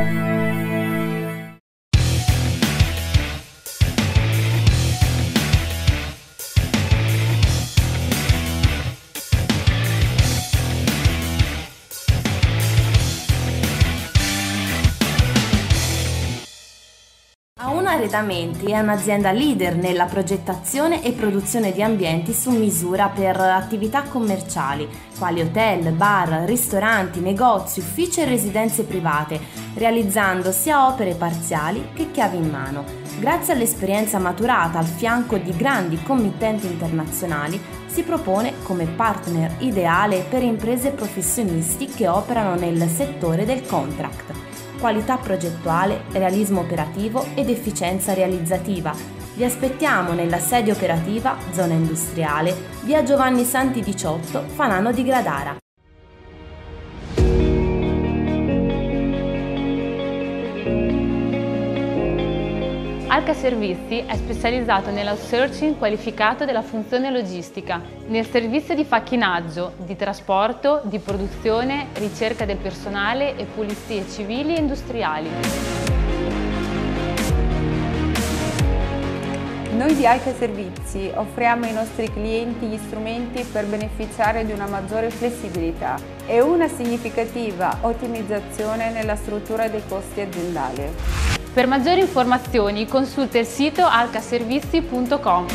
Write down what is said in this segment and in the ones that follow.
Thank you. Arredamenti è un'azienda leader nella progettazione e produzione di ambienti su misura per attività commerciali, quali hotel, bar, ristoranti, negozi, uffici e residenze private, realizzando sia opere parziali che chiavi in mano. Grazie all'esperienza maturata al fianco di grandi committenti internazionali, si propone come partner ideale per imprese professionisti che operano nel settore del contract qualità progettuale, realismo operativo ed efficienza realizzativa. Vi aspettiamo nella sede operativa, zona industriale, via Giovanni Santi 18, Fanano di Gradara. Alca Servizi è specializzato nell'outsourcing qualificato della funzione logistica, nel servizio di facchinaggio, di trasporto, di produzione, ricerca del personale e pulizie civili e industriali. Noi di Alca Servizi offriamo ai nostri clienti gli strumenti per beneficiare di una maggiore flessibilità e una significativa ottimizzazione nella struttura dei costi aziendali. Per maggiori informazioni consulta il sito alcaservizi.com.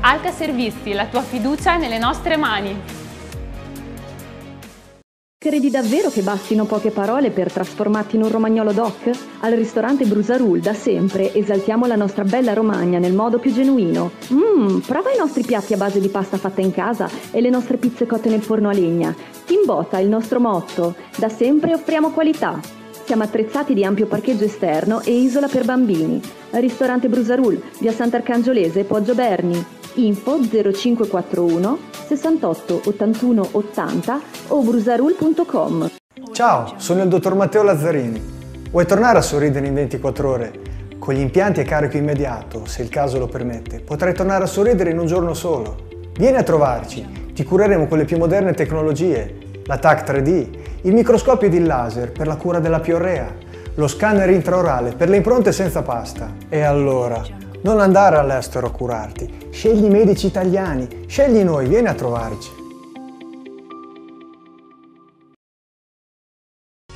Alca Servizi, la tua fiducia nelle nostre mani. Credi davvero che bastino poche parole per trasformarti in un romagnolo doc? Al ristorante Brusarul da sempre esaltiamo la nostra bella Romagna nel modo più genuino. Mmm, prova i nostri piatti a base di pasta fatta in casa e le nostre pizze cotte nel forno a legna. Timbota il nostro motto. Da sempre offriamo qualità. Siamo attrezzati di ampio parcheggio esterno e isola per bambini. Ristorante Brusarul, via Sant'Arcangiolese, Poggio Berni. Info 0541 68 81 80 o brusarul.com. Ciao, sono il dottor Matteo Lazzarini. Vuoi tornare a sorridere in 24 ore? Con gli impianti a carico immediato, se il caso lo permette, potrai tornare a sorridere in un giorno solo. Vieni a trovarci, ti cureremo con le più moderne tecnologie, la TAC 3D, il microscopio di laser per la cura della piorrea, lo scanner intraorale per le impronte senza pasta. E allora, non andare all'estero a curarti, scegli i medici italiani, scegli noi, vieni a trovarci.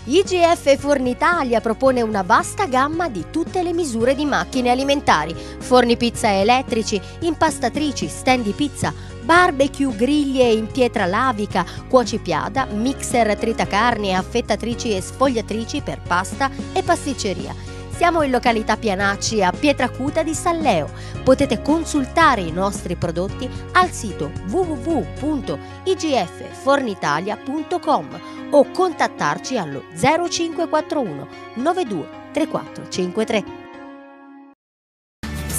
IGF Fornitalia propone una vasta gamma di tutte le misure di macchine alimentari, forni pizza elettrici, impastatrici, stand di pizza, barbecue, griglie in pietra lavica, cuocipiada, mixer tritacarni, affettatrici e sfogliatrici per pasta e pasticceria. Siamo in località Pianacci a Pietracuta di Salleo. Potete consultare i nostri prodotti al sito www.igffornitalia.com o contattarci allo 0541 92 3453.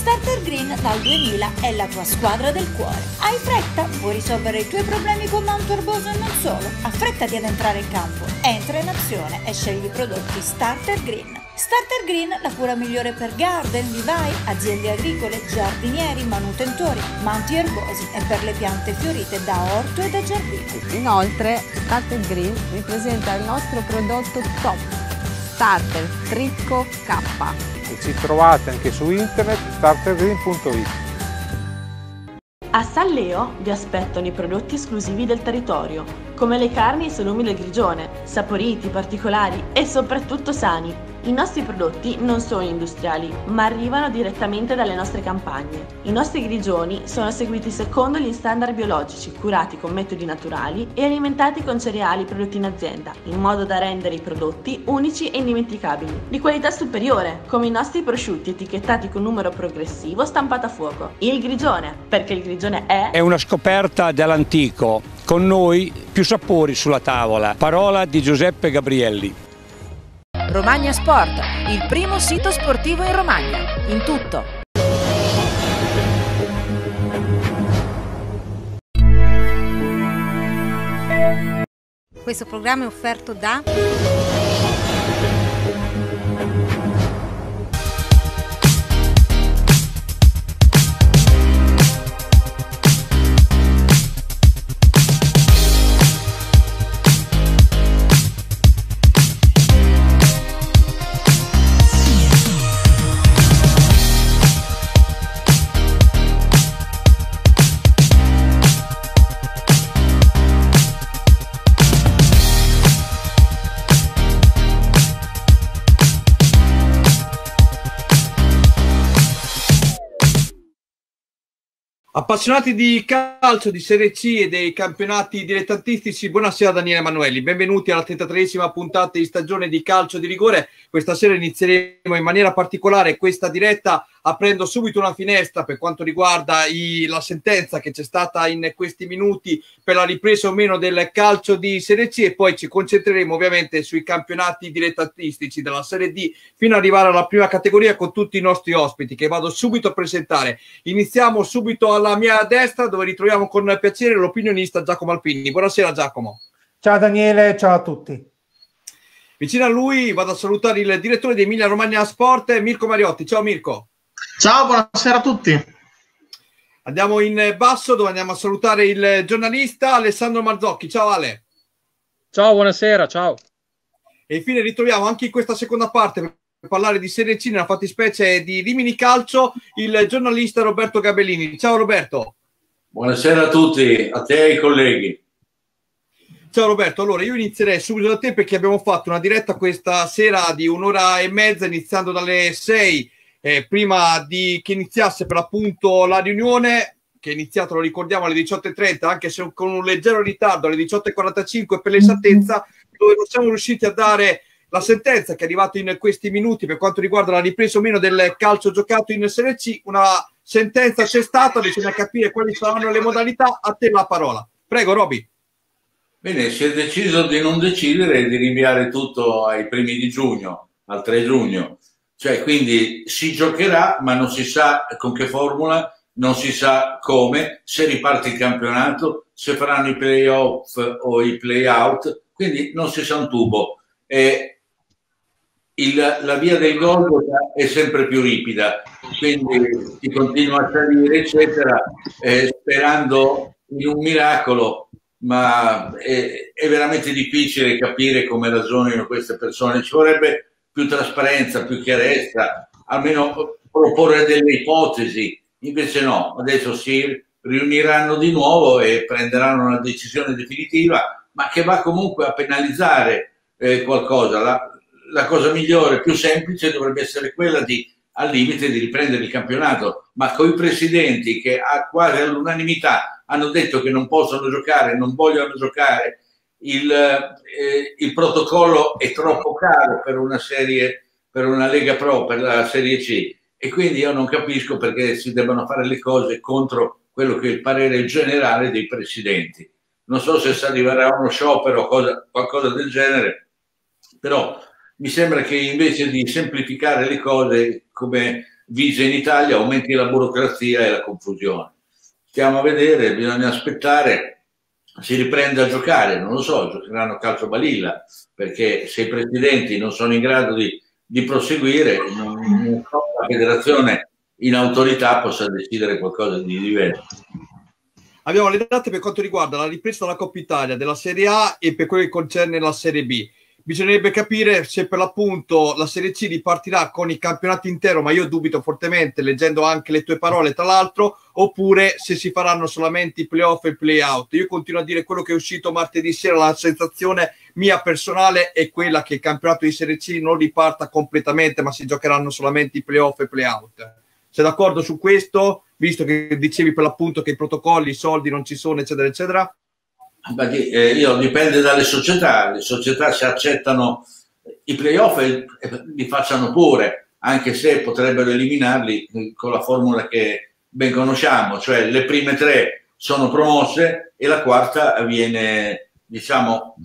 Starter Green dal 2000 è la tua squadra del cuore. Hai fretta? Vuoi risolvere i tuoi problemi con mount turboso e non solo? Affrettati ad entrare in campo. Entra in azione e scegli i prodotti Starter Green. Starter Green, la cura migliore per garden, vivai, aziende agricole, giardinieri, manutentori, manti erbosi e per le piante fiorite da orto e da giardino. Inoltre, Starter Green vi presenta il nostro prodotto top, Starter Tricco K e ci trovate anche su internet startergreen.it. A San Leo vi aspettano i prodotti esclusivi del territorio, come le carni e salumi del grigione, saporiti, particolari e soprattutto sani i nostri prodotti non sono industriali, ma arrivano direttamente dalle nostre campagne. I nostri grigioni sono seguiti secondo gli standard biologici, curati con metodi naturali e alimentati con cereali prodotti in azienda, in modo da rendere i prodotti unici e indimenticabili. Di qualità superiore, come i nostri prosciutti etichettati con numero progressivo stampato a fuoco. Il grigione, perché il grigione è... È una scoperta dell'antico. Con noi più sapori sulla tavola. Parola di Giuseppe Gabrielli. Romagna Sport, il primo sito sportivo in Romagna, in tutto. Questo programma è offerto da Appassionati di calcio, di Serie C e dei campionati dilettantistici, buonasera Daniele Emanueli, benvenuti alla 33esima puntata di stagione di calcio di rigore. Questa sera inizieremo in maniera particolare questa diretta aprendo subito una finestra per quanto riguarda i, la sentenza che c'è stata in questi minuti per la ripresa o meno del calcio di Serie C e poi ci concentreremo ovviamente sui campionati dilettantistici della Serie D fino ad arrivare alla prima categoria con tutti i nostri ospiti che vado subito a presentare. Iniziamo subito alla mia destra dove ritroviamo con piacere l'opinionista Giacomo Alpini. Buonasera Giacomo. Ciao Daniele, ciao a tutti. Vicino a lui vado a salutare il direttore di Emilia Romagna Sport, Mirko Mariotti. Ciao Mirko. Ciao, buonasera a tutti. Andiamo in basso dove andiamo a salutare il giornalista Alessandro Marzocchi. Ciao Ale. Ciao, buonasera, ciao. E infine ritroviamo anche in questa seconda parte per parlare di Serie C, nella fattispecie di Rimini Calcio, il giornalista Roberto Gabellini. Ciao Roberto. Buonasera a tutti, a te e ai colleghi. Ciao Roberto, allora io inizierei subito da te perché abbiamo fatto una diretta questa sera di un'ora e mezza, iniziando dalle 6, eh, prima di che iniziasse per l'appunto la riunione, che è iniziata, lo ricordiamo, alle 18.30, anche se con un leggero ritardo alle 18.45 per l'esattezza, dove non siamo riusciti a dare la sentenza che è arrivata in questi minuti per quanto riguarda la ripresa o meno del calcio giocato in Serie C. Una sentenza c'è stata, bisogna capire quali saranno le modalità. A te la parola. Prego, Roby. Bene, si è deciso di non decidere e di rinviare tutto ai primi di giugno, al 3 giugno. Cioè, quindi si giocherà, ma non si sa con che formula, non si sa come, se riparte il campionato, se faranno i playoff o i playout, quindi non si sa un tubo. E il, la via del gol è sempre più ripida, quindi si continua a salire, eccetera, eh, sperando in un miracolo ma è, è, veramente difficile capire come ragionino queste persone. Ci vorrebbe più trasparenza, più chiarezza, almeno proporre delle ipotesi. Invece no, adesso si riuniranno di nuovo e prenderanno una decisione definitiva, ma che va comunque a penalizzare eh, qualcosa. La, la cosa migliore, più semplice, dovrebbe essere quella di al limite di riprendere il campionato, ma con i presidenti che a quasi all'unanimità hanno detto che non possono giocare, non vogliono giocare, il, eh, il protocollo è troppo caro per una serie, per una Lega Pro, per la Serie C e quindi io non capisco perché si debbano fare le cose contro quello che è il parere generale dei presidenti. Non so se si arriverà a uno sciopero o cosa, qualcosa del genere, però mi sembra che invece di semplificare le cose come vige in Italia aumenti la burocrazia e la confusione. Stiamo a vedere, bisogna aspettare, si riprende a giocare, non lo so, giocheranno calcio balilla, perché se i presidenti non sono in grado di, di proseguire, non, non so la federazione in autorità possa decidere qualcosa di diverso. Abbiamo le date per quanto riguarda la ripresa della Coppa Italia, della Serie A e per quello che concerne la Serie B bisognerebbe capire se per l'appunto la Serie C ripartirà con il campionato intero, ma io dubito fortemente, leggendo anche le tue parole, tra l'altro, oppure se si faranno solamente i playoff e i playout. Io continuo a dire quello che è uscito martedì sera, la sensazione mia personale è quella che il campionato di Serie C non riparta completamente, ma si giocheranno solamente i playoff e i playout. Sei d'accordo su questo, visto che dicevi per l'appunto che i protocolli, i soldi non ci sono, eccetera, eccetera? Perché, eh, io, dipende dalle società, le società se accettano i playoff e, e li facciano pure, anche se potrebbero eliminarli eh, con la formula che ben conosciamo, cioè le prime tre sono promosse e la quarta viene, diciamo,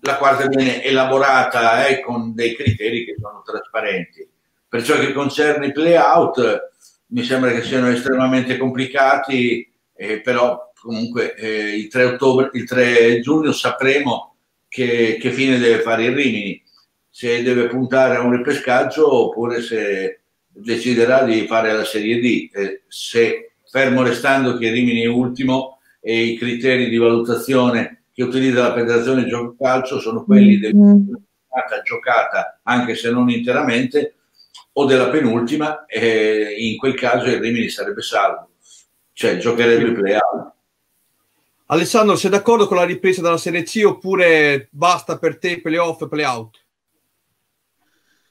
la quarta viene elaborata eh, con dei criteri che sono trasparenti. Per ciò che concerne i playout, mi sembra che siano estremamente complicati, eh, però comunque eh, il, 3 ottobre, il 3 giugno sapremo che, che, fine deve fare il Rimini, se deve puntare a un ripescaggio oppure se deciderà di fare la Serie D, eh, se fermo restando che Rimini è ultimo e i criteri di valutazione che utilizza la Federazione di Gioco Calcio sono quelli della giocata giocata anche se non interamente o della penultima, eh, in quel caso il Rimini sarebbe salvo, cioè giocherebbe playout. Alessandro, sei d'accordo con la ripresa della Serie C oppure basta per te playoff e playout?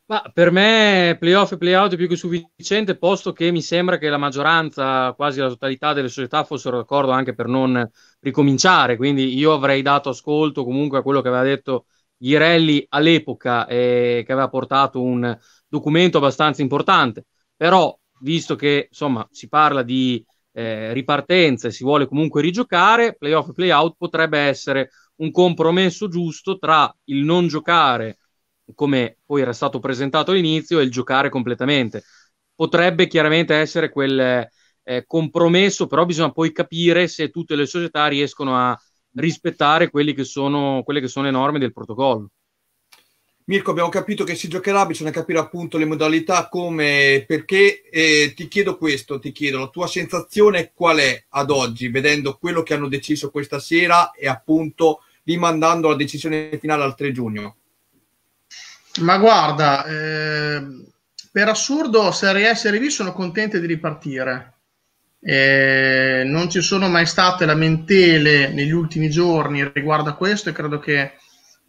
Ma per me playoff e playout è più che sufficiente, posto che mi sembra che la maggioranza, quasi la totalità delle società fossero d'accordo anche per non ricominciare. Quindi io avrei dato ascolto comunque a quello che aveva detto Ghirelli all'epoca e che aveva portato un documento abbastanza importante. Però, visto che insomma si parla di eh, ripartenza e si vuole comunque rigiocare, playoff e playout potrebbe essere un compromesso giusto tra il non giocare come poi era stato presentato all'inizio, e il giocare completamente. Potrebbe chiaramente essere quel eh, compromesso, però bisogna poi capire se tutte le società riescono a rispettare che sono, quelle che sono le norme del protocollo. Mirko, abbiamo capito che si giocherà, bisogna capire appunto le modalità, come, perché. Eh, ti chiedo questo, ti chiedo, la tua sensazione qual è ad oggi, vedendo quello che hanno deciso questa sera e appunto rimandando la decisione finale al 3 giugno? Ma guarda, eh, per assurdo Serie A e Serie B sono contente di ripartire. Eh, non ci sono mai state lamentele negli ultimi giorni riguardo a questo e credo che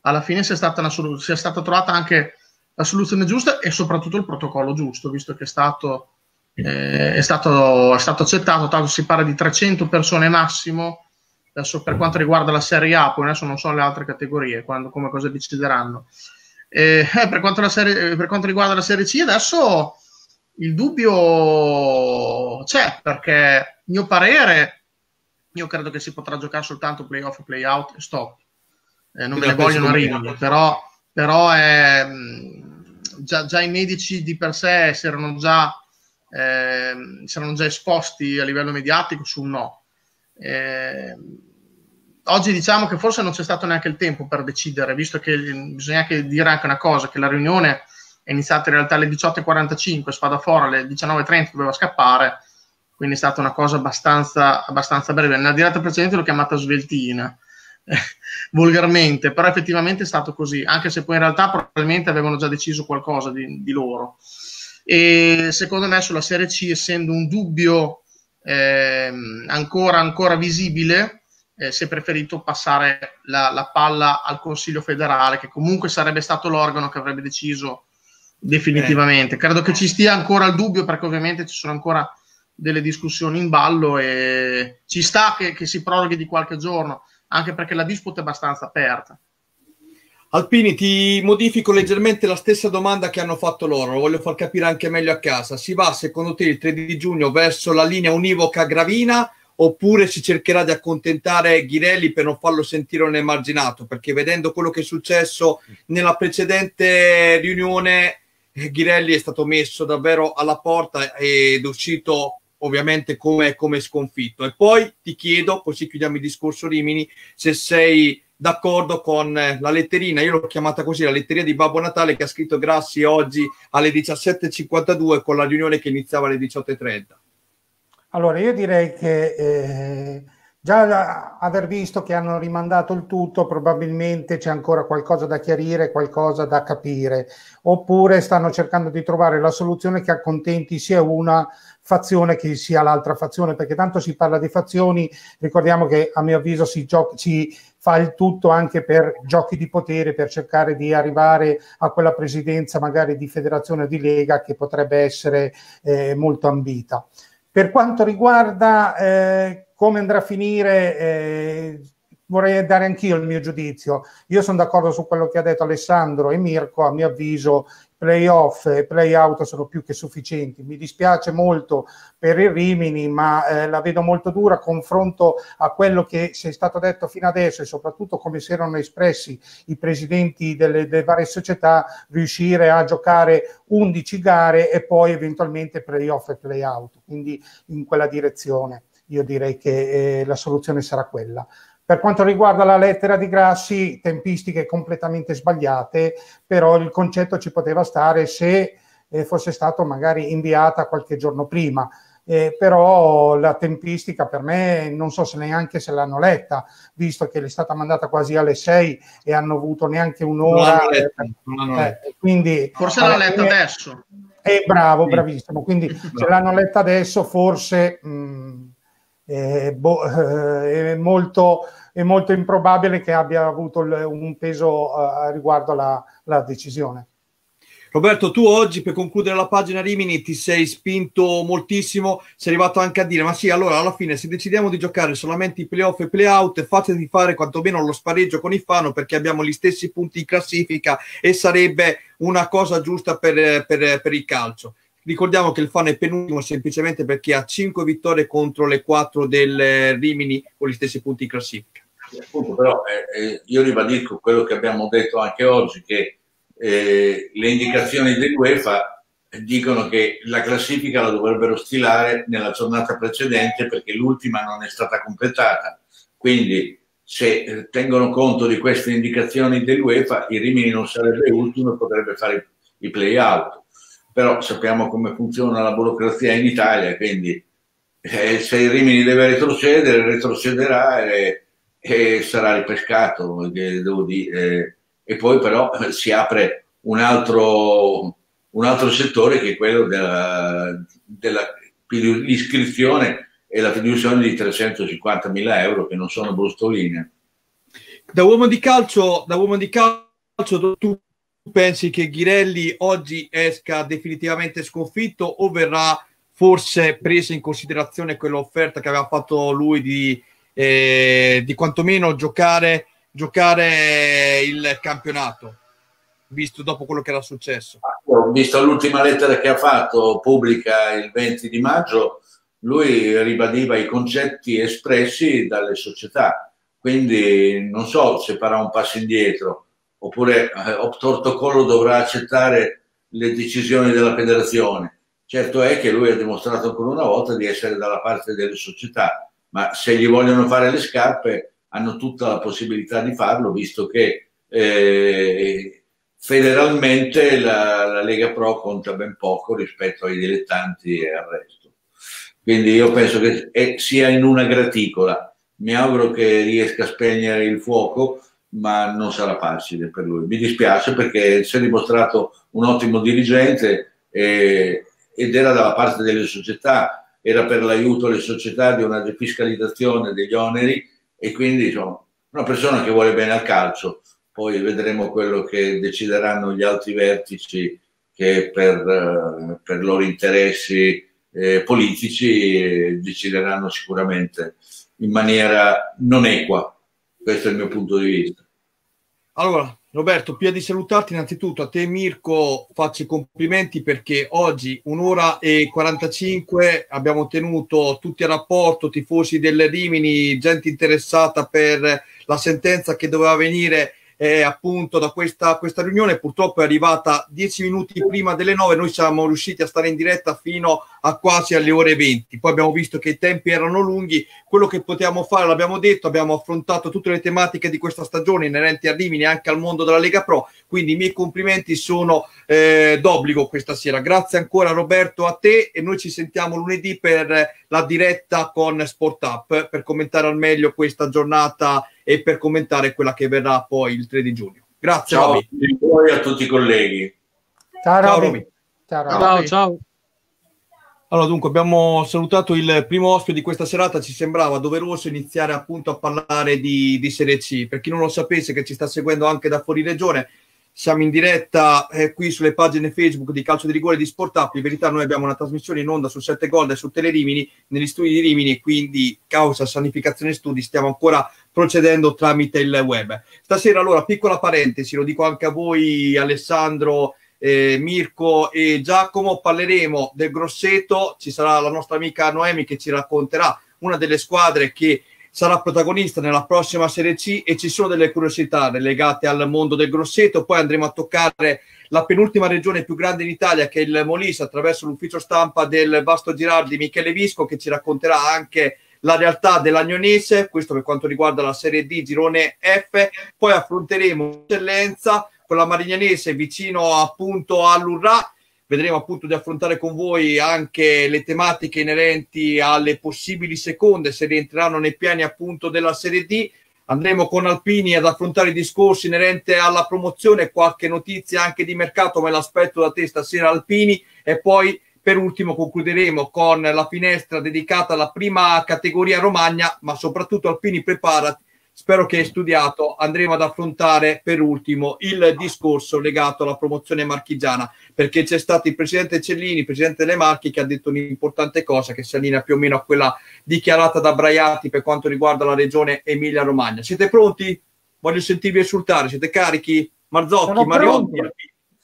alla fine sia stata, una, sia stata trovata anche la soluzione giusta e soprattutto il protocollo giusto, visto che è stato, eh, è stato, è stato accettato, tanto si parla di 300 persone massimo, adesso per quanto riguarda la Serie A, poi adesso non so le altre categorie, quando, come cosa decideranno. Eh, per, quanto serie, per, quanto riguarda la Serie C, adesso il dubbio c'è perché, mio parere, io credo che si potrà giocare soltanto playoff, playout e stop. Eh, non me ne vogliono rimini, però, però è, già, già, i medici di per sé si erano già, eh, si erano già esposti a livello mediatico su un no. Eh, oggi diciamo che forse non c'è stato neanche il tempo per decidere, visto che bisogna anche dire anche una cosa, che la riunione è iniziata in realtà alle 18.45, Spadafora alle 19.30 doveva scappare, quindi è stata una cosa abbastanza, abbastanza breve. Nella diretta precedente l'ho chiamata sveltina, volgarmente, però effettivamente è stato così, anche se poi in realtà probabilmente avevano già deciso qualcosa di, di loro. E secondo me sulla Serie C, essendo un dubbio eh, ancora, ancora visibile, eh, si è preferito passare la, la, palla al Consiglio federale, che comunque sarebbe stato l'organo che avrebbe deciso definitivamente. Eh. Credo che ci stia ancora il dubbio, perché ovviamente ci sono ancora delle discussioni in ballo e ci sta che, che si proroghi di qualche giorno, anche perché la disputa è abbastanza aperta. Alpini, ti modifico leggermente la stessa domanda che hanno fatto loro, lo voglio far capire anche meglio a casa. Si va, secondo te, il 3 di giugno verso la linea univoca Gravina oppure si cercherà di accontentare Ghirelli per non farlo sentire un emarginato, perché vedendo quello che è successo nella precedente riunione, Ghirelli è stato messo davvero alla porta ed è uscito ovviamente come, come sconfitto. E poi ti chiedo, così chiudiamo il discorso Rimini, se sei d'accordo con la letterina, io l'ho chiamata così, la letteria di Babbo Natale che ha scritto Grassi oggi alle 17.52 con la riunione che iniziava alle 18.30. Allora, io direi che eh, già aver visto che hanno rimandato il tutto, probabilmente c'è ancora qualcosa da chiarire, qualcosa da capire, oppure stanno cercando di trovare la soluzione che accontenti sia una fazione che sia l'altra fazione, perché tanto si parla di fazioni, ricordiamo che a mio avviso si, gioca, si fa il tutto anche per giochi di potere, per cercare di arrivare a quella presidenza magari di federazione o di lega che potrebbe essere eh, molto ambita. Per quanto riguarda eh, come andrà a finire, eh, vorrei dare anch'io il mio giudizio. Io sono d'accordo su quello che ha detto Alessandro e Mirko, a mio avviso playoff e play-out sono più che sufficienti. Mi dispiace molto per il Rimini, ma eh, la vedo molto dura confronto a quello che si è stato detto fino adesso e soprattutto come si erano espressi i presidenti delle, delle varie società, riuscire a giocare 11 gare e poi eventualmente play-off e play-out. Quindi in quella direzione io direi che eh, la soluzione sarà quella. Per quanto riguarda la lettera di Grassi, tempistiche completamente sbagliate, però il concetto ci poteva stare se eh, fosse stato magari inviata qualche giorno prima. Eh, però la tempistica per me non so se neanche se l'hanno letta, visto che è stata mandata quasi alle 6 e hanno avuto neanche un'ora. Non letta, non eh, quindi, Forse l'hanno letta adesso. È bravo, bravissimo. Quindi se l'hanno letta adesso forse mh, mm, eh, boh, eh, è, molto, è, molto, improbabile che abbia avuto un peso uh, riguardo alla, decisione. Roberto, tu oggi per concludere la pagina Rimini ti sei spinto moltissimo, sei arrivato anche a dire, ma sì, allora alla fine se decidiamo di giocare solamente i playoff e playout, fatevi fare quantomeno lo spareggio con il Fano perché abbiamo gli stessi punti in classifica e sarebbe una cosa giusta per, per, per il calcio. Ricordiamo che il Fano è penultimo semplicemente perché ha 5 vittorie contro le 4 del Rimini con gli stessi punti in classifica. Appunto, però eh, eh, io ribadisco quello che abbiamo detto anche oggi, che eh, le indicazioni dell'UEFA dicono che la classifica la dovrebbero stilare nella giornata precedente perché l'ultima non è stata completata. Quindi se eh, tengono conto di queste indicazioni dell'UEFA, il Rimini non sarebbe ultimo e potrebbe fare i play-out. Però sappiamo come funziona la burocrazia in Italia, quindi eh, se il Rimini deve retrocedere, retrocederà e, e sarà ripescato. Eh, e poi però si apre un altro, un altro settore che è quello della, dell'iscrizione e la fiduzione di 350 mila euro che non sono brustoline. Da uomo di calcio, da uomo di calcio tu pensi che Ghirelli oggi esca definitivamente sconfitto o verrà forse presa in considerazione quell'offerta che aveva fatto lui di, eh, di quantomeno giocare giocare il campionato, visto dopo quello che era successo? Ho visto l'ultima lettera che ha fatto, pubblica il 20 di maggio, lui ribadiva i concetti espressi dalle società, quindi non so se farà un passo indietro oppure eh, Tortocollo dovrà accettare le decisioni della federazione. Certo è che lui ha dimostrato ancora una volta di essere dalla parte delle società, ma se gli vogliono fare le scarpe hanno tutta la possibilità di farlo, visto che eh, federalmente la, la, Lega Pro conta ben poco rispetto ai dilettanti e al resto. Quindi io penso che è, sia in una graticola. Mi auguro che riesca a spegnere il fuoco, ma non sarà facile per lui. Mi dispiace perché si è dimostrato un ottimo dirigente e, ed era dalla parte delle società, era per l'aiuto alle società di una defiscalizzazione degli oneri e quindi insomma, una persona che vuole bene al calcio, poi vedremo quello che decideranno gli altri vertici che per, eh, per loro interessi eh, politici eh, decideranno sicuramente in maniera non equa. Questo è il mio punto di vista. Allora, Roberto, prima di salutarti, innanzitutto a te Mirko faccio i complimenti perché oggi un'ora e 45 abbiamo tenuto tutti a rapporto, tifosi del Rimini, gente interessata per la sentenza che doveva venire eh, appunto da questa, questa riunione. Purtroppo è arrivata dieci minuti prima delle nove. Noi siamo riusciti a stare in diretta fino a quasi alle ore 20. Poi abbiamo visto che i tempi erano lunghi. Quello che potevamo fare, l'abbiamo detto, abbiamo affrontato tutte le tematiche di questa stagione inerenti a Rimini e anche al mondo della Lega Pro. Quindi i miei complimenti sono eh, d'obbligo questa sera. Grazie ancora Roberto a te e noi ci sentiamo lunedì per la diretta con Sport Up per commentare al meglio questa giornata e per commentare quella che verrà poi il 3 di giugno. Grazie ciao Roby. a tutti i colleghi. Ciao, ciao Roby. Ciao, ciao, ciao. Allora, dunque, abbiamo salutato il primo ospite di questa serata. Ci sembrava doveroso iniziare appunto a parlare di, di Serie C. Per chi non lo sapesse, che ci sta seguendo anche da fuori regione, siamo in diretta eh, qui sulle pagine Facebook di Calcio di Rigore di Sport Up. In verità noi abbiamo una trasmissione in onda su 7 Gold e su Telerimini, negli studi di Rimini, quindi causa sanificazione studi stiamo ancora procedendo tramite il web. Stasera allora, piccola parentesi, lo dico anche a voi Alessandro, eh, Mirko e Giacomo, parleremo del Grosseto, ci sarà la nostra amica Noemi che ci racconterà una delle squadre che sarà protagonista nella prossima Serie C e ci sono delle curiosità legate al mondo del Grosseto. Poi andremo a toccare la penultima regione più grande in Italia, che è il Molise, attraverso l'ufficio stampa del Vasto Girardi Michele Visco, che ci racconterà anche la realtà dell'Agnonese, questo per quanto riguarda la Serie D, girone F. Poi affronteremo eccellenza con la Marignanese vicino appunto all'Urrà vedremo appunto di affrontare con voi anche le tematiche inerenti alle possibili seconde se rientreranno nei piani appunto della Serie D. Andremo con Alpini ad affrontare i discorsi inerenti alla promozione, qualche notizia anche di mercato, me l'aspetto da te stasera Alpini e poi per ultimo concluderemo con la finestra dedicata alla prima categoria Romagna, ma soprattutto Alpini preparati spero che hai studiato, andremo ad affrontare per ultimo il discorso legato alla promozione marchigiana, perché c'è stato il presidente Cellini, presidente delle Marche, che ha detto un'importante cosa che si allinea più o meno a quella dichiarata da Braiati per quanto riguarda la regione Emilia-Romagna. Siete pronti? Voglio sentirvi esultare, siete carichi? Marzocchi, Mariotti?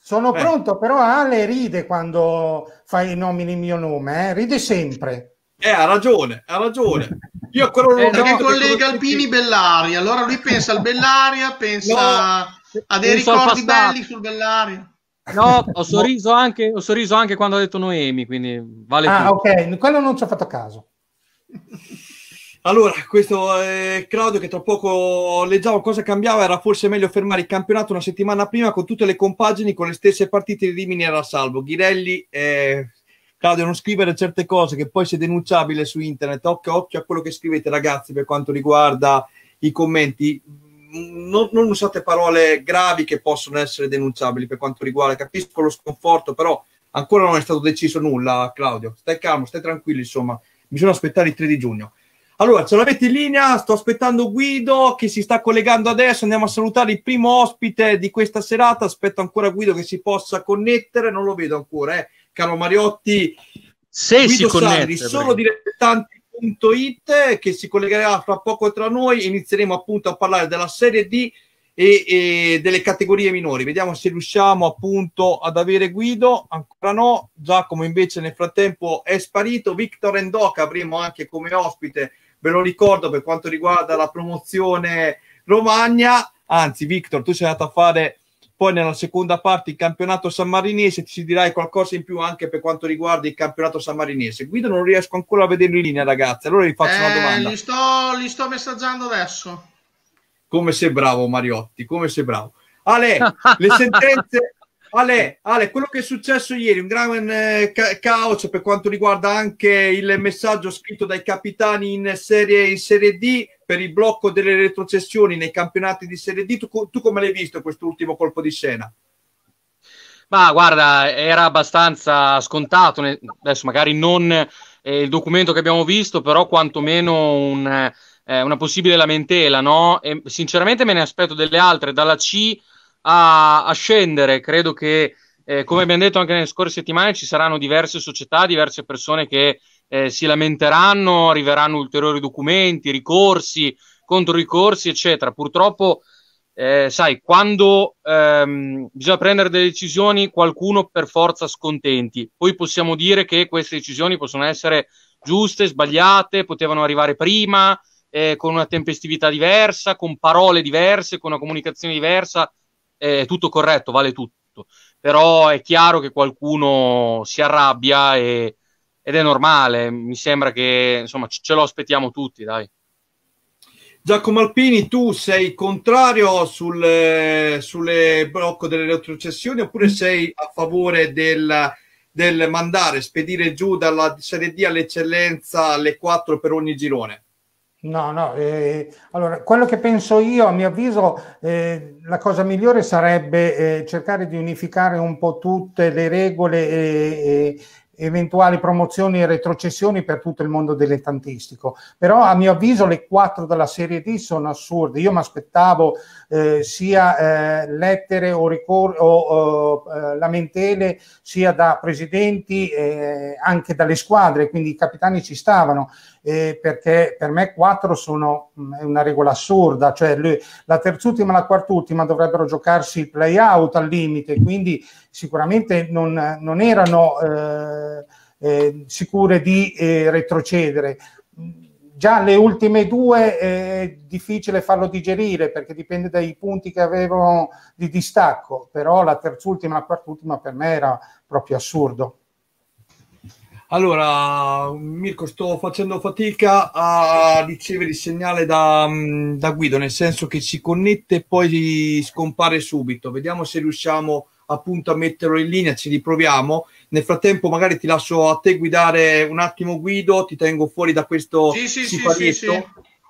Sono Eh. pronto, però Ale ride quando fai i nomini in mio nome, eh? ride sempre. Eh, ha ragione, ha ragione. Io ancora non ho Perché collega Alpini Bellaria, allora lui pensa al Bellaria, pensa a dei ricordi belli sul Bellaria. No, ho sorriso anche, ho sorriso anche quando ha detto Noemi, quindi vale Ah, tutto. ok, quello non ci ho fatto caso. Allora, questo è Claudio che tra poco leggiamo cosa cambiava, era forse meglio fermare il campionato una settimana prima con tutte le compagini, con le stesse partite di Rimini era salvo. Ghirelli, eh, Claudio, non scrivere certe cose che poi sei denunciabile su internet, occhio, occhio a quello che scrivete ragazzi per quanto riguarda i commenti. Non, non usate parole gravi che possono essere denunciabili per quanto riguarda, capisco lo sconforto, però ancora non è stato deciso nulla, Claudio. Stai calmo, stai tranquillo, insomma, bisogna aspettare il 3 di giugno. Allora, ce l'avete in linea? Sto aspettando Guido che si sta collegando adesso. Andiamo a salutare il primo ospite di questa serata. Aspetto ancora Guido che si possa connettere. Non lo vedo ancora, eh. caro Mariotti. Se Guido si connette, Sarri, solo dilettanti.it che si collegherà fra poco tra noi. Inizieremo appunto a parlare della Serie D e, e delle categorie minori. Vediamo se riusciamo appunto ad avere Guido. Ancora no. Giacomo invece nel frattempo è sparito. Victor Endoca avremo anche come ospite ve lo ricordo per quanto riguarda la promozione Romagna, anzi Victor tu sei andato a fare poi nella seconda parte il campionato sammarinese, ti ci dirai qualcosa in più anche per quanto riguarda il campionato sammarinese. Guido non riesco ancora a vederlo in linea ragazzi, allora vi faccio una Eh, domanda. li, sto, li sto messaggiando adesso. Come sei bravo Mariotti, come sei bravo. Ale, le sentenze... Ale, Ale, quello che è successo ieri, un gran eh, ca- caos per quanto riguarda anche il messaggio scritto dai capitani in serie, in serie D per il blocco delle retrocessioni nei campionati di Serie D. Tu, tu come l'hai visto quest'ultimo colpo di scena? Ma guarda, era abbastanza scontato, adesso magari non eh, il documento che abbiamo visto, però quantomeno un, eh, una possibile lamentela, no? E sinceramente me ne aspetto delle altre, dalla C a, a scendere, credo che, eh, come abbiamo detto anche nelle scorse settimane, ci saranno diverse società, diverse persone che eh, si lamenteranno, arriveranno ulteriori documenti, ricorsi, controricorsi, eccetera. Purtroppo eh, sai, quando ehm, bisogna prendere delle decisioni, qualcuno per forza scontenti. Poi possiamo dire che queste decisioni possono essere giuste, sbagliate, potevano arrivare prima, eh, con una tempestività diversa, con parole diverse, con una comunicazione diversa. È tutto corretto, vale tutto. Però è chiaro che qualcuno si arrabbia e- ed è normale. Mi sembra che insomma ce lo aspettiamo tutti, dai. Giacomo Alpini, tu sei contrario sul, sulle blocco delle retrocessioni oppure sei a favore del, del mandare, spedire giù dalla Serie D all'eccellenza alle 4 per ogni girone? No, no, eh, allora quello che penso io, a mio avviso, eh, la cosa migliore sarebbe eh, cercare di unificare un po' tutte le regole e, e eventuali promozioni e retrocessioni per tutto il mondo dilettantistico. Però a mio avviso le quattro della Serie D sono assurde. Io mi aspettavo eh, sia eh, lettere o, ricor- o, eh, lamentele sia da presidenti anche dalle squadre, quindi i capitani ci stavano eh, perché per me quattro sono mh, è una regola assurda, cioè le- la terzultima e la quartultima dovrebbero giocarsi il play out al limite, quindi sicuramente non, non erano eh, eh, sicure di eh, retrocedere. Già le ultime due è difficile farlo digerire perché dipende dai punti che avevano di distacco, però la terzultima e la quartultima per me era proprio assurdo. Allora, Mirko, sto facendo fatica a ricevere il segnale da, mm, da Guido, nel senso che si connette e poi scompare subito. Vediamo se riusciamo appunto a metterlo in linea, ci riproviamo. Nel frattempo magari ti lascio a te guidare un attimo Guido, ti tengo fuori da questo Sì, sì, sì, sì.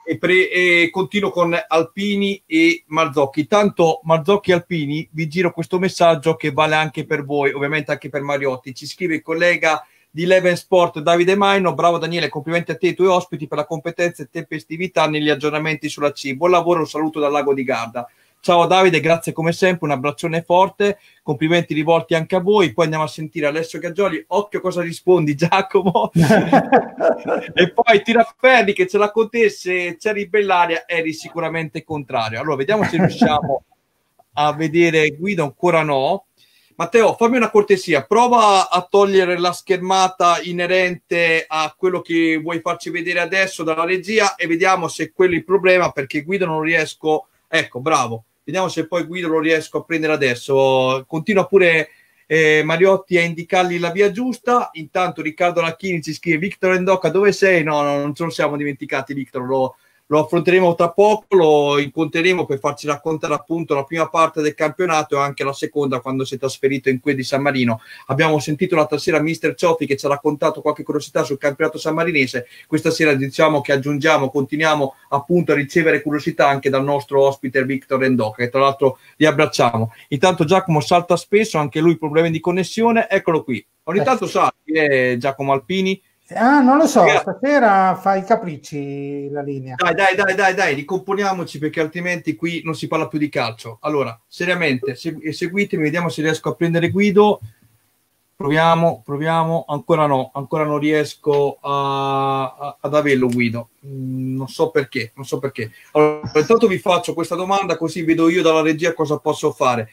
E, pre- e continuo con Alpini e Marzocchi. Tanto Marzocchi e Alpini vi giro questo messaggio che vale anche per voi, ovviamente anche per Mariotti. Ci scrive il collega di Leven Sport Davide Maino. Bravo Daniele, complimenti a te e ai tuoi ospiti per la competenza e tempestività negli aggiornamenti sulla C. Buon lavoro, un saluto dal Lago di Garda. Ciao Davide, grazie come sempre, un abbraccione forte, complimenti rivolti anche a voi. Poi andiamo a sentire Alessio Gaggioli. Occhio cosa rispondi, Giacomo. e poi Tiraferri che ce l'ha con te. Se c'eri Bellaria, eri sicuramente contrario. Allora, vediamo se riusciamo a vedere Guido. Ancora no. Matteo, fammi una cortesia, prova a togliere la schermata inerente a quello che vuoi farci vedere adesso dalla regia e vediamo se quello è il problema perché Guido non riesco. Ecco, bravo Vediamo se poi Guido lo riesco a prendere adesso. Continua pure eh, Mariotti a indicargli la via giusta. Intanto Riccardo Lacchini ci scrive: Victor Endocca, dove sei? No, no, non ce lo siamo dimenticati, Victor. Lo, lo affronteremo tra poco, lo incontreremo per farci raccontare appunto la prima parte del campionato e anche la seconda quando si è trasferito in quel di San Marino. Abbiamo sentito l'altra sera Mister Cioffi che ci ha raccontato qualche curiosità sul campionato sammarinese. Questa sera diciamo che aggiungiamo, continuiamo appunto a ricevere curiosità anche dal nostro ospite Victor Endocca, che tra l'altro li abbracciamo. Intanto Giacomo salta spesso, anche lui problemi di connessione, eccolo qui. Ogni tanto salti, eh, Giacomo Alpini Ah, non lo so, stasera fa i capricci la linea. Dai, dai, dai, dai, dai, ricomponiamoci perché altrimenti qui non si parla più di calcio. Allora, seriamente, segu- seguitemi, vediamo se riesco a prendere Guido. Proviamo, proviamo. Ancora no, ancora non riesco a, a, ad averlo Guido. Mm, non so perché, non so perché. Allora, intanto vi faccio questa domanda così vedo io dalla regia cosa posso fare.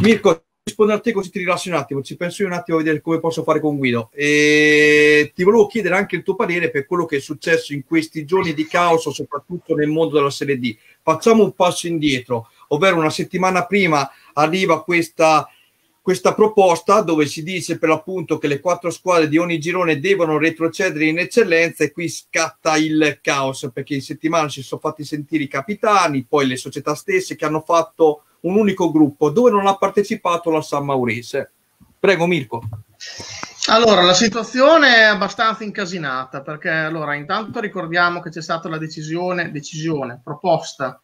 Mirko, rispondere a te così ti rilassi un attimo, ci penso io un attimo a vedere come posso fare con Guido. E ti volevo chiedere anche il tuo parere per quello che è successo in questi giorni di caos, soprattutto nel mondo della Serie D. Facciamo un passo indietro, ovvero una settimana prima arriva questa, questa proposta dove si dice per l'appunto che le quattro squadre di ogni girone devono retrocedere in eccellenza e qui scatta il caos perché in settimana si sono fatti sentire i capitani, poi le società stesse che hanno fatto un unico gruppo dove non ha partecipato la San Maurese. Prego Mirko. Allora, la situazione è abbastanza incasinata perché allora intanto ricordiamo che c'è stata la decisione, decisione proposta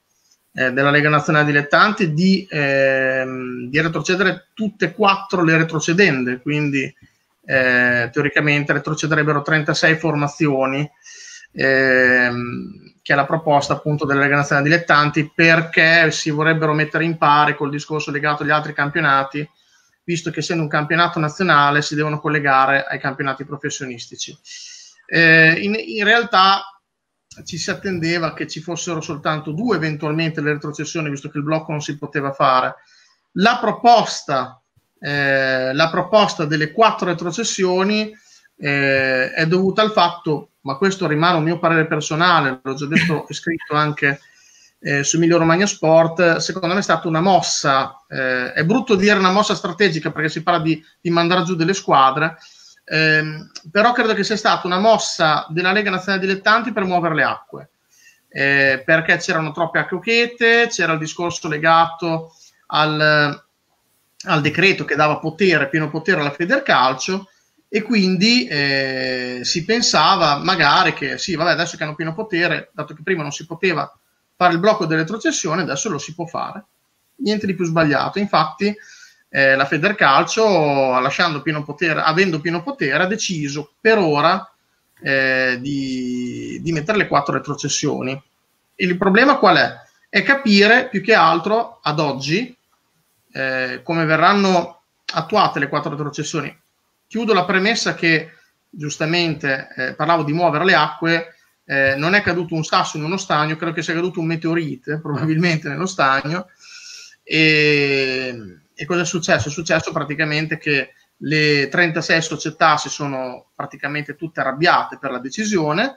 eh, della Lega Nazionale Dilettanti di, ehm, di, retrocedere tutte e quattro le retrocedende, quindi eh, teoricamente retrocederebbero 36 formazioni. Ehm, che è la proposta appunto della Lega Nazionale Dilettanti, perché si vorrebbero mettere in pari col discorso legato agli altri campionati, visto che essendo un campionato nazionale si devono collegare ai campionati professionistici. Eh, in, in realtà ci si attendeva che ci fossero soltanto due eventualmente le retrocessioni, visto che il blocco non si poteva fare. La proposta, eh, la proposta delle quattro retrocessioni eh, è dovuta al fatto ma questo rimane un mio parere personale, l'ho già detto e scritto anche eh, su Emilio Romagna Sport, secondo me è stata una mossa, eh, è brutto dire una mossa strategica perché si parla di, di mandare giù delle squadre, ehm, però credo che sia stata una mossa della Lega Nazionale Dilettanti per muovere le acque, eh, perché c'erano troppe accochete, c'era il discorso legato al, al decreto che dava potere, pieno potere alla Federcalcio, e quindi eh, si pensava magari che sì, vabbè, adesso che hanno pieno potere, dato che prima non si poteva fare il blocco delle retrocessioni, adesso lo si può fare. Niente di più sbagliato. Infatti, eh, la Federcalcio, lasciando pieno potere, avendo pieno potere, ha deciso per ora eh, di, di, mettere le quattro retrocessioni. Il problema qual è? È capire più che altro ad oggi eh, come verranno attuate le quattro retrocessioni chiudo la premessa che giustamente eh, parlavo di muovere le acque, eh, non è caduto un sasso in uno stagno, credo che sia caduto un meteorite probabilmente nello stagno. E, e cosa è successo? È successo praticamente che le 36 società si sono praticamente tutte arrabbiate per la decisione,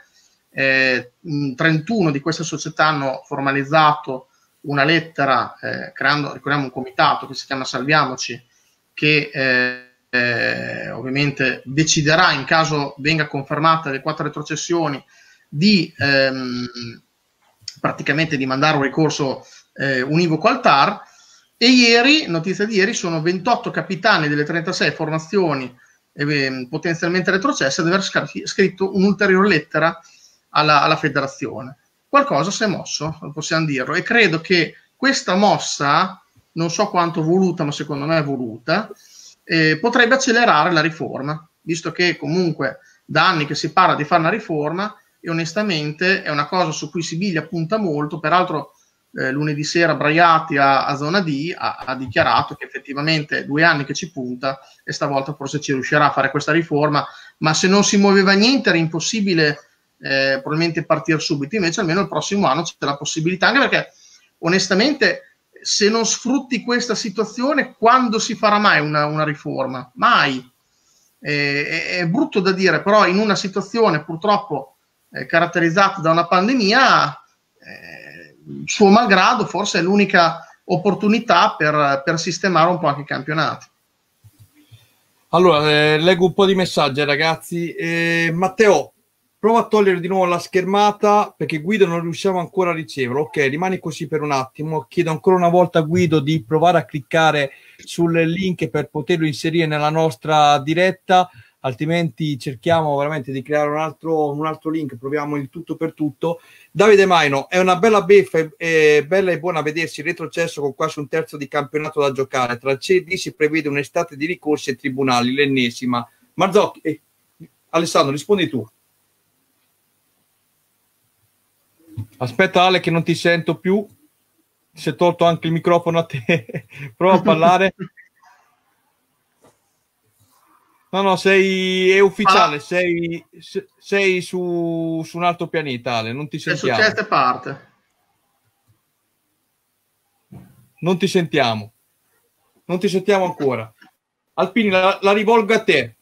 eh, 31 di queste società hanno formalizzato una lettera eh, creando, ricordiamo, un comitato che si chiama Salviamoci, che eh, ovviamente deciderà in caso venga confermata le quattro retrocessioni di ehm, praticamente di mandare un ricorso eh, univoco al TAR e ieri, notizia di ieri, sono 28 capitani delle 36 formazioni eh, potenzialmente retrocesse ad aver scritto un'ulteriore lettera alla, alla federazione. Qualcosa si è mosso, possiamo dirlo, e credo che questa mossa, non so quanto voluta, ma secondo me è voluta, eh, potrebbe accelerare la riforma. visto che comunque da anni che si parla di fare una riforma e onestamente è una cosa su cui Sibiglia punta molto, peraltro eh, lunedì sera Braiati a, a zona D ha, ha, dichiarato che effettivamente due anni che ci punta e stavolta forse ci riuscirà a fare questa riforma, ma se non si muoveva niente era impossibile eh, probabilmente partire subito, invece almeno il prossimo anno c'è la possibilità, anche perché onestamente se non sfrutti questa situazione, quando si farà mai una, una riforma? Mai. Eh, è, brutto da dire, però in una situazione purtroppo eh, caratterizzata da una pandemia, eh, suo malgrado, forse è l'unica opportunità per, per sistemare un po' anche i campionati. Allora, eh, leggo un po' di messaggi, ragazzi. Eh, Matteo, Prova a togliere di nuovo la schermata perché Guido non riusciamo ancora a riceverlo. Ok, rimani così per un attimo. Chiedo ancora una volta a Guido di provare a cliccare sul link per poterlo inserire nella nostra diretta, altrimenti cerchiamo veramente di creare un altro, un altro link. Proviamo il tutto per tutto. Davide Maino, è una bella beffa, è bella e buona vedersi retrocesso con quasi un terzo di campionato da giocare. Tra il CD si prevede un'estate di ricorsi e tribunali, l'ennesima. Marzocchi, eh, Alessandro, rispondi tu. Aspetta Ale che non ti sento più. Si è tolto anche il microfono a te. Prova a parlare. No, no, sei è ufficiale, sei, sei su, su, un altro pianeta, Ale, non ti sentiamo. È su certe parte. Non ti sentiamo. Non ti sentiamo ancora. Alpini, la, la rivolgo a te.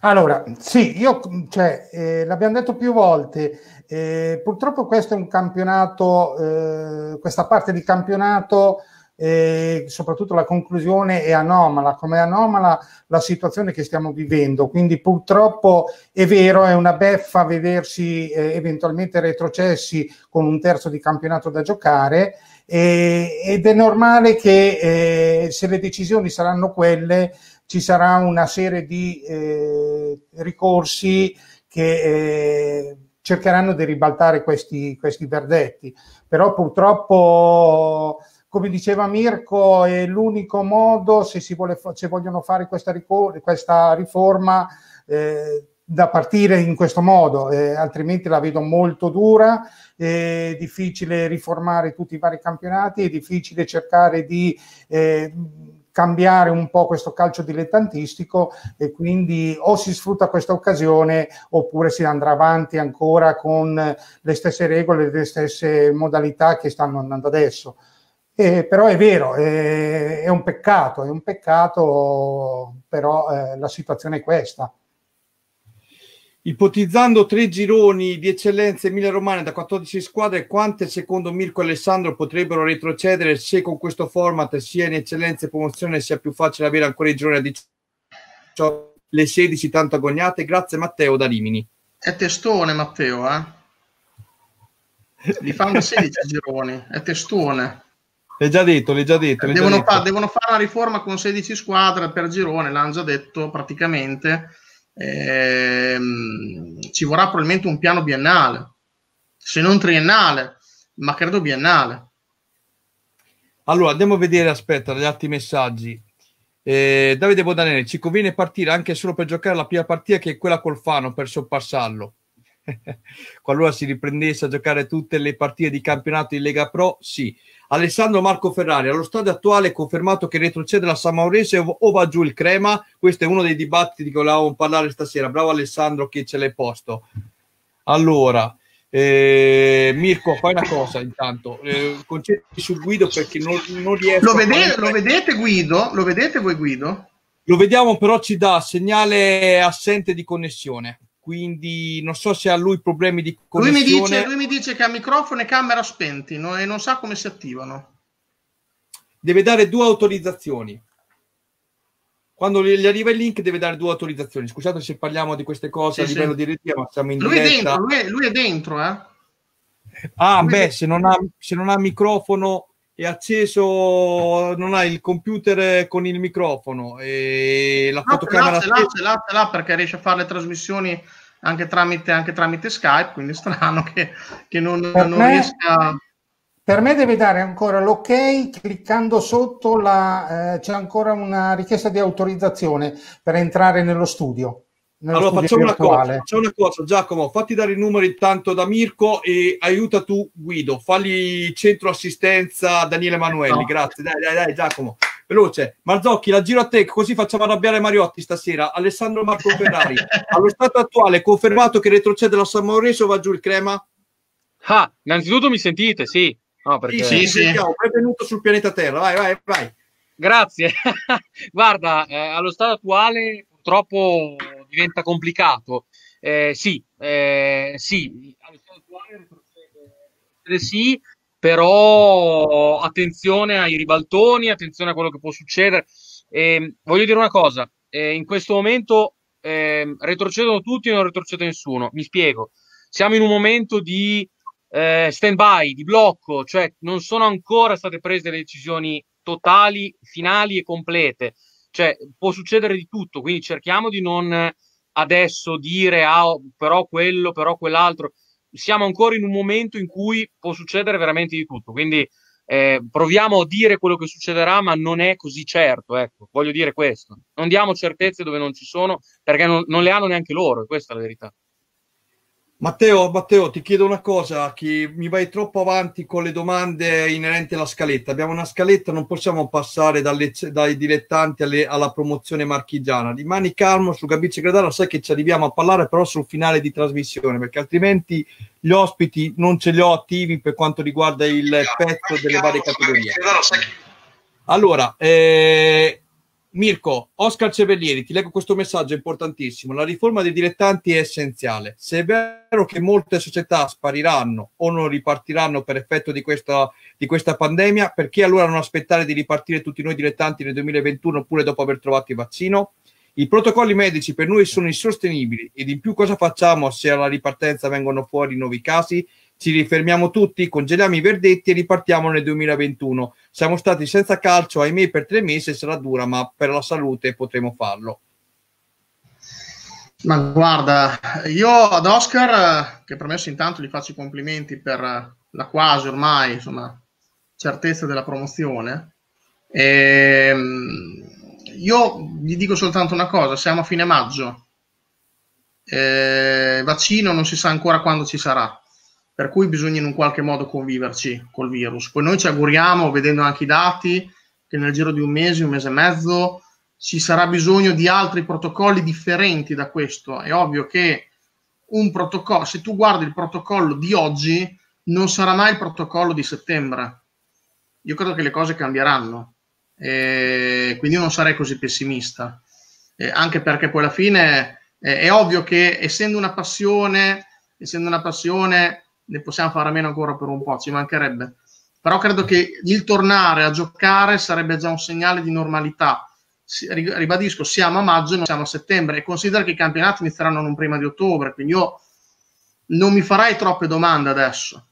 Allora, sì, io, cioè, eh, l'abbiamo detto più volte, eh, purtroppo questo è un campionato, eh, questa parte di campionato, eh, soprattutto la conclusione è anomala, come è anomala la situazione che stiamo vivendo, quindi purtroppo è vero, è una beffa vedersi eh, eventualmente retrocessi con un terzo di campionato da giocare ed è normale che eh, se le decisioni saranno quelle ci sarà una serie di eh, ricorsi che cercheranno di ribaltare questi, questi verdetti. Però purtroppo, come diceva Mirko, è l'unico modo, se, si vuole, se vogliono fare questa, ricor- questa riforma, eh, da partire in questo modo, eh, altrimenti la vedo molto dura, è difficile riformare tutti i vari campionati, è difficile cercare di eh, cambiare un po' questo calcio dilettantistico e quindi o si sfrutta questa occasione oppure si andrà avanti ancora con le stesse regole, le stesse modalità che stanno andando adesso. Eh, però è vero, è, è, un peccato, è un peccato, però eh, la situazione è questa. Ipotizzando tre gironi di eccellenza Emilia Romagna da 14 squadre, quante secondo Mirko e Alessandro potrebbero retrocedere se con questo format sia in eccellenza e promozione sia più facile avere ancora i gironi a 18, le 16 tanto agognate? Grazie Matteo da Rimini. È testone Matteo, eh? Li fanno 16 gironi, è testone. L'hai già detto, l'hai già detto. L'hai devono, già detto. Fa, devono fare una riforma con 16 squadre per girone, l'hanno già detto praticamente ehm, ci vorrà probabilmente un piano biennale, se non triennale, ma credo biennale. Allora, andiamo a vedere, aspetta, gli altri messaggi. Eh, Davide Bodanelli, ci conviene partire anche solo per giocare la prima partita che è quella col Fano per sorpassarlo. Qualora si riprendesse a giocare tutte le partite di campionato in Lega Pro, sì. Alessandro Marco Ferrari, allo stadio attuale è confermato che retrocede la San Maurese o va giù il Crema? Questo è uno dei dibattiti di cui volevamo parlare stasera. Bravo Alessandro che ce l'hai posto. Allora, eh, Mirko, fai una cosa intanto, eh, concetti su Guido perché non, non riesco lo vedete, lo vedete Guido? Lo vedete voi Guido? Lo vediamo però ci dà segnale assente di connessione quindi non so se ha lui problemi di connessione. Lui mi dice, lui mi dice che ha microfono e camera spenti no? e non sa come si attivano. Deve dare due autorizzazioni. Quando gli arriva il link deve dare due autorizzazioni. Scusate se parliamo di queste cose sì, a livello sì. di regia, ma siamo in lui diretta. È dentro, lui, è, lui è dentro, eh? Ah, lui beh, se non, ha, se non ha microfono è acceso, non ha il computer con il microfono e la no, fotocamera... Ce l'ha, ce l'ha, ce l'ha perché riesce a fare le trasmissioni anche tramite, anche tramite Skype, quindi è strano che, che non, non me, riesca... Per me deve dare ancora l'ok cliccando sotto la, eh, c'è ancora una richiesta di autorizzazione per entrare nello studio. Allora facciamo una, cosa, facciamo una cosa, Giacomo, fatti dare i numeri intanto da Mirko e aiuta tu Guido, falli centro assistenza Daniele Emanuelli, No. grazie, dai, dai, dai, Giacomo, veloce. Marzocchi, la giro a te, così facciamo arrabbiare Mariotti stasera. Alessandro Marco Ferrari, allo stato attuale confermato che retrocede la San Maurizio va giù il crema? Ah, innanzitutto mi sentite? Sì. No, perché... Sì, sì, sentiamo, benvenuto sul pianeta Terra, vai, vai, vai. Grazie. Guarda, eh, allo stato attuale purtroppo diventa complicato. Eh, sì, eh, sì, sì, però attenzione ai ribaltoni, attenzione a quello che può succedere. E, voglio dire una cosa, eh, in questo momento eh, retrocedono tutti e non retrocede nessuno. Mi spiego. Siamo in un momento di eh, stand-by, di blocco, cioè non sono ancora state prese le decisioni totali, finali e complete. Cioè, può succedere di tutto, quindi cerchiamo di non adesso dire ah, però quello, però quell'altro. Siamo ancora in un momento in cui può succedere veramente di tutto, quindi eh, proviamo a dire quello che succederà, ma non è così certo, ecco, voglio dire questo. Non diamo certezze dove non ci sono, perché non, non le hanno neanche loro, e questa è la verità. Matteo, Matteo, ti chiedo una cosa, che mi vai troppo avanti con le domande inerenti alla scaletta. Abbiamo una scaletta, non possiamo passare dalle- dai dilettanti alle- alla promozione marchigiana. Rimani calmo su Gabice Gradara, sai che ci arriviamo a parlare però sul finale di trasmissione, perché altrimenti gli ospiti non ce li ho attivi per quanto riguarda il pezzo delle varie categorie. Allora, eh, Mirko, Oscar Cevellieri, ti leggo questo messaggio importantissimo. La riforma dei dilettanti è essenziale. Se è vero che molte società spariranno o non ripartiranno per effetto di questa, di questa pandemia, perché allora non aspettare di ripartire tutti noi dilettanti nel 2021 oppure dopo aver trovato il vaccino? I protocolli medici per noi sono insostenibili ed in più cosa facciamo se alla ripartenza vengono fuori nuovi casi? Ci rifermiamo tutti, congeliamo i verdetti e ripartiamo nel 2021. Siamo stati senza calcio, ahimè, per tre mesi, sarà dura, ma per la salute potremo farlo. Ma guarda, io ad Oscar, che premesso intanto gli faccio i complimenti per la quasi ormai, insomma, certezza della promozione, ehm, io gli dico soltanto una cosa, siamo a fine maggio, eh, vaccino non si sa ancora quando ci sarà, per cui bisogna in un qualche modo conviverci col virus. Poi noi ci auguriamo, vedendo anche i dati, che nel giro di un mese, un mese e mezzo, ci sarà bisogno di altri protocolli differenti da questo. È ovvio che un protocollo, se tu guardi il protocollo di oggi, non sarà mai il protocollo di settembre. Io credo che le cose cambieranno, e quindi io non sarei così pessimista. Eh, anche perché poi alla fine eh, è ovvio che essendo una passione, essendo una passione, ne possiamo fare a meno ancora per un po', ci mancherebbe. Però credo che il tornare a giocare sarebbe già un segnale di normalità. Ribadisco, siamo a maggio, non siamo a settembre e considera che i campionati inizieranno non prima di ottobre, quindi io non mi farei troppe domande adesso.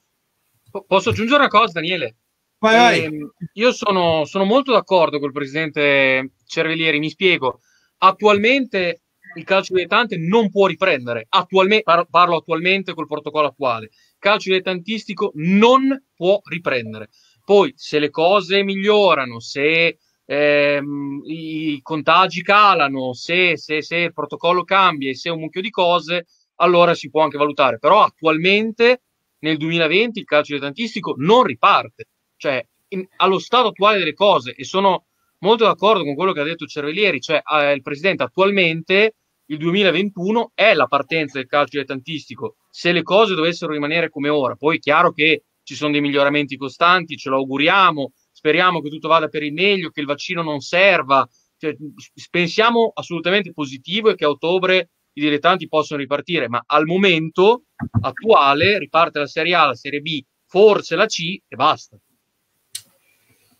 Po- Posso aggiungere una cosa, Daniele? Vai, vai. Ehm, io sono, sono molto d'accordo col presidente Cervellieri, mi spiego. Attualmente il calcio dilettante non può riprendere. Attualmente, par- parlo attualmente col protocollo attuale. Calcio dilettantistico non può riprendere. Poi, se le cose migliorano, se ehm, i contagi calano, se, se- se il protocollo cambia e se un mucchio di cose, allora si può anche valutare. Però attualmente, nel 2020, il calcio dilettantistico non riparte. Cioè, in- allo stato attuale delle cose, e sono molto d'accordo con quello che ha detto Cervellieri, cioè eh, il presidente attualmente il 2021 è la partenza del calcio dilettantistico. Se le cose dovessero rimanere come ora, poi è chiaro che ci sono dei miglioramenti costanti, ce lo auguriamo, speriamo che tutto vada per il meglio, che il vaccino non serva, cioè, pensiamo assolutamente positivo e che a ottobre i dilettanti possono ripartire, ma al momento attuale riparte la Serie A, la Serie B, forse la C e basta.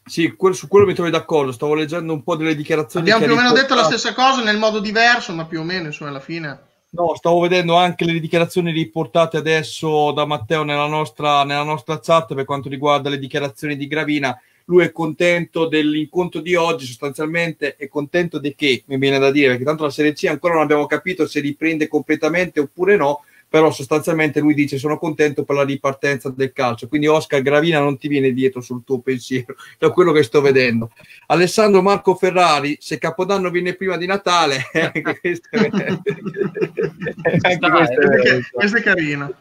Sì, quel- su quello mi trovi d'accordo. Stavo leggendo un po' delle dichiarazioni. Abbiamo più o meno detto la stessa cosa nel modo diverso, ma più o meno, insomma, alla fine. No, stavo vedendo anche le dichiarazioni riportate adesso da Matteo nella nostra, nella nostra chat per quanto riguarda le dichiarazioni di Gravina. Lui è contento dell'incontro di oggi, sostanzialmente è contento di che, mi viene da dire, perché tanto la Serie C ancora non abbiamo capito se riprende completamente oppure no, però sostanzialmente lui dice sono contento per la ripartenza del calcio, quindi Oscar Gravina non ti viene dietro sul tuo pensiero, da quello che sto vedendo. Alessandro Marco Ferrari, se Capodanno viene prima di Natale, anche questo è, questo è, carino.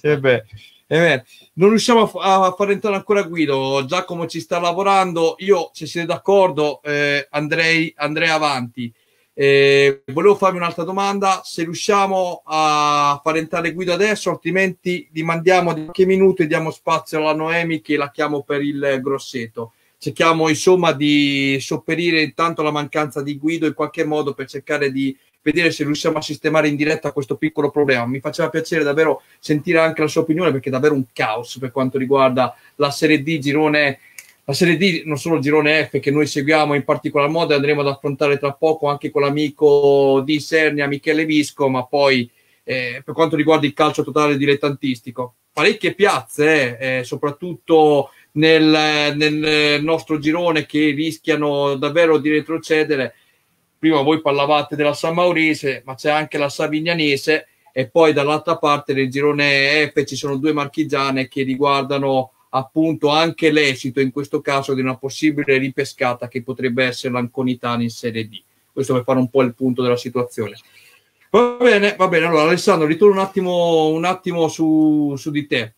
Eh beh, eh non riusciamo a, a, far entrare ancora Guido. Giacomo ci sta lavorando. Io, se siete d'accordo, eh, andrei, andrei avanti. Eh, volevo farvi un'altra domanda. Se riusciamo a far entrare Guido adesso, altrimenti gli mandiamo di qualche minuto e diamo spazio alla Noemi che la chiamo per il grosseto. Cerchiamo insomma di sopperire intanto la mancanza di Guido in qualche modo per cercare di vedere se riusciamo a sistemare in diretta questo piccolo problema. Mi faceva piacere davvero sentire anche la sua opinione perché è davvero un caos per quanto riguarda la Serie D, girone la Serie D, non solo il girone F che noi seguiamo in particolar modo e andremo ad affrontare tra poco anche con l'amico di Sernia, Michele Visco, ma poi eh, per quanto riguarda il calcio totale dilettantistico. Parecchie piazze, eh, eh soprattutto nel, nel nostro girone che rischiano davvero di retrocedere prima voi parlavate della San Maurese, ma c'è anche la Savignanese e poi dall'altra parte del girone F ci sono due marchigiane che riguardano appunto anche l'esito in questo caso di una possibile ripescata che potrebbe essere l'Anconitana in Serie D. Questo per fare un po' il punto della situazione. Va bene, va bene. Allora, Alessandro, ritorno un attimo, un attimo su, su di te.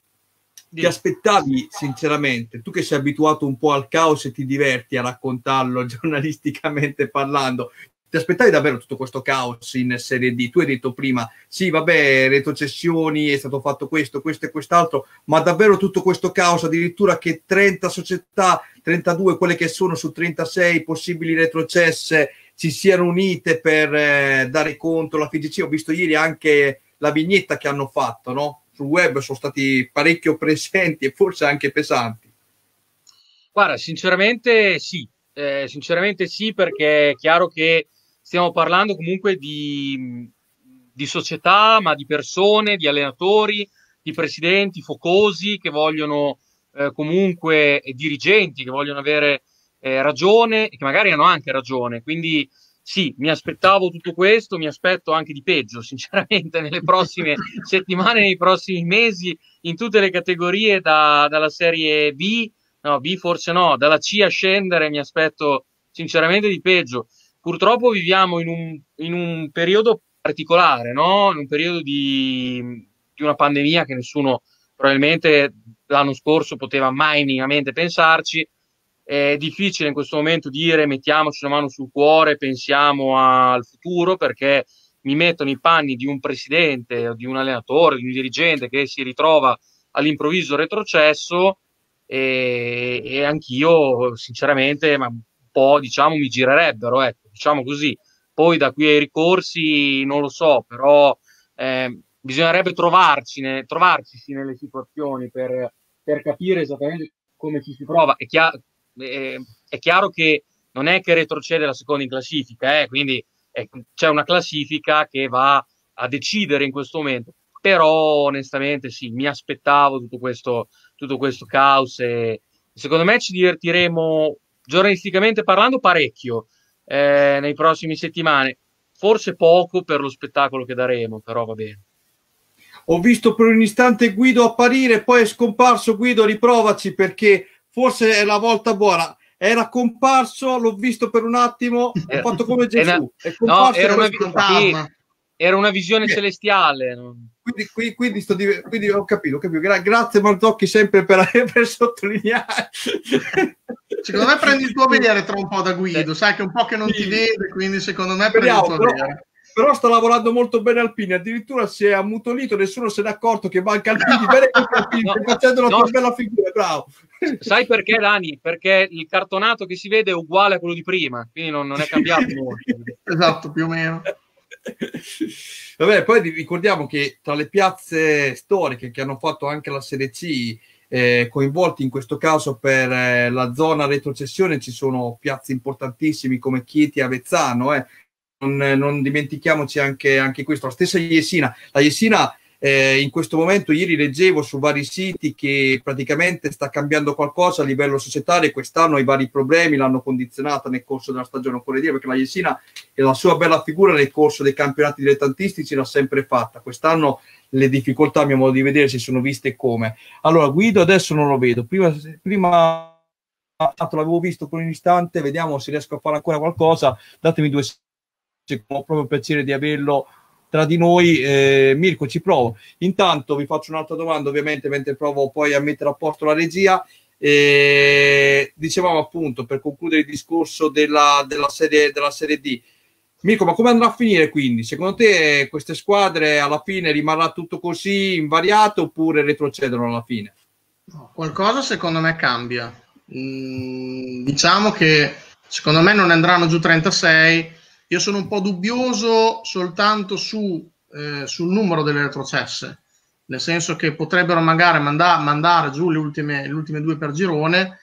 Ti aspettavi sinceramente, tu che sei abituato un po' al caos e ti diverti a raccontarlo giornalisticamente parlando, ti aspettavi davvero tutto questo caos in Serie D? Tu hai detto prima, sì, vabbè, retrocessioni, è stato fatto questo, questo e quest'altro, ma davvero tutto questo caos, addirittura che 30 società, 32, quelle che sono su 36 possibili retrocesse, si siano unite per eh, dare conto alla FIGC. Ho visto ieri anche la vignetta che hanno fatto, no? Sul web sono stati parecchio presenti e forse anche pesanti. Guarda, sinceramente sì, eh, sinceramente sì, perché è chiaro che stiamo parlando comunque di, di società, ma di persone, di allenatori, di presidenti focosi che vogliono eh, comunque dirigenti che vogliono avere eh, ragione e che magari hanno anche ragione. Quindi sì, mi aspettavo tutto questo, mi aspetto anche di peggio, sinceramente, nelle prossime settimane, nei prossimi mesi, in tutte le categorie, da, dalla serie B, no, B forse no, dalla C a scendere, mi aspetto sinceramente di peggio purtroppo viviamo in un, in un periodo particolare, no? in un periodo di, di, una pandemia che nessuno probabilmente l'anno scorso poteva mai minimamente pensarci. È difficile in questo momento dire mettiamoci la mano sul cuore, pensiamo al futuro perché mi mettono i panni di un presidente, di un allenatore, di un dirigente che si ritrova all'improvviso retrocesso e, e anch'io sinceramente ma un po' diciamo mi girerebbero, ecco diciamo così. Poi da qui ai ricorsi non lo so, però eh, bisognerebbe trovarci, ne, trovarci nelle situazioni per, per, capire esattamente come ci si trova. È, chiaro, è, è chiaro che non è che retrocede la seconda in classifica, eh, quindi è, c'è una classifica che va a decidere in questo momento. Però onestamente sì, mi aspettavo tutto questo, tutto questo caos e secondo me ci divertiremo giornalisticamente parlando parecchio eh, nei prossimi settimane. Forse poco per lo spettacolo che daremo, però va bene. Ho visto per un istante Guido apparire, poi è scomparso Guido, riprovaci perché forse è la volta buona. Era comparso, l'ho visto per un attimo, ho fatto come Gesù. Comparso no, era, una, sì, era una visione celestiale. Quindi, quindi, quindi, sto, quindi, ho capito, ho capito. Gra- grazie Marzocchi sempre per, per sottolineare. Secondo me prendi il tuo vedere tra un po' da Guido, sai che è un po' che non ti vede, quindi secondo me prendi il tuo però, vedere. Però sta lavorando molto bene Alpini, addirittura si è ammutolito, nessuno se n'è accorto che manca Alpini, bene Alpini, no, facendo una no. bella figura, bravo. Sai perché Dani? Perché il cartonato che si vede è uguale a quello di prima, quindi non, non è cambiato molto. esatto, più o meno. Vabbè, poi ricordiamo che tra le piazze storiche che hanno fatto anche la Serie C, eh, coinvolti in questo caso per eh, la zona retrocessione, ci sono piazze importantissimi come Chieti e Avezzano. Eh. Non, non, dimentichiamoci anche, anche, questo. La stessa Jesina. La Jesina Eh, in questo momento ieri leggevo su vari siti che praticamente sta cambiando qualcosa a livello societario quest'anno i vari problemi l'hanno condizionata nel corso della stagione, occorre dire, perché la Jesina e la sua bella figura nel corso dei campionati dilettantistici l'ha sempre fatta. Quest'anno le difficoltà, a mio modo di vedere, si sono viste come. Allora, Guido adesso non lo vedo. Prima, prima l'avevo visto per un istante, vediamo se riesco a fare ancora qualcosa. Datemi due secondi, ho proprio piacere di averlo tra di noi. Eh, Mirko, ci provo. Intanto vi faccio un'altra domanda, ovviamente, mentre provo poi a mettere a posto la regia. Eh, dicevamo appunto per concludere il discorso della, della, serie, della Serie D. Mirko, ma come andrà a finire quindi? Secondo te queste squadre alla fine rimarrà tutto così invariato oppure retrocedono alla fine? qualcosa secondo me cambia. Mm, diciamo che secondo me non andranno giù 36. Io sono un po' dubbioso soltanto su, eh, sul numero delle retrocesse, nel senso che potrebbero magari manda- mandare giù le ultime, le ultime due per girone.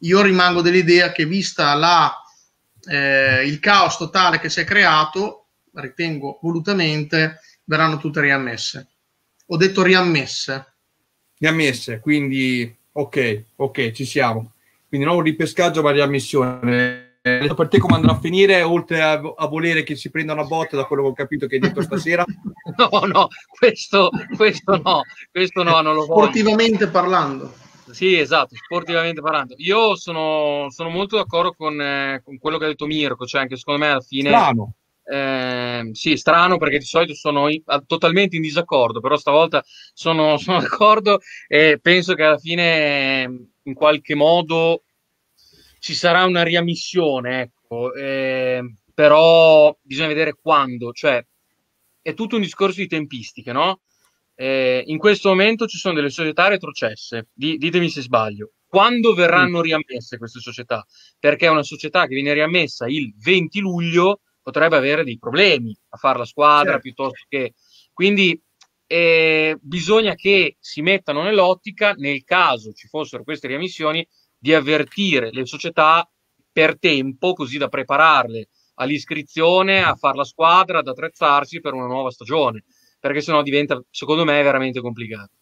Io rimango dell'idea che vista la, eh, il caos totale che si è creato, ritengo volutamente, verranno tutte riammesse. Ho detto riammesse. Riammesse, quindi ok, ok, ci siamo quindi un ripescaggio ma riammissione. Per te come andrà a finire, oltre a, a, volere che si prenda una botta, da quello che ho capito che hai detto stasera? no, no, questo, questo no, questo no, non lo voglio. Sportivamente parlando. Sì, esatto, sportivamente parlando. Io sono, sono molto d'accordo con, eh, con, quello che ha detto Mirko, cioè anche secondo me alla fine... Strano. Eh, sì, strano perché di solito sono in, totalmente in disaccordo, però stavolta sono, sono d'accordo e penso che alla fine in qualche modo ci sarà una riammissione, ecco, eh, però bisogna vedere quando, cioè è tutto un discorso di tempistiche, no? Eh, in questo momento ci sono delle società retrocesse, di, ditemi se sbaglio. Quando verranno riammesse queste società? Perché una società che viene riammessa il 20 luglio potrebbe avere dei problemi a fare la squadra certo. piuttosto che... Quindi eh, bisogna che si mettano nell'ottica, nel caso ci fossero queste riammissioni, di avvertire le società per tempo, così da prepararle all'iscrizione, a fare la squadra, ad attrezzarsi per una nuova stagione, perché sennò diventa, secondo me, veramente complicato.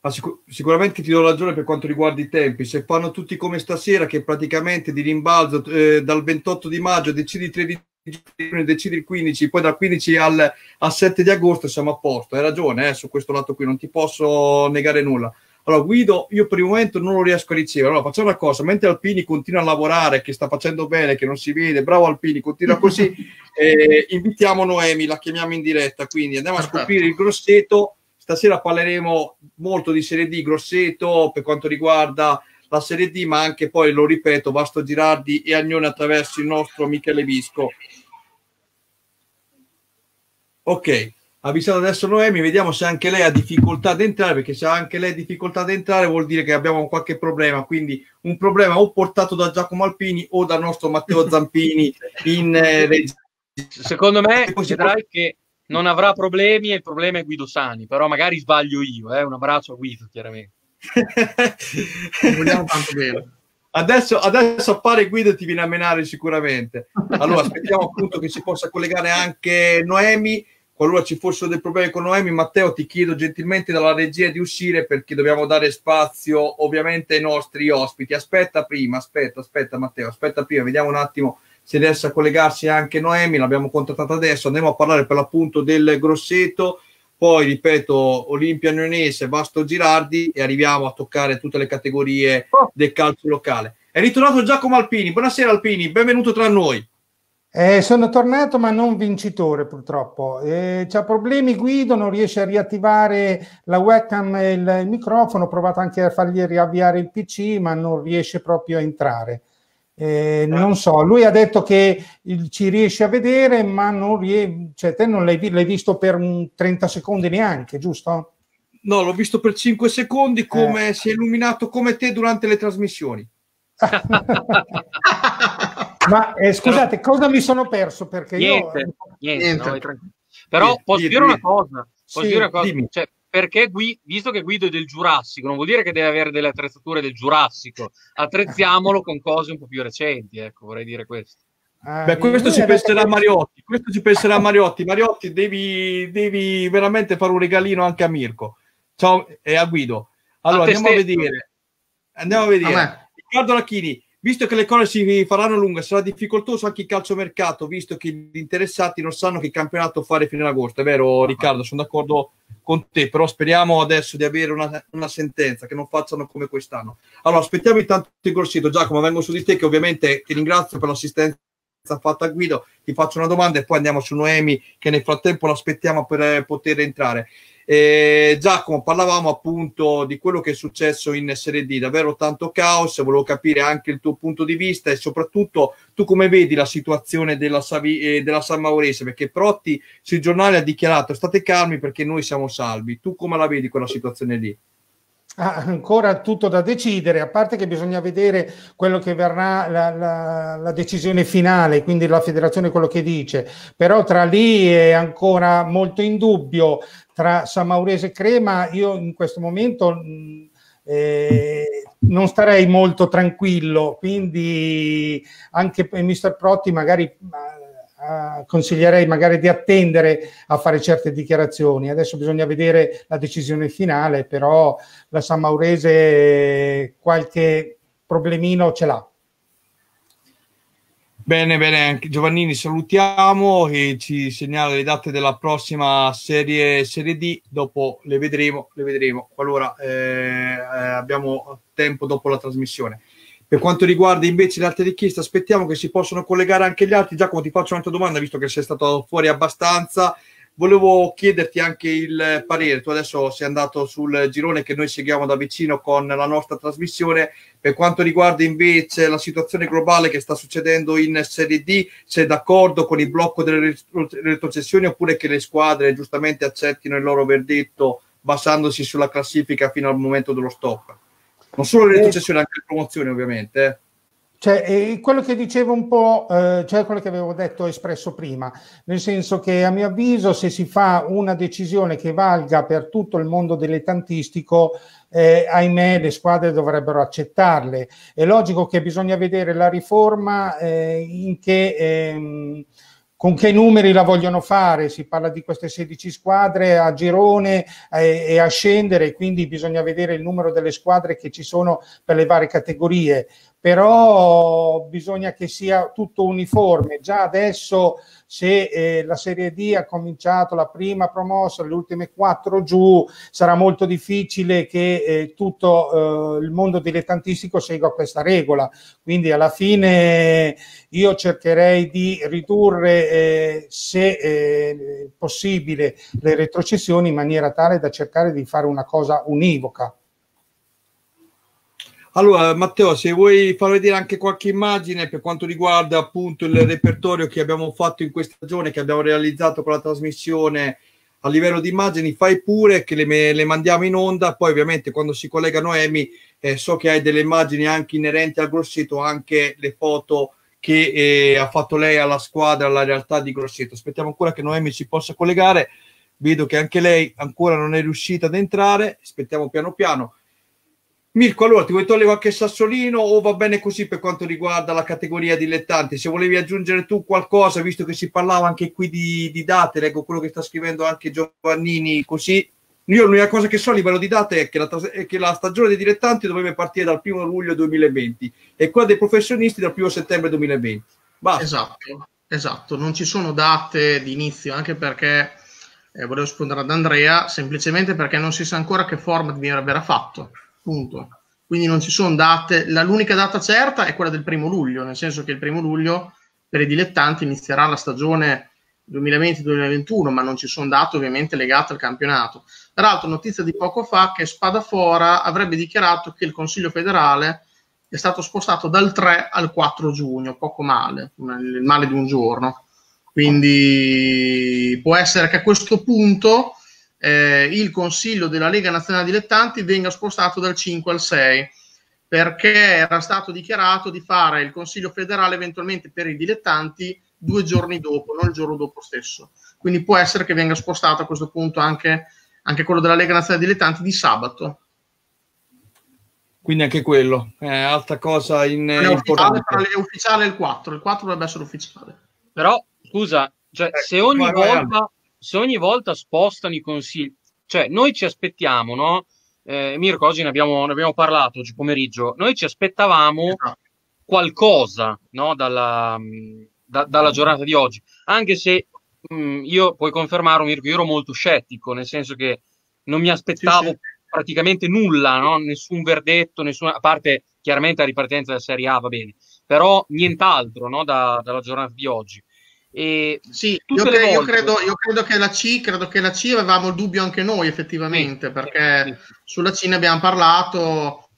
Ma sic- sicuramente ti do ragione per quanto riguarda i tempi. Se fanno tutti come stasera, che praticamente di rimbalzo eh, dal 28 di maggio decidi il 13 giugno, decidi il 15, poi dal 15 al, al 7 di agosto siamo a posto. Hai ragione eh, su questo lato qui, non ti posso negare nulla. Allora, Guido, io per il momento non lo riesco a ricevere. Allora, facciamo una cosa: mentre Alpini continua a lavorare, che sta facendo bene, che non si vede, bravo Alpini, continua così. eh, invitiamo Noemi, la chiamiamo in diretta. Quindi andiamo a scoprire il grosseto. Stasera parleremo molto di Serie D, grosseto per quanto riguarda la Serie D, ma anche poi, lo ripeto, Vasto Girardi e Agnone attraverso il nostro Michele Visco. Ok, avvisato adesso Noemi, vediamo se anche lei ha difficoltà ad entrare, perché se anche lei ha difficoltà ad entrare vuol dire che abbiamo qualche problema, quindi un problema o portato da Giacomo Alpini o dal nostro Matteo Zampini in eh, regia. Secondo me vedrai che non avrà problemi e il problema è Guido Sani, però magari sbaglio io, eh? un abbraccio a Guido chiaramente. vogliamo tanto bene. Adesso, adesso appare Guido e ti viene a menare sicuramente. Allora aspettiamo appunto che si possa collegare anche Noemi qualora ci fossero dei problemi con Noemi, Matteo, ti chiedo gentilmente dalla regia di uscire perché dobbiamo dare spazio ovviamente ai nostri ospiti. Aspetta prima, aspetta, aspetta Matteo, aspetta prima, vediamo un attimo se riesce a collegarsi anche Noemi, l'abbiamo contattata adesso, andiamo a parlare per l'appunto del Grosseto, poi ripeto Olimpia Nionese, Vasto Girardi e arriviamo a toccare tutte le categorie del calcio locale. È ritornato Giacomo Alpini, buonasera Alpini, benvenuto tra noi. Eh, sono tornato ma non vincitore purtroppo. Eh, c'ha problemi Guido, non riesce a riattivare la webcam e il, il, microfono, ho provato anche a fargli riavviare il PC ma non riesce proprio a entrare. Eh, non so, lui ha detto che il, ci riesce a vedere ma non riesce, cioè te non l'hai, l'hai, visto per 30 secondi neanche, giusto? No, l'ho visto per 5 secondi come eh. si è illuminato come te durante le trasmissioni. Ma eh, scusate, cosa mi sono perso? Perché niente, io... niente, niente. No, Però sì, posso sì, dire una cosa, posso sì, dire una cosa, cioè, perché Gui, visto che Guido è del Giurassico, non vuol dire che deve avere delle attrezzature del Giurassico, attrezziamolo con cose un po' più recenti, ecco, vorrei dire questo. Ah, Beh, questo ci detto penserà che- Mariotti, questo ci penserà Mariotti. Mariotti, devi, devi veramente fare un regalino anche a Mirko. Ciao e a Guido. Allora, A andiamo a stesso. vedere. Andiamo a A vedere. Riccardo Lacchini, visto che le cose si faranno lunghe, sarà difficoltoso anche il calciomercato, visto che gli interessati non sanno che campionato fare fino ad agosto. È vero, Riccardo, sono d'accordo con te, però speriamo adesso di avere una, una sentenza che non facciano come quest'anno. Allora, aspettiamo intanto il Gorsetto. Giacomo, vengo su di te, che ovviamente ti ringrazio per l'assistenza fatta a Guido. Ti faccio una domanda e poi andiamo su Noemi, che nel frattempo l'aspettiamo per eh, poter entrare. Eh, Giacomo, parlavamo appunto di quello che è successo in Serie D, davvero tanto caos, volevo capire anche il tuo punto di vista e soprattutto tu come vedi la situazione della, Savi- eh, della San Maurese, perché Protti sui giornali ha dichiarato state calmi perché noi siamo salvi, tu come la vedi quella situazione lì? Ancora tutto da decidere, a parte che bisogna vedere quello che verrà la, la- la decisione finale, quindi la federazione quello che dice, però tra lì è ancora molto in dubbio tra San Maurese e Crema, io in questo momento mh, eh, non starei molto tranquillo, quindi anche per Mister Protti magari eh, consiglierei magari di attendere a fare certe dichiarazioni. Adesso bisogna vedere la decisione finale, però la San Maurese qualche problemino ce l'ha. Bene, bene, anche Giovannini salutiamo e ci segnala le date della prossima serie, serie D, dopo le vedremo, le vedremo qualora eh, eh, abbiamo tempo dopo la trasmissione. Per quanto riguarda invece le altre richieste, aspettiamo che si possano collegare anche gli altri. Giacomo, ti faccio un'altra domanda, visto che sei stato fuori abbastanza. Volevo chiederti anche il parere. Tu adesso sei andato sul girone che noi seguiamo da vicino con la nostra trasmissione. Per quanto riguarda invece la situazione globale che sta succedendo in Serie D, sei d'accordo con il blocco delle retro- retrocessioni oppure che le squadre giustamente accettino il loro verdetto basandosi sulla classifica fino al momento dello stop? Non solo le retrocessioni, anche le promozioni ovviamente. eh. Cioè, eh, quello che dicevo un po', eh, cioè quello che avevo detto espresso prima, nel senso che a mio avviso se si fa una decisione che valga per tutto il mondo dilettantistico, eh, ahimè le squadre dovrebbero accettarle. È logico che bisogna vedere la riforma eh, in che... ehm, con che numeri la vogliono fare? Si parla di queste 16 squadre a girone eh, e a scendere, quindi bisogna vedere il numero delle squadre che ci sono per le varie categorie. Però bisogna che sia tutto uniforme. Già adesso, se eh, la Serie D ha cominciato la prima promossa, le ultime quattro giù, sarà molto difficile che eh, tutto eh, il mondo dilettantistico segua questa regola. Quindi alla fine io cercherei di ridurre, eh, se eh, possibile, le retrocessioni in maniera tale da cercare di fare una cosa univoca. Allora, Matteo, se vuoi far vedere anche qualche immagine per quanto riguarda appunto il repertorio che abbiamo fatto in questa stagione, che abbiamo realizzato con la trasmissione a livello di immagini, fai pure che le, le mandiamo in onda. Poi, ovviamente, quando si collega Noemi, eh, so che hai delle immagini anche inerenti al Grosseto, anche le foto che eh, ha fatto lei alla squadra, alla realtà di Grosseto. Aspettiamo ancora che Noemi si possa collegare. Vedo che anche lei ancora non è riuscita ad entrare. Aspettiamo piano piano. Mirko, allora ti vuoi togliere qualche sassolino o va bene così per quanto riguarda la categoria dilettanti? Se volevi aggiungere tu qualcosa, visto che si parlava anche qui di, di date, leggo quello che sta scrivendo anche Giovannini, così. Io l'unica cosa che so a livello di date è che, la, è che la stagione dei dilettanti dovrebbe partire dal 1 luglio 2020 e quella dei professionisti dal 1 settembre 2020. Basta. Esatto, esatto, non ci sono date di inizio, anche perché eh, volevo rispondere ad Andrea, semplicemente perché non si sa ancora che format verrà fatto, punto. Quindi non ci sono date, l'unica data certa è quella del primo luglio, nel senso che il primo luglio per i dilettanti inizierà la stagione 2020-2021, ma non ci sono date ovviamente legate al campionato. Peraltro, notizia di poco fa che Spadafora avrebbe dichiarato che il Consiglio federale è stato spostato dal 3 al 4 giugno, poco male, il male di un giorno. Quindi può essere che a questo punto eh, il Consiglio della Lega Nazionale Dilettanti venga spostato dal 5 al 6 perché era stato dichiarato di fare il Consiglio federale eventualmente per i dilettanti due giorni dopo, non il giorno dopo stesso. Quindi può essere che venga spostato a questo punto anche, anche quello della Lega Nazionale Dilettanti di sabato. Quindi anche quello è altra cosa in, è. Ufficiale, è ufficiale il 4, il 4 dovrebbe essere ufficiale. Però, scusa, cioè, Eh, se, ogni vai, vai, volta, se ogni volta spostano i consigli, cioè noi ci aspettiamo, no? Eh, Mirko, oggi ne abbiamo, ne abbiamo parlato oggi pomeriggio, noi ci aspettavamo Esatto. qualcosa no? dalla, mh, da- dalla giornata di oggi, anche se mh, io puoi confermarlo, Mirko, io ero molto scettico, nel senso che non mi aspettavo Sì, sì. praticamente nulla, no? nessun verdetto, nessuna, a parte chiaramente la ripartenza della Serie A va bene, però nient'altro no? da- dalla giornata di oggi. E Sì, io, cre- io volte- credo, io credo che la C, credo che la C avevamo il dubbio anche noi effettivamente, perché sulla C ne abbiamo parlato,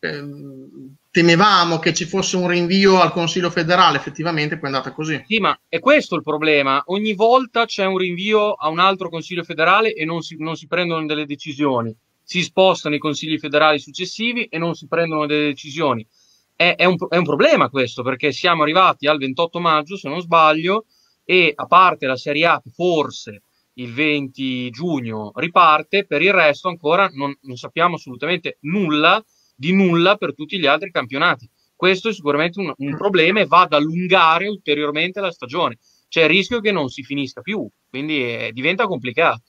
ehm, temevamo che ci fosse un rinvio al Consiglio federale, effettivamente poi è andata così. Sì, ma è questo il problema. Ogni volta c'è un rinvio a un altro consiglio federale e non si, non si prendono delle decisioni. Si spostano i consigli federali successivi e non si prendono delle decisioni. È, è un, è un problema questo, perché siamo arrivati al 28 maggio, se non sbaglio, e a parte la Serie A, che forse il 20 giugno riparte, per il resto ancora non, non sappiamo assolutamente nulla di nulla per tutti gli altri campionati. Questo è sicuramente un, un problema e va ad allungare ulteriormente la stagione. C'è il rischio che non si finisca più, quindi eh, diventa complicato.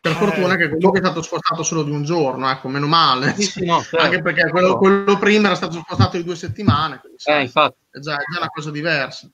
Per fortuna che comunque è stato spostato solo di un giorno, ecco, meno male. Sì, sì, no, certo. Anche perché quello, quello prima era stato spostato di due settimane, quindi, sai, Eh, infatti. è, già, è già una cosa diversa.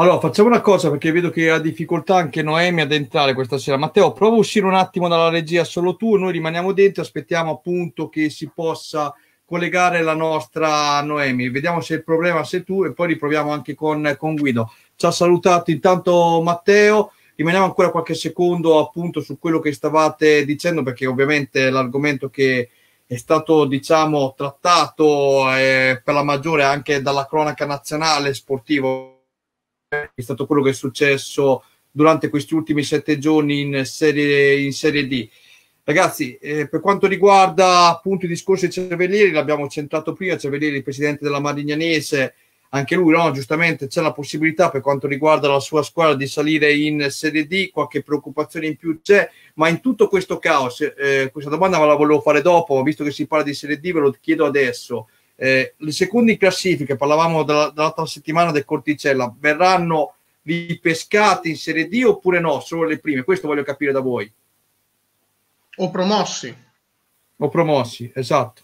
Allora, facciamo una cosa perché vedo che ha difficoltà anche Noemi ad entrare questa sera. Matteo, prova a uscire un attimo dalla regia solo tu, noi rimaniamo dentro, aspettiamo appunto che si possa collegare la nostra Noemi. Vediamo se il problema sei tu e poi riproviamo anche con, con Guido. Ci ha salutato intanto Matteo, rimaniamo ancora qualche secondo appunto su quello che stavate dicendo perché ovviamente l'argomento che è stato diciamo trattato eh, per la maggiore anche dalla cronaca nazionale sportivo è stato quello che è successo durante questi ultimi sette giorni in serie, in serie D. Ragazzi, eh, per quanto riguarda appunto i discorsi di Cervellieri, l'abbiamo centrato prima, Cervellieri, il presidente della Marignanese, anche lui, no? giustamente c'è la possibilità per quanto riguarda la sua squadra di salire in Serie D, qualche preoccupazione in più c'è, ma in tutto questo caos, eh, questa domanda me la volevo fare dopo, visto che si parla di Serie D ve lo chiedo adesso, eh, le seconde in classifica, parlavamo dalla- dall'altra settimana del Corticella, verranno ripescate in Serie D oppure no? Solo le prime? Questo voglio capire da voi. O promossi. O promossi, esatto.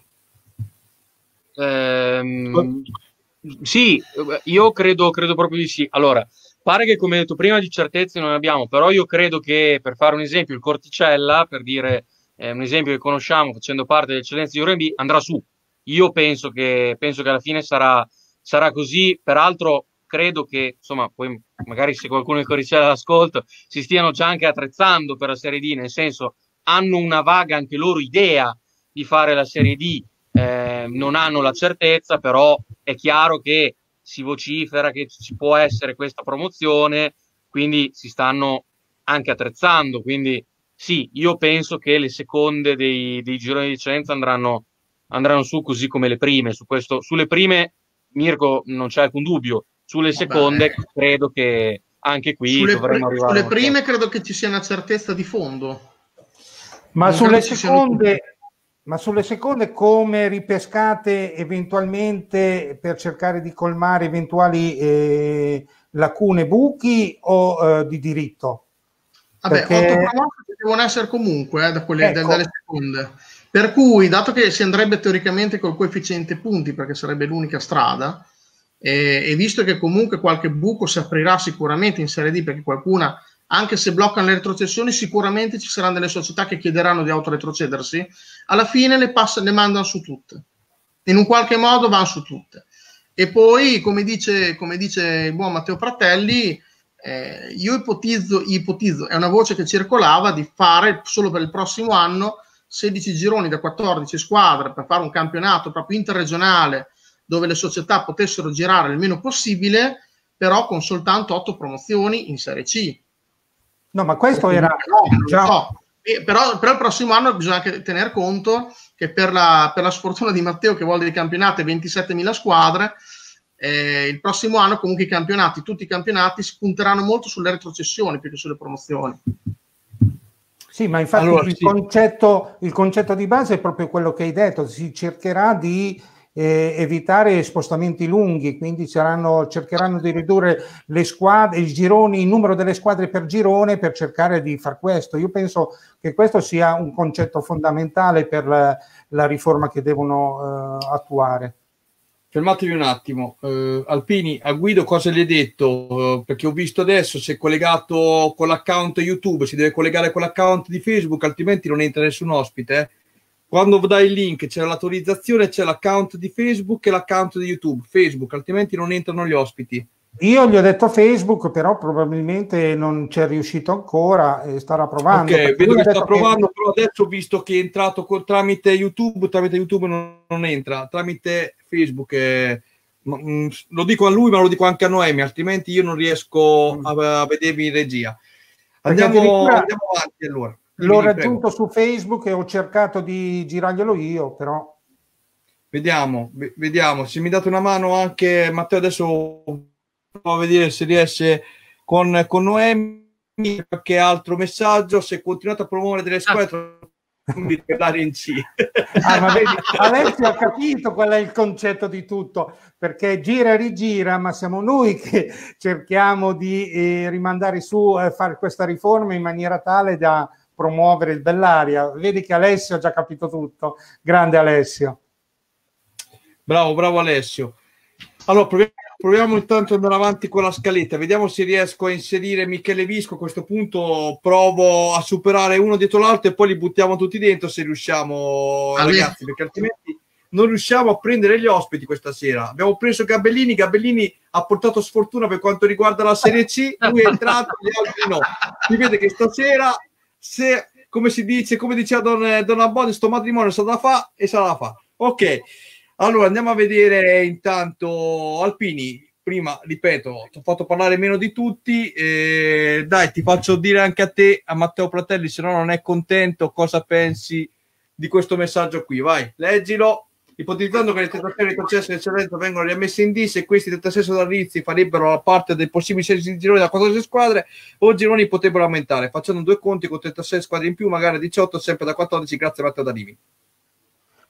Ehm, sì, io credo, credo proprio di sì. Allora, pare che come detto prima di certezze non abbiamo, però io credo che per fare un esempio, il Corticella, per dire eh, un esempio che conosciamo facendo parte dell'eccellenza di Ore B, andrà su. Io penso che, penso che alla fine sarà, sarà così. Peraltro, credo che, insomma, poi magari se qualcuno del Coricella l'ascolta, si stiano già anche attrezzando per la Serie D, nel senso hanno una vaga anche loro idea di fare la Serie D, eh, non hanno la certezza, però è chiaro che si vocifera che ci può essere questa promozione, quindi si stanno anche attrezzando. Quindi sì, io penso che le seconde dei, dei gironi di eccellenza andranno, andranno su così come le prime. Su questo, sulle prime, Mirko, non c'è alcun dubbio. Sulle seconde, credo che anche qui Sulle, dovremmo arrivare. sulle prime credo che ci sia una certezza di fondo. Ma Non sulle, seconde, ma sulle seconde come ripescate eventualmente per cercare di colmare eventuali eh, lacune, buchi o eh, di diritto? Vabbè, Perché- otto promossi ci devono essere comunque eh, da quelle, Ecco. dalle seconde. Per cui, dato che si andrebbe teoricamente col coefficiente punti, perché sarebbe l'unica strada, e, e visto che comunque qualche buco si aprirà sicuramente in Serie D, perché qualcuna, anche se bloccano le retrocessioni, sicuramente ci saranno delle società che chiederanno di autoretrocedersi, alla fine le, pass- le mandano su tutte. In un qualche modo vanno su tutte. E poi, come dice, come dice il buon Matteo Fratelli, eh, io ipotizzo, ipotizzo, è una voce che circolava di fare solo per il prossimo anno 16 gironi da 14 squadre per fare un campionato proprio interregionale dove le società potessero girare il meno possibile, però con soltanto 8 promozioni in Serie C. No, ma questo era no, non lo già- so. E però, però il prossimo anno bisogna anche tener conto che per la, per la sfortuna di Matteo che vuole dei campionati e 27.000 squadre, eh, il prossimo anno comunque i campionati, tutti i campionati si punteranno molto sulle retrocessioni più che sulle promozioni. Sì, ma infatti Allora, il, sì. concetto, il concetto di base è proprio quello che hai detto, si cercherà di eh, evitare spostamenti lunghi, quindi cercheranno di ridurre le squadre, i gironi, il numero delle squadre per girone per cercare di far questo. Io penso che questo sia un concetto fondamentale per la, la riforma che devono eh, attuare. Fermatevi un attimo. Eh, Alpini, a Guido cosa gli hai detto? Eh, perché ho visto adesso se è collegato con l'account YouTube, si deve collegare con l'account di Facebook, altrimenti non entra nessun ospite. eh. Quando dai il link c'è l'autorizzazione, c'è l'account di Facebook e l'account di YouTube. Facebook, altrimenti non entrano gli ospiti. Io gli ho detto Facebook, però probabilmente non c'è riuscito ancora e starà provando. Ok, vedo che sta detto che- provando, però adesso ho visto che è entrato con- tramite YouTube, tramite YouTube non, non entra, tramite Facebook. eh, ma, mm, lo dico a lui, ma lo dico anche a Noemi, altrimenti io non riesco a, a vedervi in regia. Andiamo, andiamo avanti allora. L'ho raggiunto su Facebook e ho cercato di girarglielo io, però Vediamo, ve- vediamo. Se mi date una mano anche Matteo, adesso a vedere se riesce con, con Noemi. Qualche altro messaggio. Se continuate a promuovere delle squadre, per l'area in C. Ah, ma vedi, Alessio ha capito qual è il concetto di tutto, perché gira e rigira, ma siamo noi che cerchiamo di eh, rimandare su e fare questa riforma in maniera tale da promuovere il Bellaria. Vedi che Alessio ha già capito tutto. Grande Alessio. Bravo, bravo Alessio. Allora, proviamo, proviamo intanto ad andare avanti con la scaletta. Vediamo se riesco a inserire Michele Visco. A questo punto provo a superare uno dietro l'altro e poi li buttiamo tutti dentro se riusciamo, Ale- ragazzi, perché altrimenti non riusciamo a prendere gli ospiti questa sera. Abbiamo preso Gabellini. Gabellini ha portato sfortuna per quanto riguarda la Serie C. Lui è entrato, gli altri no. Si vede che stasera, se, come si dice, come diceva Don, Don Abbondio, sto matrimonio sarà da fa e sarà da fa. Ok. Allora andiamo a vedere intanto Alpini. Prima, ripeto, ti ho fatto parlare meno di tutti. eh, dai, ti faccio dire anche a te, a Matteo Fratelli, se no non è contento, cosa pensi di questo messaggio qui. Vai, leggilo. Ipotizzando che le tentazioni di processo di eccellenza vengono riammesse in D, se questi 36 sodalizi farebbero la parte dei possibili 16 gironi da 14 squadre, o gironi potrebbero aumentare, facendo due conti con 36 squadre in più, magari 18, sempre da 14, grazie a Matteo D'Arimi.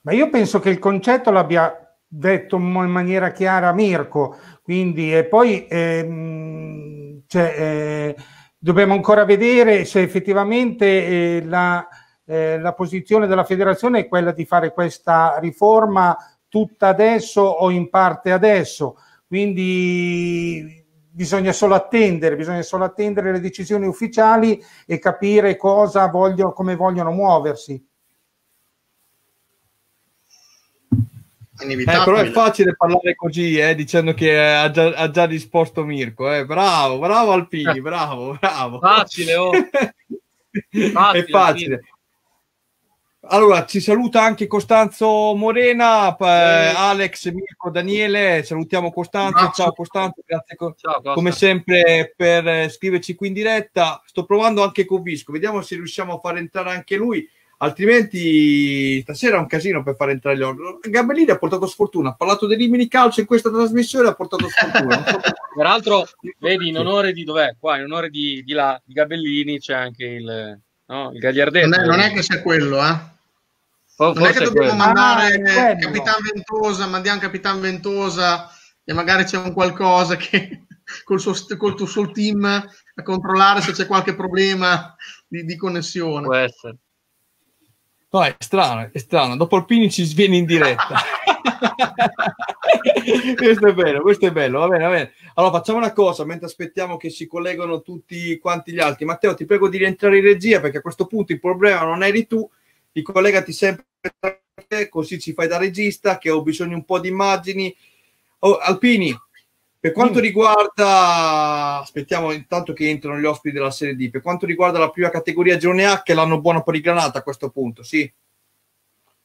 Ma io penso che il concetto l'abbia detto in maniera chiara Mirko, quindi e poi ehm, cioè, eh, dobbiamo ancora vedere se effettivamente eh, la, eh, la posizione della federazione è quella di fare questa riforma tutta adesso o in parte adesso. Quindi bisogna solo attendere, bisogna solo attendere le decisioni ufficiali e capire cosa vogliono, come vogliono muoversi. Eh, però è facile parlare così, eh, dicendo che ha già, ha già risposto Mirko. Eh. Bravo, bravo Alpini, bravo, bravo. Facile, oh. è Facile, facile. Allora, ci saluta anche Costanzo Morena, eh, Alex, Mirko, Daniele. Salutiamo Costanzo. Ciao Costanzo, grazie co- come sempre per scriverci qui in diretta. Sto provando anche con Visco, vediamo se riusciamo a far entrare anche lui. Altrimenti stasera è un casino per far entrare gli altri. Gabellini ha portato sfortuna, ha parlato dei rimini calcio in questa trasmissione, ha portato sfortuna. Peraltro, vedi, in onore di dov'è? Qua, in onore di, di là, di Gabellini, c'è anche il, no, il Gagliardetto. Non è, non è che sia quello, eh. Oh, non è che dobbiamo quello. mandare Ah. Capitan Ventosa, mandiamo Capitan Ventosa e magari c'è un qualcosa che col suo, col tuo- suo team a controllare se c'è qualche problema di, di connessione. Può essere. No, è strano, è strano. Dopo Alpini ci sviene in diretta. questo è bello, questo è bello. Va bene, va bene. Allora facciamo una cosa, mentre aspettiamo che si collegano tutti quanti gli altri. Matteo, ti prego di rientrare in regia perché a questo punto il problema non eri tu. Ricollegati sempre a te, così ci fai da regista che ho bisogno un po' di immagini. Oh, Alpini, per quanto riguarda, aspettiamo intanto che entrano gli ospiti della Serie D, per quanto riguarda la prima categoria girone A, che l'hanno buono per il Granata a questo punto, sì.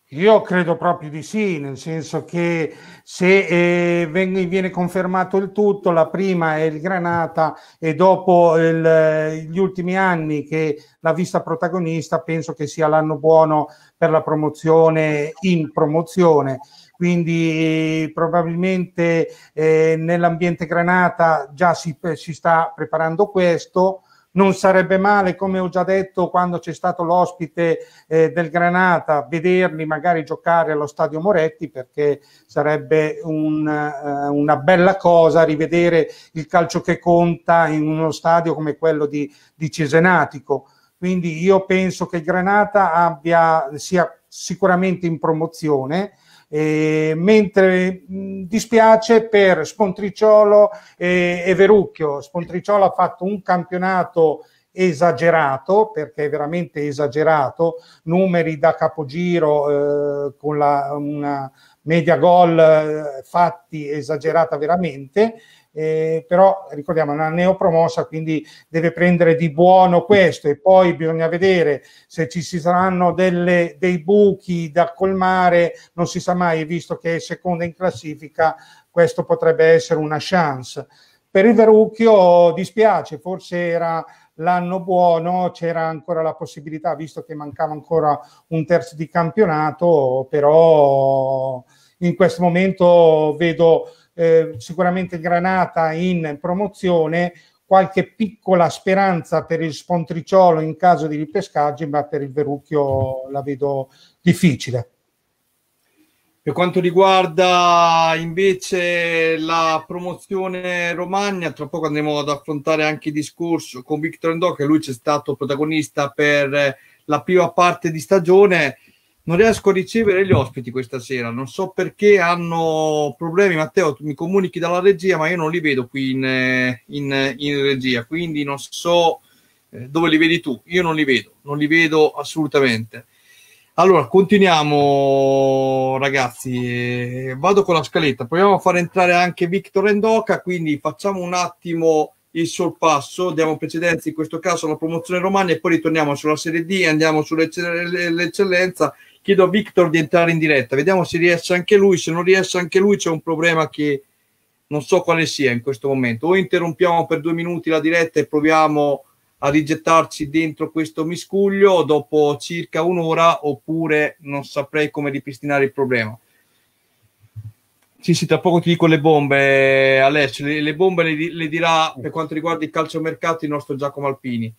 Io credo proprio di sì, nel senso che se eh, viene confermato il tutto, la prima è il Granata e dopo il- gli ultimi anni che l'ha vista protagonista, penso che sia l'anno buono per la promozione in promozione. Quindi eh, probabilmente eh, nell'ambiente Granata già si, si sta preparando questo, non sarebbe male, come ho già detto quando c'è stato l'ospite eh, del Granata, vederli magari giocare allo Stadio Moretti perché sarebbe un, eh, una bella cosa rivedere il calcio che conta in uno stadio come quello di, di Cesenatico. Quindi io penso che il Granata abbia, sia sicuramente in promozione, eh, mentre mh, dispiace per Spontriciolo e, e Verucchio. Spontriciolo ha fatto un campionato esagerato perché è veramente esagerato numeri da capogiro eh, con la, una media gol eh, fatti esagerata veramente eh, però ricordiamo una neopromossa quindi deve prendere di buono questo. E poi bisogna vedere se ci saranno delle, dei buchi da colmare non si sa mai visto che è seconda in classifica questo potrebbe essere una chance. Per il Verucchio dispiace forse era l'anno buono c'era ancora la possibilità visto che mancava ancora un terzo di campionato però in questo momento vedo eh, sicuramente Granata in promozione, qualche piccola speranza per il Spontriciolo in caso di ripescaggi, ma per il Verucchio la vedo difficile. Per quanto riguarda invece la promozione Romagna, tra poco andremo ad affrontare anche il discorso con Victor Endò, che lui c'è stato protagonista per la prima parte di stagione non riesco a ricevere gli ospiti questa sera. Non so perché hanno problemi. Matteo, tu mi comunichi dalla regia, ma io non li vedo qui in, eh, in, in regia, quindi non so eh, dove li vedi tu. Io non li vedo, non li vedo assolutamente. Allora, continuiamo ragazzi, eh, vado con la scaletta, proviamo a far entrare anche Victor Endoca, quindi facciamo un attimo il sorpasso, diamo precedenza in questo caso alla promozione romana e poi ritorniamo sulla Serie D andiamo sull'eccellenza chiedo a Victor di entrare in diretta, vediamo se riesce anche lui, se non riesce anche lui c'è un problema che non so quale sia in questo momento, o interrompiamo per due minuti la diretta e proviamo a rigettarci dentro questo miscuglio dopo circa un'ora oppure non saprei come ripristinare il problema. Sì, sì, tra poco ti dico le bombe, Alessio. Le, le bombe le, le, dirà per quanto riguarda il calciomercato il nostro Giacomo Alpini.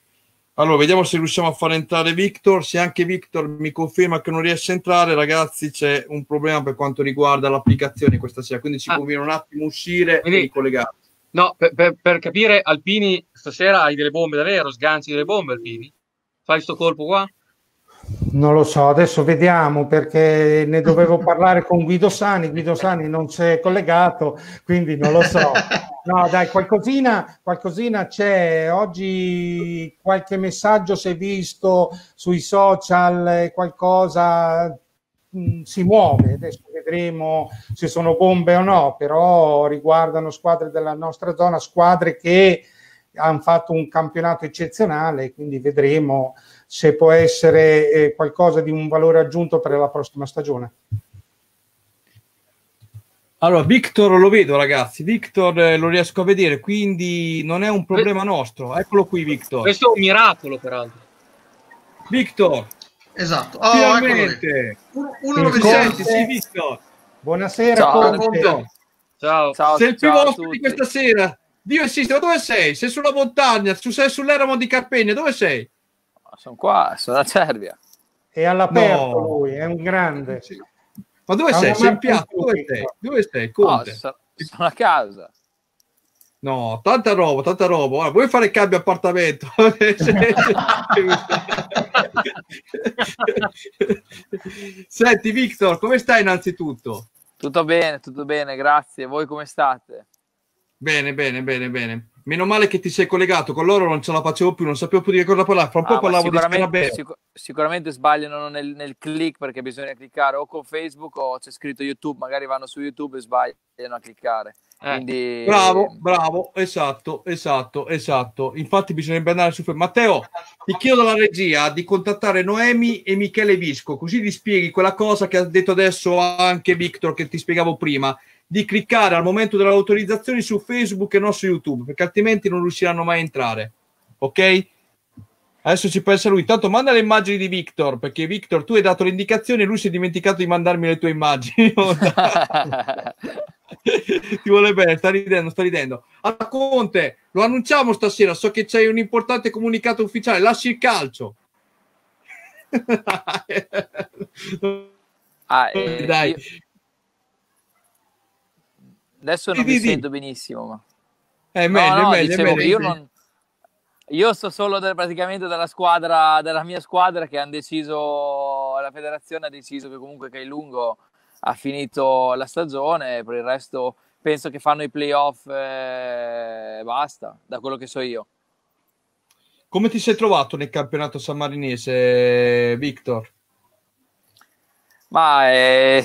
Allora, vediamo se riusciamo a far entrare Victor. Se anche Victor mi conferma che non riesce a entrare, ragazzi, c'è un problema per quanto riguarda l'applicazione questa sera. Quindi ci ah. conviene un attimo uscire quindi, e ricollegare. No, per, per, per, capire, Alpini, stasera hai delle bombe davvero? Sganci delle bombe, Alpini? Fai sto colpo qua? Non lo so, adesso vediamo perché ne dovevo parlare con Guido Sani, Guido Sani non si è collegato, quindi non lo so. No, dai, qualcosina, qualcosina c'è. Oggi qualche messaggio si è visto sui social, qualcosa mh, mm, si muove. Adesso vedremo se sono bombe o no, però riguardano squadre della nostra zona, squadre che hanno fatto un campionato eccezionale, quindi vedremo se può essere eh, qualcosa di un valore aggiunto per la prossima stagione. Allora, Victor lo vedo, ragazzi. Victor eh, lo riesco a vedere, quindi non è un problema nostro. Eccolo qui, Victor. Questo è un miracolo, peraltro. Victor. Esatto. Oh, Finalmente. Uno, uno lo senti, sì, Victor. Buonasera, ciao. Ciao. ciao. Sei il primo ospite di questa sera. Dio esiste, ma dove sei? Sei sulla montagna, sei sull'eramo di Carpegna, dove sei? Sono qua, sono a Cervia. È all'aperto no. lui, è un grande. Sì. Ma dove sei? Sei in piazza? Dove sei? Dove sei? Conte? No, sono a casa. No, tanta roba, tanta roba. Ora, vuoi fare cambio appartamento? Senti, Victor, come stai innanzitutto? Tutto bene, tutto bene, grazie. Voi come state? Bene, bene, bene, bene. Meno male che ti sei collegato con loro, non ce la facevo più, non sapevo più di che cosa parlare. Fra un po' ah, parlavo di Scarabeo. Sic- sicuramente sbagliano nel, nel, click perché bisogna cliccare o con Facebook o c'è scritto YouTube. Magari vanno su YouTube e sbagliano a cliccare. Eh. Quindi... Bravo, bravo, esatto, esatto, esatto. Infatti bisognerebbe andare su. Matteo, ti chiedo dalla regia di contattare Noemi e Michele Visco, così ti spieghi quella cosa che ha detto adesso anche Victor, che ti spiegavo prima di cliccare al momento dell'autorizzazione su Facebook e non su YouTube, perché altrimenti non riusciranno mai a entrare. Ok? Adesso ci pensa lui. Intanto manda le immagini di Victor, perché Victor tu hai dato le indicazioni e lui si è dimenticato di mandarmi le tue immagini. Ti vuole bene, sta ridendo, sta ridendo. Allora, Conte, lo annunciamo stasera, so che c'è un importante comunicato ufficiale, lasci il calcio. Ah, eh, Dai. io- Adesso non Di, mi di. sento benissimo, ma... È No, meglio, no, è meglio, dicevo è meglio. io non... Io sto solo del- praticamente della squadra, della mia squadra che hanno deciso, la federazione ha deciso che comunque Cailungo ha finito la stagione, per il resto penso che fanno i playoff e basta, da quello che so io. Come ti sei trovato nel campionato sammarinese, Victor? Ma eh,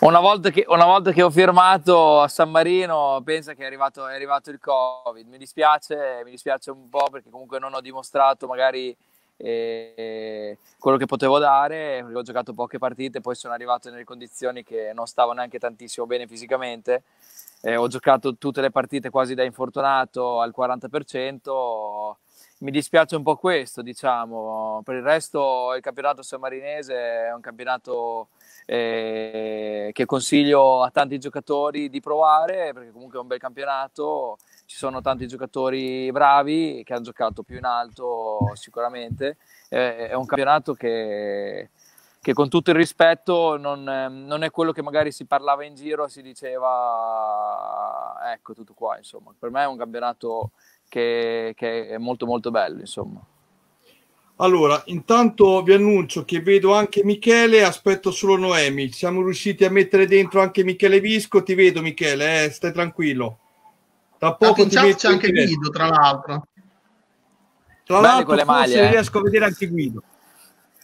una, volta che, una volta che ho firmato a San Marino, pensa che è arrivato, è arrivato il Covid. Mi dispiace, mi dispiace un po' perché comunque non ho dimostrato magari eh, quello che potevo dare, ho giocato poche partite, poi sono arrivato nelle condizioni che non stavo neanche tantissimo bene fisicamente. Eh, ho giocato tutte le partite quasi da infortunato al 40%. Mi dispiace un po' questo, diciamo. Per il resto, il campionato sammarinese è un campionato eh, che consiglio a tanti giocatori di provare perché comunque è un bel campionato. Ci sono tanti giocatori bravi che hanno giocato più in alto, sicuramente. Eh, è un campionato che, che con tutto il rispetto non, non è quello che magari si parlava in giro, si diceva, ecco tutto qua, insomma. Per me è un campionato che, che è molto molto bello, insomma. Allora, intanto vi annuncio che vedo anche Michele, aspetto solo Noemi. Siamo riusciti a mettere dentro anche Michele Visco. Ti vedo, Michele, eh, stai tranquillo. Tra poco ti c'è anche. Guido, tra l'altro. Tra Belli l'altro, con le forse maglie, eh. riesco a vedere anche Guido.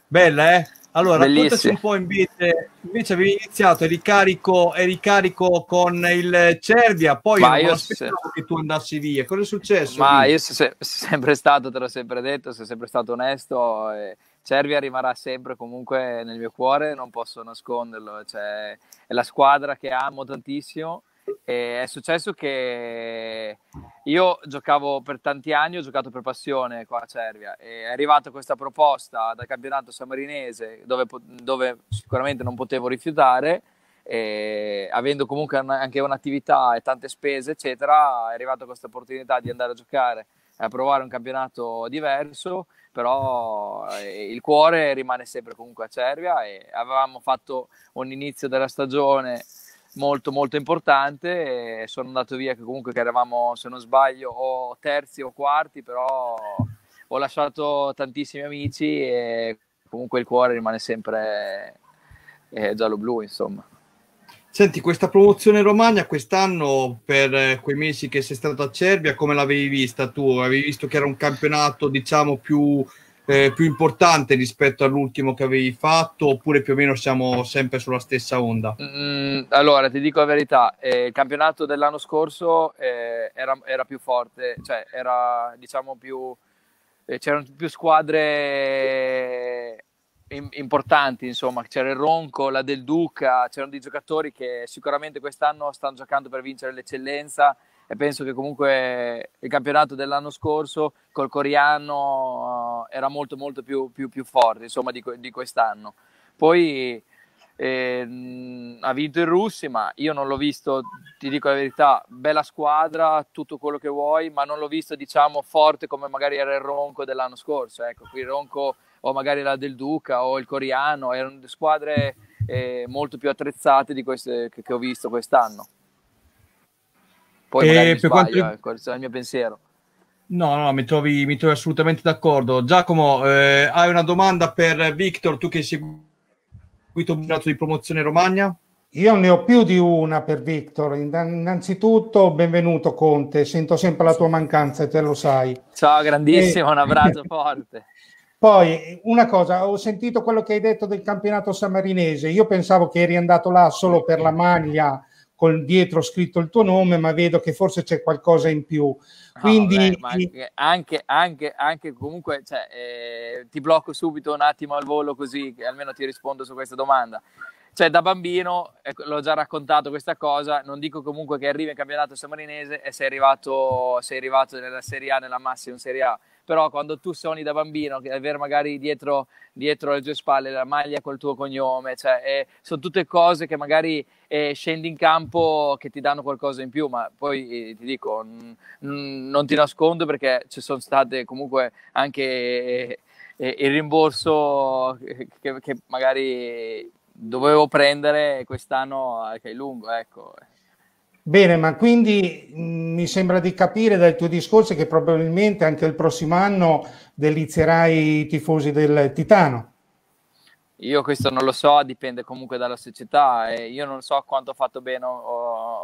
Bella, eh? Allora, raccontaci Bellissime. un po' invece, invece avevi iniziato il ricarico, ricarico con il Cervia, poi Ma non aspettavo che tu andassi via. Cosa è successo? Ma lì? io sono se- sempre stato, te l'ho sempre detto, sono sempre stato onesto. E Cervia rimarrà sempre comunque nel mio cuore, non posso nasconderlo. Cioè, è la squadra che amo tantissimo. E è successo che io giocavo per tanti anni, ho giocato per passione qua a Cervia. E è arrivata questa proposta dal campionato sammarinese dove, dove sicuramente non potevo rifiutare e avendo comunque un- anche un'attività e tante spese, eccetera, è arrivata questa opportunità di andare a giocare e a provare un campionato diverso, però eh, il cuore rimane sempre comunque a Cervia e avevamo fatto un inizio della stagione molto molto importante e sono andato via che comunque che eravamo se non sbaglio o terzi o quarti però ho lasciato tantissimi amici e comunque il cuore rimane sempre eh, giallo-blu insomma Senti, questa promozione Romagna quest'anno, per eh, quei mesi che sei stato a Cervia, come l'avevi vista tu? Avevi visto che era un campionato, diciamo, più, eh, più importante rispetto all'ultimo che avevi fatto, oppure più o meno siamo sempre sulla stessa onda? Mm, allora, ti dico la verità, eh, il campionato dell'anno scorso eh, era, era più forte, cioè era diciamo più, eh, c'erano più squadre im- importanti, insomma, c'era il Ronco, la del Duca, c'erano dei giocatori che sicuramente quest'anno stanno giocando per vincere l'eccellenza e penso che comunque il campionato dell'anno scorso col Coriano eh, era molto molto più, più, più forte, insomma, di, di quest'anno. Poi Ehm, ha vinto il Russi, ma io non l'ho visto, ti dico la verità, bella squadra, tutto quello che vuoi, ma non l'ho visto, diciamo, forte come magari era il Ronco dell'anno scorso. Ecco, qui il Ronco o magari la del Duca o il Coriano, erano squadre eh, molto più attrezzate di queste che, che ho visto quest'anno. Poi E per quanto sbaglio, rig- eh, questo è il mio pensiero. No, no, mi trovi, mi trovi assolutamente d'accordo. Giacomo, eh, hai una domanda per Victor, tu che hai seguito il campionato di promozione in Romagna? Io ne ho più di una per Victor. Inna- Innanzitutto, benvenuto Conte, sento sempre la tua mancanza e te lo sai. Ciao, grandissimo, Eh. un abbraccio forte. Poi, una cosa, ho sentito quello che hai detto del campionato sammarinese. Io pensavo che eri andato là solo per la maglia con dietro scritto il tuo nome, ma vedo che forse c'è qualcosa in più. No, Quindi, vabbè, ma anche, anche, anche, comunque cioè, eh, ti blocco subito un attimo al volo così almeno ti rispondo su questa domanda. Cioè, da bambino, ecco, l'ho già raccontato questa cosa, non dico comunque che arrivi in campionato sammarinese e sei arrivato, sei arrivato nella Serie A, nella massima Serie A, però quando tu suoni da bambino, che avere magari dietro, dietro le tue spalle la maglia col tuo cognome, cioè, eh, sono tutte cose che magari eh, scendi in campo che ti danno qualcosa in più, ma poi eh, ti dico, n- n- non ti nascondo perché ci sono state comunque anche eh, eh, il rimborso che, che magari dovevo prendere quest'anno che è lungo, ecco. Bene, ma quindi mh, mi sembra di capire dai tuoi discorsi che probabilmente anche il prossimo anno delizierai i tifosi del Titano. Io questo non lo so, dipende comunque dalla società e io non so quanto ho fatto bene o,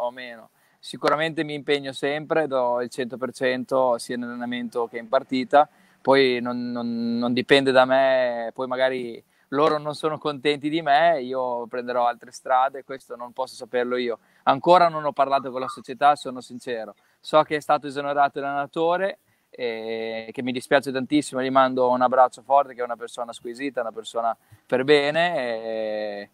o meno. Sicuramente mi impegno sempre, do il 100% sia in allenamento che in partita, poi non, non, non dipende da me, poi magari loro non sono contenti di me, io prenderò altre strade, questo non posso saperlo io. Ancora non ho parlato con la società, sono sincero. So che è stato esonerato l'allenatore, e che mi dispiace tantissimo, gli mando un abbraccio forte, che è una persona squisita, una persona per bene. E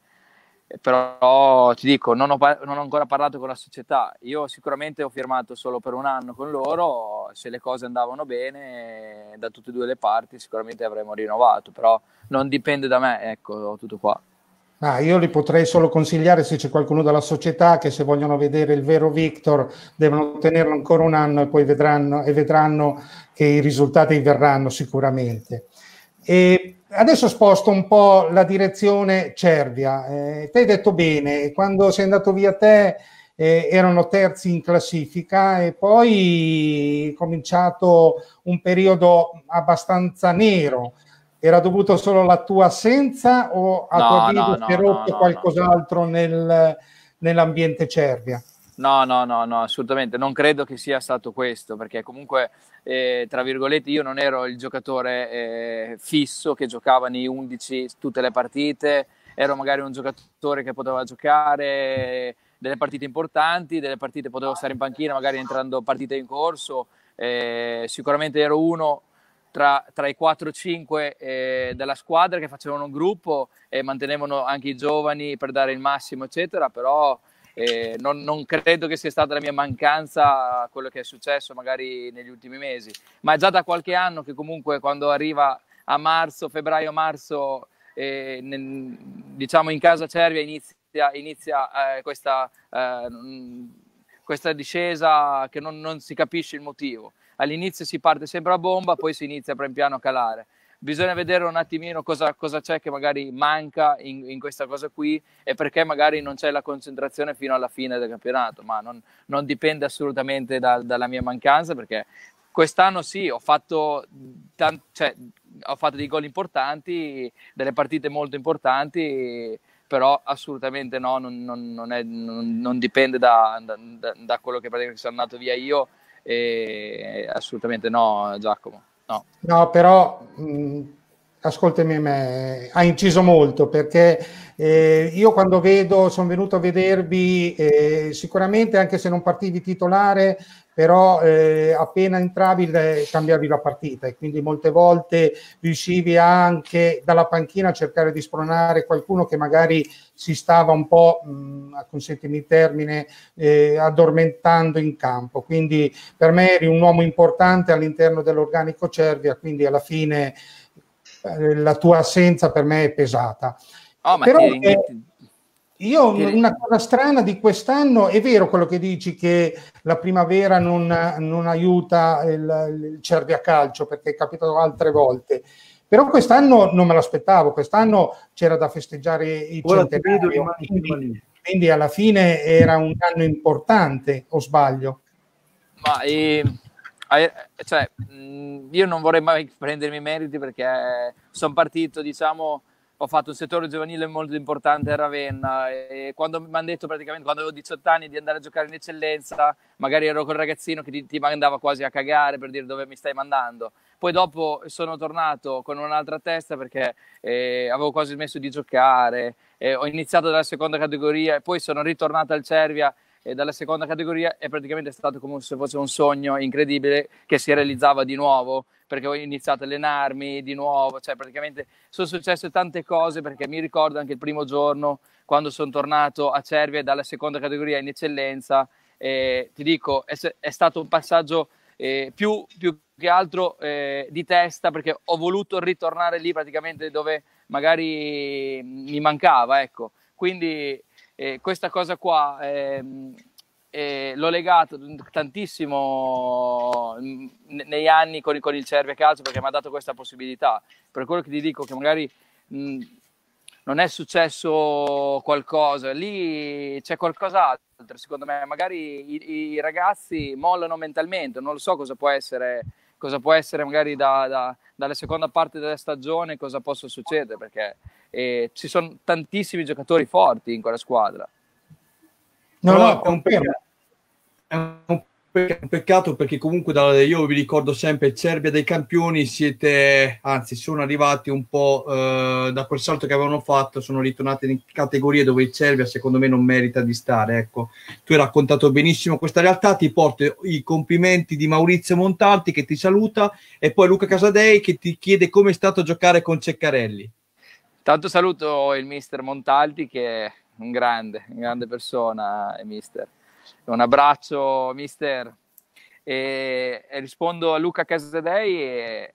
però ti dico, non ho, non ho, ancora parlato con la società. Io sicuramente ho firmato solo per un anno con loro. Se le cose andavano bene da tutte e due le parti, sicuramente avremmo rinnovato. Però non dipende da me, ecco, tutto qua. Ah, io li potrei solo consigliare se c'è qualcuno della società che se vogliono vedere il vero Victor devono tenerlo ancora un anno e poi vedranno, e vedranno che i risultati verranno sicuramente. E adesso sposto un po' la direzione Cervia. Eh, te hai detto bene, quando sei andato via te eh, erano terzi in classifica e poi è cominciato un periodo abbastanza nero. Era dovuto solo alla tua assenza o a no, tua avviso no, si è no, rotto no, qualcos'altro nel, nell'ambiente Cervia? No, no, no, no, assolutamente. Non credo che sia stato questo, perché comunque, eh, tra virgolette, io non ero il giocatore eh, fisso che giocava nei 11 tutte le partite, ero magari un giocatore che poteva giocare delle partite importanti, delle partite potevo stare in panchina, magari entrando partite in corso. Eh, sicuramente ero uno tra, tra i 4-5 eh, della squadra che facevano un gruppo e mantenevano anche i giovani per dare il massimo, eccetera, però eh, non, non, credo che sia stata la mia mancanza quello che è successo magari negli ultimi mesi, ma è già da qualche anno che comunque quando arriva a marzo, febbraio-marzo, eh, nel, diciamo in casa Cervia inizia, inizia eh, questa, eh, questa, discesa che non, non si capisce il motivo. All'inizio si parte sempre a bomba, poi si inizia pian piano a calare. Bisogna vedere un attimino cosa, cosa c'è che magari manca in, in, questa cosa qui e perché magari non c'è la concentrazione fino alla fine del campionato, ma non, non dipende assolutamente da, dalla mia mancanza perché quest'anno sì, ho fatto, tant- cioè, ho fatto dei gol importanti, delle partite molto importanti, però assolutamente no, non, non, è, non dipende da, da, da, quello che praticamente sono andato via io, e assolutamente no Giacomo. No, no però mh, ascoltami me, ha inciso molto perché eh, io quando vedo, sono venuto a vedervi, eh, sicuramente anche se non partivi titolare, però eh, appena entravi cambiavi la partita e quindi molte volte riuscivi anche dalla panchina a cercare di spronare qualcuno che magari si stava un po', mh, consentimi il termine, eh, addormentando in campo. Quindi per me eri un uomo importante all'interno dell'organico Cervia, quindi alla fine eh, la tua assenza per me è pesata. Oh, Però, eh, io una cosa strana di quest'anno, è vero quello che dici che la primavera non, non aiuta il, il Cervia Calcio perché è capitato altre volte, però quest'anno non me l'aspettavo, quest'anno c'era da festeggiare il Ora centenario, quindi, quindi, alla fine era un anno importante, o sbaglio? Ma eh, cioè, io non vorrei mai prendermi i meriti perché sono partito, diciamo ho fatto un settore giovanile molto importante a Ravenna e quando mi hanno detto praticamente quando avevo 18 anni di andare a giocare in eccellenza, magari ero quel ragazzino che ti, ti mandava quasi a cagare per dire dove mi stai mandando. Poi dopo sono tornato con un'altra testa perché eh, avevo quasi smesso di giocare, eh, ho iniziato dalla seconda categoria e poi sono ritornato al Cervia e dalla seconda categoria è praticamente stato come se fosse un sogno incredibile che si realizzava di nuovo perché ho iniziato a allenarmi di nuovo, cioè praticamente sono successe tante cose perché mi ricordo anche il primo giorno quando sono tornato a Cervia dalla seconda categoria in eccellenza e ti dico è, è stato un passaggio eh, più, più, che altro eh, di testa perché ho voluto ritornare lì praticamente dove magari mi mancava, ecco. Quindi eh, questa cosa qua ehm, eh, l'ho legato tantissimo negli anni con, con il Cervia Calcio perché mi ha dato questa possibilità. Per quello che ti dico che magari mh, non è successo qualcosa, lì c'è qualcos'altro, secondo me, magari i, i, ragazzi mollano mentalmente, non lo so cosa può essere, cosa può essere magari da, da, dalla seconda parte della stagione, cosa possa succedere, perché eh, ci sono tantissimi giocatori forti in quella squadra. No, no, è un peccato. Peccato perché comunque da, io vi ricordo sempre il Serbia dei campioni siete anzi sono arrivati un po' eh, da quel salto che avevano fatto sono ritornati in categorie dove il Serbia secondo me non merita di stare ecco. Tu hai raccontato benissimo questa realtà ti porto i complimenti di Maurizio Montalti che ti saluta e poi Luca Casadei che ti chiede come è stato giocare con Ceccarelli. Tanto saluto il mister Montalti che è un grande, un grande persona, mister un abbraccio, mister. E, e rispondo a Luca Casadei. E,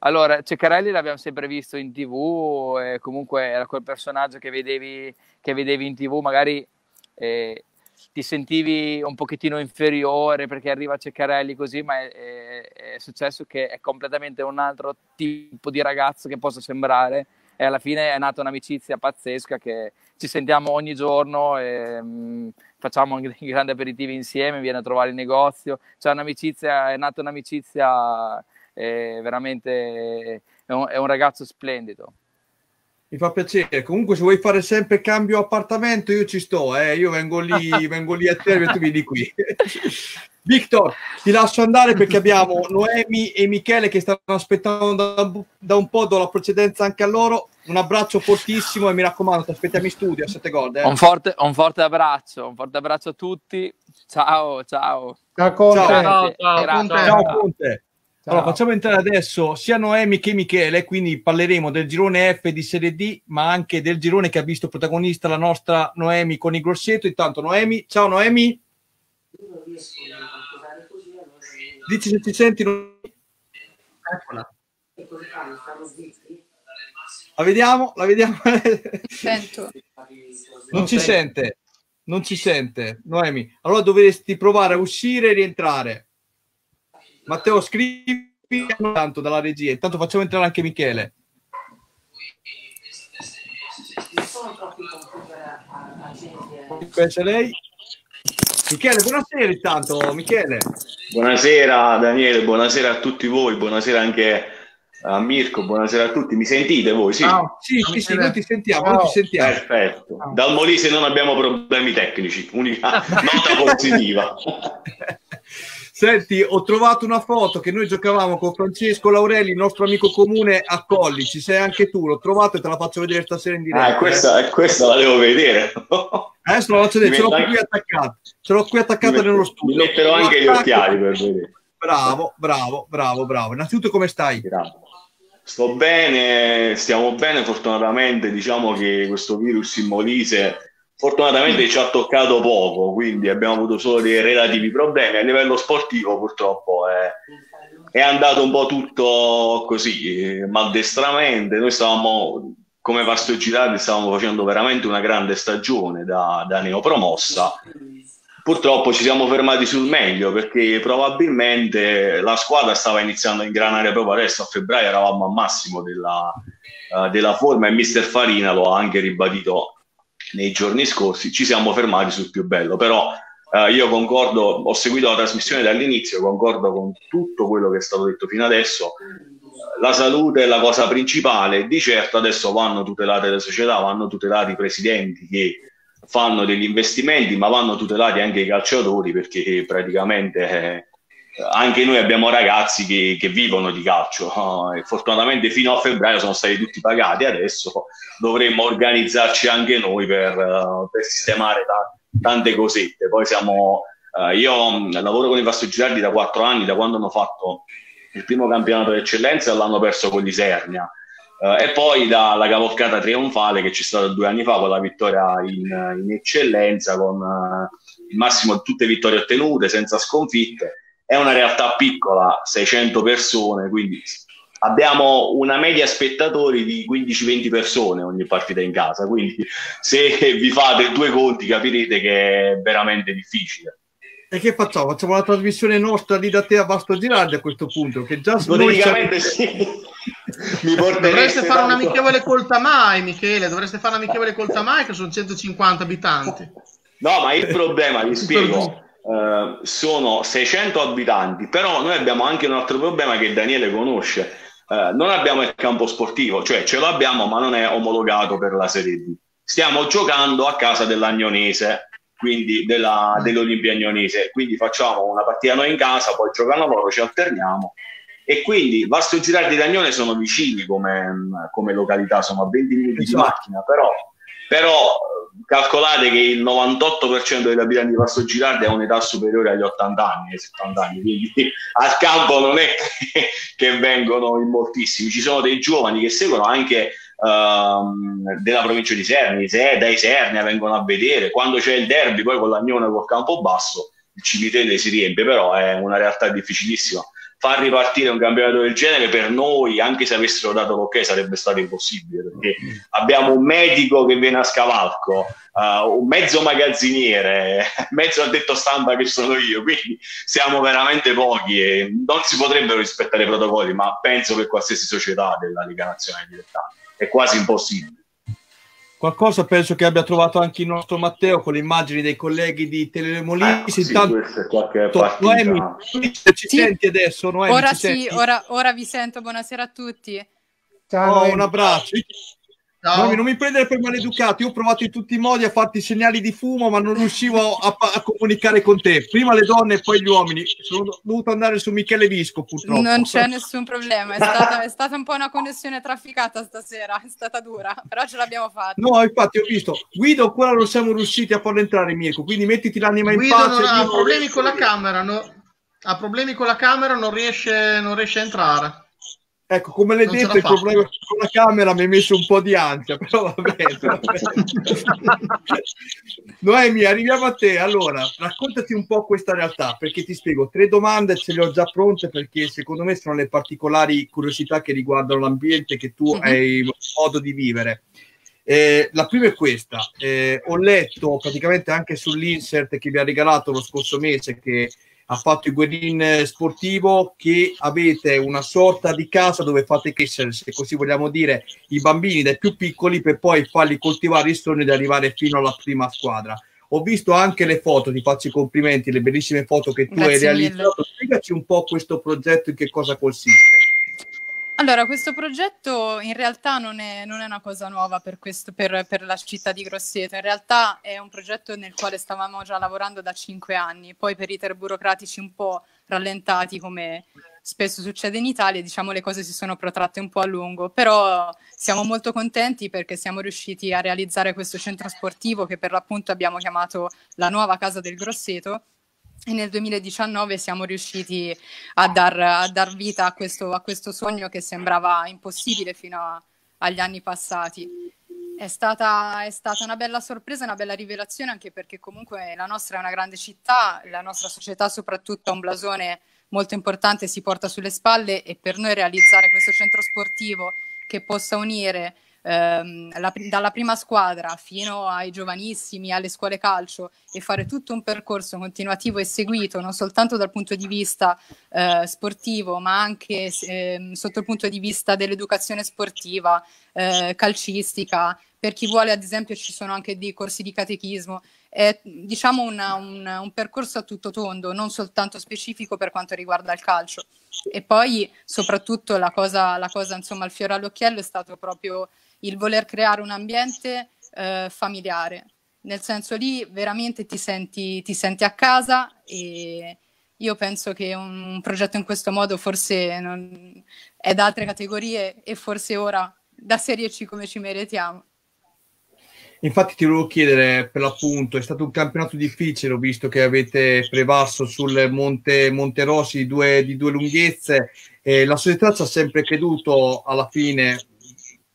allora, Ceccarelli l'abbiamo sempre visto in tv, e comunque era quel personaggio che vedevi, che vedevi in tv, magari eh, ti sentivi un pochettino inferiore perché arriva Ceccarelli così, ma è, è, è, successo che è completamente un altro tipo di ragazzo che possa sembrare e alla fine è nata un'amicizia pazzesca che ci sentiamo ogni giorno e mh, mm, facciamo i grandi aperitivi insieme, viene a trovare il negozio, c'è un'amicizia, è nata un'amicizia è veramente è un, è un ragazzo splendido. Mi fa piacere. Comunque, se vuoi fare sempre cambio appartamento, io ci sto. Eh. Io vengo lì, vengo lì a te e tu vieni qui. Victor, ti lascio andare perché abbiamo Noemi e Michele che stanno aspettando da, da, un po', do la precedenza anche a loro. Un abbraccio fortissimo e mi raccomando, ti aspettiamo in studio a sette gol. Eh. Un, forte, un, forte, abbraccio, un forte abbraccio a tutti. Ciao, ciao. Ciao Conte. Ciao, ciao, ciao, ciao Conte. Allora, facciamo entrare adesso sia Noemi che Michele, quindi parleremo del girone F di Serie D, ma anche del girone che ha visto protagonista la nostra Noemi con il Grosseto. Intanto Noemi, ciao Noemi. Dici se ti senti. Eccola. La vediamo, la vediamo. Sento. Non ci sente, non ci sente. Noemi, allora dovresti provare a uscire e rientrare. Matteo, scrivi tanto dalla regia. Intanto facciamo entrare anche Michele. Sono troppi computer a lei. Michele, buonasera intanto, Michele. Buonasera Daniele, buonasera a tutti voi, buonasera anche a Mirko, buonasera a tutti. Mi sentite voi? Sì, Ciao. sì, sì, sì, noi ti sentiamo, noi ti sentiamo. Perfetto. Dal Molise non abbiamo problemi tecnici, unica nota positiva. Senti, ho trovato una foto che noi giocavamo con Francesco Laurelli, il nostro amico comune a Colli. Ci sei anche tu, l'ho trovato e te la faccio vedere stasera in diretta. Ah, questa, eh. questa la devo vedere. Adesso la faccio vedere, ce l'ho qui attaccata. Ce l'ho qui attaccata nello studio. Mi metterò anche gli occhiali per vedere. Bravo, bravo, bravo, bravo. Innanzitutto come stai? Bravo. Sto bene, stiamo bene, fortunatamente diciamo che questo virus in Molise Fortunatamente ci ha toccato poco, quindi abbiamo avuto solo dei relativi problemi. A livello sportivo, purtroppo, è, è andato un po' tutto così, maldestramente. Noi stavamo, come Vasto Girardi, stavamo facendo veramente una grande stagione da, da neopromossa. Purtroppo ci siamo fermati sul meglio perché probabilmente la squadra stava iniziando a ingranare proprio adesso. A febbraio eravamo al massimo della, uh, della forma e Mister Farina lo ha anche ribadito nei giorni scorsi, ci siamo fermati sul più bello, però eh, io concordo, ho seguito la trasmissione dall'inizio, concordo con tutto quello che è stato detto fino adesso, la salute è la cosa principale, di certo adesso vanno tutelate le società, vanno tutelati i presidenti che fanno degli investimenti, ma vanno tutelati anche i calciatori perché praticamente eh, anche noi abbiamo ragazzi che, che vivono di calcio e fortunatamente fino a febbraio sono stati tutti pagati, adesso dovremmo organizzarci anche noi per, uh, per sistemare ta- tante cosette. Poi siamo, uh, io lavoro con i Vasto Girardi da quattro anni, da quando hanno fatto il primo campionato d'eccellenza e l'hanno perso con l'Isernia. Uh, e poi dalla cavalcata trionfale che c'è stata due anni fa con la vittoria in, in eccellenza, con il massimo di tutte vittorie ottenute, senza sconfitte è una realtà piccola, 600 persone, quindi abbiamo una media spettatori di 15-20 persone ogni partita in casa, quindi se vi fate due conti capirete che è veramente difficile. E che facciamo? Facciamo la trasmissione nostra lì da te a Vasto Girardi a questo punto? Che già Praticamente sì. Mi dovreste fare un amichevole col Tamai, Michele. Dovreste fare un amichevole col Tamai, che sono 150 abitanti. No, ma il problema, vi spiego, uh, sono 600 abitanti, però noi abbiamo anche un altro problema che Daniele conosce. Uh, non abbiamo il campo sportivo, cioè ce l'abbiamo, ma non è omologato per la Serie B. Stiamo giocando a casa dell'Agnonese quindi della, dell'Olimpia Agnonese. Quindi facciamo una partita noi in casa, poi giocano loro, ci alterniamo. E quindi Vasto Girardi e Dagnone sono vicini come, come, località, sono a 20 minuti esatto. di macchina, però, però calcolate che il 98% degli abitanti di Vasto Girardi ha un'età superiore agli 80 anni, ai 70 anni, quindi al campo non è che vengono in moltissimi, ci sono dei giovani che seguono anche uh, della provincia di Serni, se dai Sernia vengono a vedere, quando c'è il derby poi con l'Agnone col campo basso, il Civitelle si riempie, però è una realtà difficilissima. Far ripartire un campionato del genere per noi, anche se avessero dato l'ok, sarebbe stato impossibile perché abbiamo un medico che viene a scavalco, uh, un mezzo magazziniere, mezzo addetto stampa che sono io, quindi siamo veramente pochi e non si potrebbero rispettare i protocolli, ma penso che qualsiasi società della Lega Nazionale Dilettanti è quasi impossibile. Qualcosa penso che abbia trovato anche il nostro Matteo con le immagini dei colleghi di Telemolisi. Eh, sì, Intanto, Noemi, ci sì. senti adesso? Noemi, ora sì, senti? Ora, ora vi sento. Buonasera a tutti. Ciao, oh, un abbraccio. No. non mi prendere per maleducato. Io ho provato in tutti i modi a farti segnali di fumo, ma non riuscivo a, a, comunicare con te. Prima le donne e poi gli uomini. Sono dovuto andare su Michele Visco, purtroppo. Non c'è nessun problema. È stata, è stata un po' una connessione trafficata stasera. È stata dura, però ce l'abbiamo fatta. No, infatti, ho visto. Guido, ancora non siamo riusciti a farlo entrare, Mirko. Quindi mettiti l'anima in Guido pace. Non ha problemi con la camera. No? Ha problemi con la camera, non riesce, non riesce a entrare. Ecco, come l'hai non detto, il problema con la camera mi ha messo un po' di ansia, però va bene. Va bene. Noemi, arriviamo a te. Allora, raccontati un po' questa realtà, perché ti spiego, tre domande ce le ho già pronte, perché secondo me sono le particolari curiosità che riguardano l'ambiente che tu uh-huh. hai modo di vivere. Eh, la prima è questa, eh, ho letto praticamente anche sull'insert che vi ha regalato lo scorso mese che ha fatto il guerin sportivo che avete una sorta di casa dove fate crescere, se così vogliamo dire, i bambini dai più piccoli per poi farli coltivare il sogno di arrivare fino alla prima squadra. Ho visto anche le foto, ti faccio i complimenti, le bellissime foto che tu Grazie hai realizzato. Mille. Spiegaci un po' questo progetto in che cosa consiste. Allora, questo progetto in realtà non è, non è una cosa nuova per, questo, per, per, la città di Grosseto, in realtà è un progetto nel quale stavamo già lavorando da cinque anni, poi per iter burocratici un po' rallentati come spesso succede in Italia, diciamo le cose si sono protratte un po' a lungo, però siamo molto contenti perché siamo riusciti a realizzare questo centro sportivo che per l'appunto abbiamo chiamato la nuova casa del Grosseto e nel 2019 siamo riusciti a dar, a dar vita a questo, a questo, sogno che sembrava impossibile fino a, agli anni passati. È stata, è stata, una bella sorpresa, una bella rivelazione, anche perché comunque la nostra è una grande città, la nostra società soprattutto ha un blasone molto importante, si porta sulle spalle e per noi realizzare questo centro sportivo che possa unire ehm, la, dalla prima squadra fino ai giovanissimi, alle scuole calcio e fare tutto un percorso continuativo e seguito, non soltanto dal punto di vista eh, sportivo, ma anche eh, sotto il punto di vista dell'educazione sportiva, eh, calcistica. Per chi vuole, ad esempio, ci sono anche dei corsi di catechismo. È diciamo una, un, un percorso a tutto tondo, non soltanto specifico per quanto riguarda il calcio. E poi, soprattutto, la cosa, la cosa insomma, il fiore all'occhiello è stato proprio il voler creare un ambiente eh, familiare, nel senso lì veramente ti senti, ti senti a casa e io penso che un, un progetto in questo modo forse non, è da altre categorie e forse ora da Serie C come ci meritiamo. Infatti ti volevo chiedere per l'appunto, è stato un campionato difficile, ho visto che avete prevasso sul Monte, Monte Rossi di due, di due lunghezze, eh, la società ci ha sempre creduto alla fine,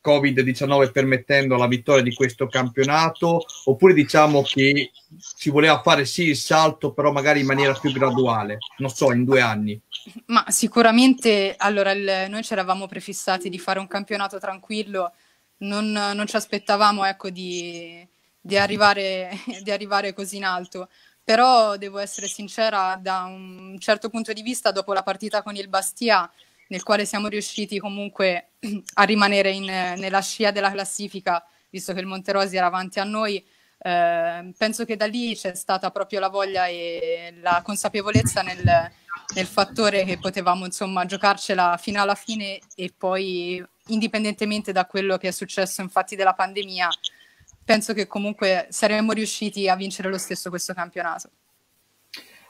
Covid-19 permettendo la vittoria di questo campionato, oppure diciamo che si voleva fare sì il salto, però magari in maniera più graduale, non so, in due anni? Ma sicuramente, allora, il, noi ci eravamo prefissati di fare un campionato tranquillo, non, non ci aspettavamo, ecco, di, di, arrivare, di arrivare così in alto. Però devo essere sincera, da un certo punto di vista, dopo la partita con il Bastia, nel quale siamo riusciti comunque a rimanere in, nella scia della classifica, visto che il Monterosi era avanti a noi, eh, penso che da lì c'è stata proprio la voglia e la consapevolezza nel, nel fattore che potevamo insomma giocarcela fino alla fine e poi indipendentemente da quello che è successo infatti della pandemia penso che comunque saremmo riusciti a vincere lo stesso questo campionato.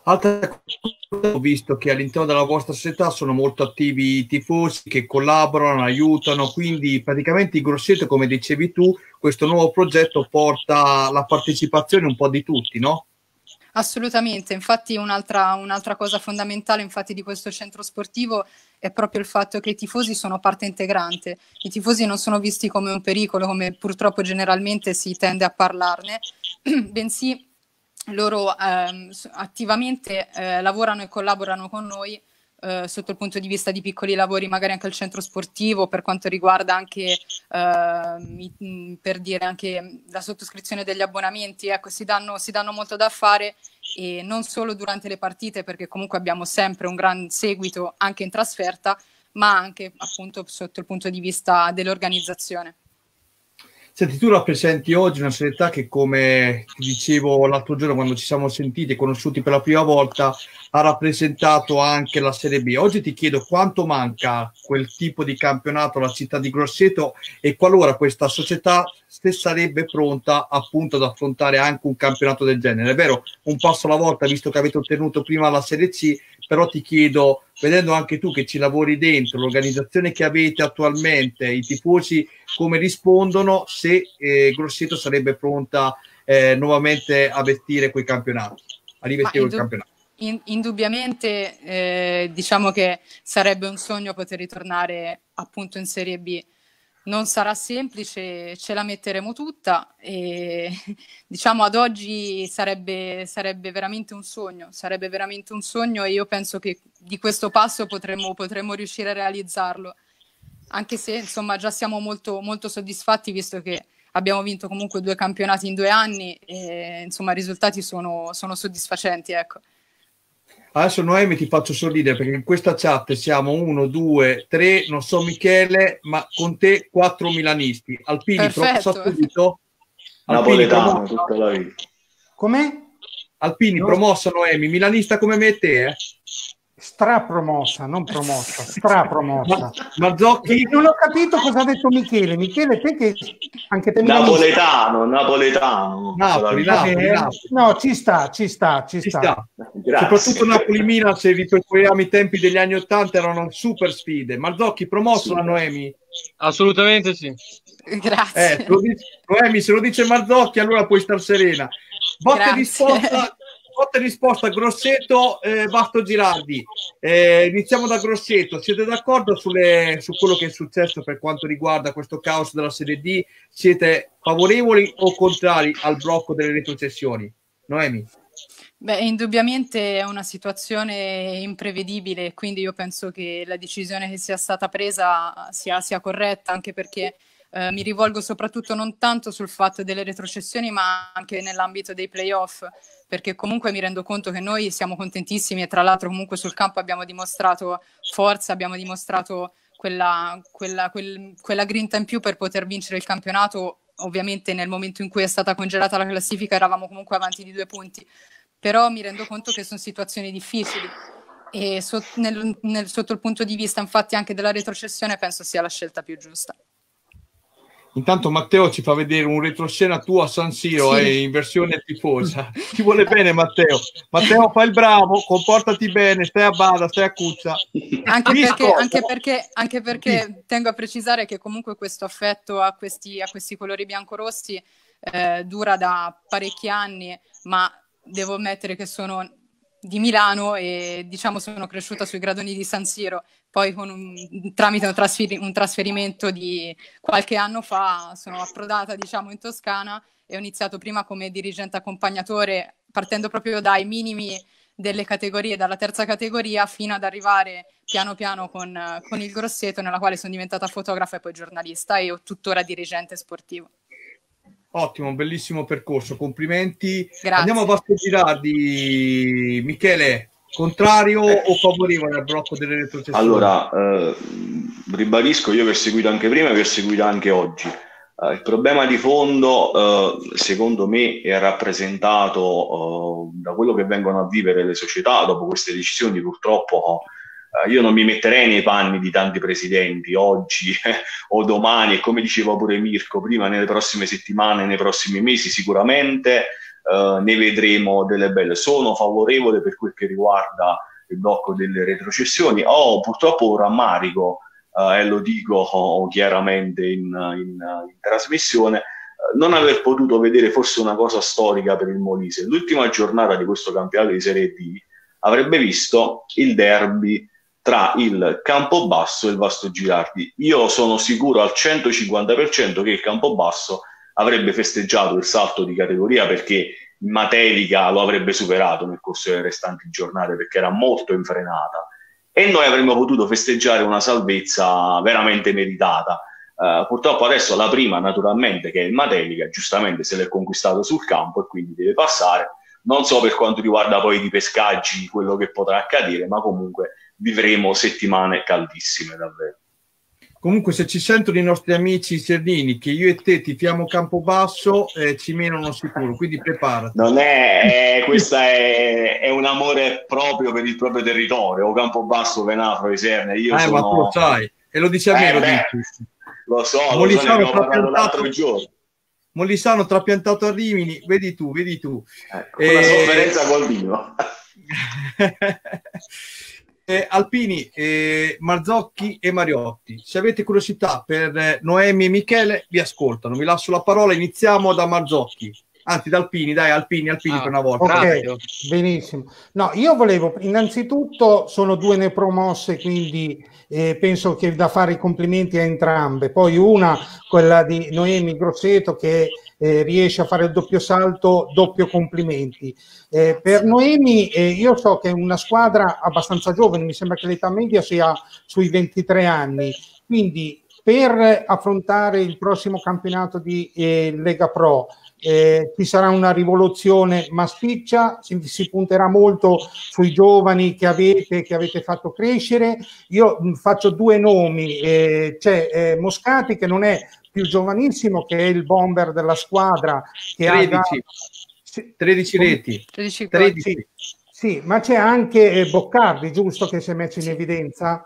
Altra cosa, ho visto che all'interno della vostra società sono molto attivi i tifosi che collaborano, aiutano, quindi praticamente in Grosseto, come dicevi tu, questo nuovo progetto porta la partecipazione un po' di tutti, no? Assolutamente, infatti un'altra, un'altra cosa fondamentale infatti, di questo centro sportivo è proprio il fatto che i tifosi sono parte integrante. I tifosi non sono visti come un pericolo, come purtroppo generalmente si tende a parlarne, bensì loro ehm, attivamente eh, lavorano e collaborano con noi eh, sotto il punto di vista di piccoli lavori, magari anche al centro sportivo, per quanto riguarda anche, eh, per dire, anche la sottoscrizione degli abbonamenti, ecco, si danno, si danno molto da fare e non solo durante le partite, perché comunque abbiamo sempre un gran seguito anche in trasferta, ma anche appunto sotto il punto di vista dell'organizzazione. Senti, tu rappresenti oggi una società che, come ti dicevo l'altro giorno quando ci siamo sentiti e conosciuti per la prima volta, ha rappresentato anche la Serie B. Oggi ti chiedo quanto manca quel tipo di campionato alla città di Grosseto e qualora questa società sarebbe pronta appunto ad affrontare anche un campionato del genere. È vero, un passo alla volta, visto che avete ottenuto prima la Serie C, però ti chiedo, vedendo anche tu che ci lavori dentro, l'organizzazione che avete attualmente, i tifosi come rispondono, se eh, Grosseto sarebbe pronta eh, nuovamente a vestire quei campionati, a rivestire il campionato. In, indubbiamente eh, diciamo che sarebbe un sogno poter ritornare appunto in Serie B non sarà semplice, ce la metteremo tutta e diciamo ad oggi sarebbe, sarebbe, veramente un sogno, sarebbe veramente un sogno e io penso che di questo passo potremmo, potremmo riuscire a realizzarlo, anche se insomma già siamo molto, molto soddisfatti visto che abbiamo vinto comunque due campionati in due anni e insomma i risultati sono, sono soddisfacenti. Ecco. Adesso Noemi ti faccio sorridere perché in questa chat siamo uno, due, tre, non so Michele, ma con te quattro milanisti. Alpini promossa subito. Napoletano tutta la vita. Come? Alpini no. promossa Noemi, milanista come me e te, eh? Strapromossa, non promossa, strapromossa. Mazzocchi? Non ho capito cosa ha detto Michele. Michele, te che anche te Napoletano, napoletano. Napoli, Napoli, Napoli, No, ci sta, ci sta, ci, ci sta. sta. Soprattutto Napoli-Milan, se ripercorriamo i tempi degli anni Ottanta, erano super sfide. Marzocchi, promosso sì. la Noemi? Assolutamente sì. Grazie. Eh, Noemi, se lo dice Marzocchi, allora puoi star serena. Botte risposta Botta risposta Grosseto, eh, Basto Girardi. Eh, iniziamo da Grosseto. Siete d'accordo sulle, su quello che è successo per quanto riguarda questo caos della Serie D? Siete favorevoli o contrari al blocco delle retrocessioni? Noemi? Beh, indubbiamente è una situazione imprevedibile, quindi io penso che la decisione che sia stata presa sia, sia corretta, anche perché eh, mi rivolgo soprattutto non tanto sul fatto delle retrocessioni, ma anche nell'ambito dei playoff, perché comunque mi rendo conto che noi siamo contentissimi e tra l'altro comunque sul campo abbiamo dimostrato forza, abbiamo dimostrato quella, quella, quel, quella grinta in più per poter vincere il campionato. Ovviamente nel momento in cui è stata congelata la classifica eravamo comunque avanti di due punti, però mi rendo conto che sono situazioni difficili e so, nel, nel, sotto il punto di vista infatti anche della retrocessione penso sia la scelta più giusta. Intanto Matteo ci fa vedere un retroscena tuo a San Siro sì. eh, in versione tifosa. Ti vuole bene Matteo. Matteo fai il bravo, comportati bene, stai a bada, stai a cuccia. Anche perché, anche perché, anche perché tengo a precisare che comunque questo affetto a questi, a questi colori biancorossi eh, dura da parecchi anni, ma devo ammettere che sono di Milano e diciamo sono cresciuta sui gradoni di San Siro. Poi un, tramite un, trasfer- un, trasferimento di qualche anno fa sono approdata diciamo in Toscana e ho iniziato prima come dirigente accompagnatore partendo proprio dai minimi delle categorie, dalla terza categoria fino ad arrivare piano piano con, con il Grosseto nella quale sono diventata fotografa e poi giornalista e ho tuttora dirigente sportivo. Ottimo, bellissimo percorso, complimenti. Grazie. Andiamo a Vasco Girardi. Michele, contrario o favorevole al blocco delle retrocessioni? Allora, eh, ribadisco, io vi ho seguito anche prima e vi ho seguito anche oggi. Uh, il problema di fondo, uh, secondo me, è rappresentato uh, da quello che vengono a vivere le società dopo queste decisioni. Purtroppo io non mi metterei nei panni di tanti presidenti oggi o domani, e come diceva pure Mirko, prima nelle prossime settimane, nei prossimi mesi, sicuramente ne vedremo delle belle. Sono favorevole per quel che riguarda il blocco delle retrocessioni. Ho purtroppo un rammarico uh, e lo dico oh, chiaramente in, in, in trasmissione, non aver potuto vedere forse una cosa storica per il Molise. L'ultima giornata di questo campionato di Serie D avrebbe visto il derby tra il Campobasso e il Vasto Girardi. Io sono sicuro al 150% che il Campobasso avrebbe festeggiato il salto di categoria perché Matelica lo avrebbe superato nel corso delle restanti giornate perché era molto infrenata e noi avremmo potuto festeggiare una salvezza veramente meritata. Uh, purtroppo adesso la prima, naturalmente, che è il Matelica, giustamente se l'è conquistato sul campo e quindi deve passare. Non so per quanto riguarda poi i pescaggi quello che potrà accadere, ma comunque vivremo settimane caldissime davvero. Comunque, se ci sentono i nostri amici serdini che io e te tifiamo Campobasso, eh, ci menano sicuro, quindi preparati. Non è, eh, questo è, è, un amore proprio per il proprio territorio, o Campobasso, Venafro, Iserne. Io eh, sono... ma tu lo sai, e lo dice a me, eh, lo beh, dici. Lo so, Molisano lo so, trapiantato giorno. Molisano trapiantato a Rimini, vedi tu, vedi tu. Ecco, una sofferenza col vino. eh, Alpini, eh, Marzocchi e Mariotti. Se avete curiosità per eh, Noemi e Michele, vi ascoltano. Vi lascio la parola. Iniziamo da Marzocchi. Anzi, da Alpini, dai, Alpini, Alpini Ah, per una volta. ok, Rapido. benissimo. No, io volevo, innanzitutto sono due neopromosse, quindi eh, penso che da fare i complimenti a entrambe. Poi una, quella di Noemi Grosseto, che eh, riesce a fare il doppio salto, doppio complimenti. Eh, per Noemi, eh, io so che è una squadra abbastanza giovane, mi sembra che l'età media sia sui 23 anni, quindi per affrontare il prossimo campionato di eh, Lega Pro eh, ci sarà una rivoluzione massiccia, si, si punterà molto sui giovani che avete, che avete fatto crescere. Io mh, faccio due nomi, eh, c'è eh, Moscati che non è più giovanissimo, che è il bomber della squadra, che 13. ha 13 reti. 13 13. Sì, sì, ma c'è anche eh, Boccardi, giusto, che si è messo in evidenza?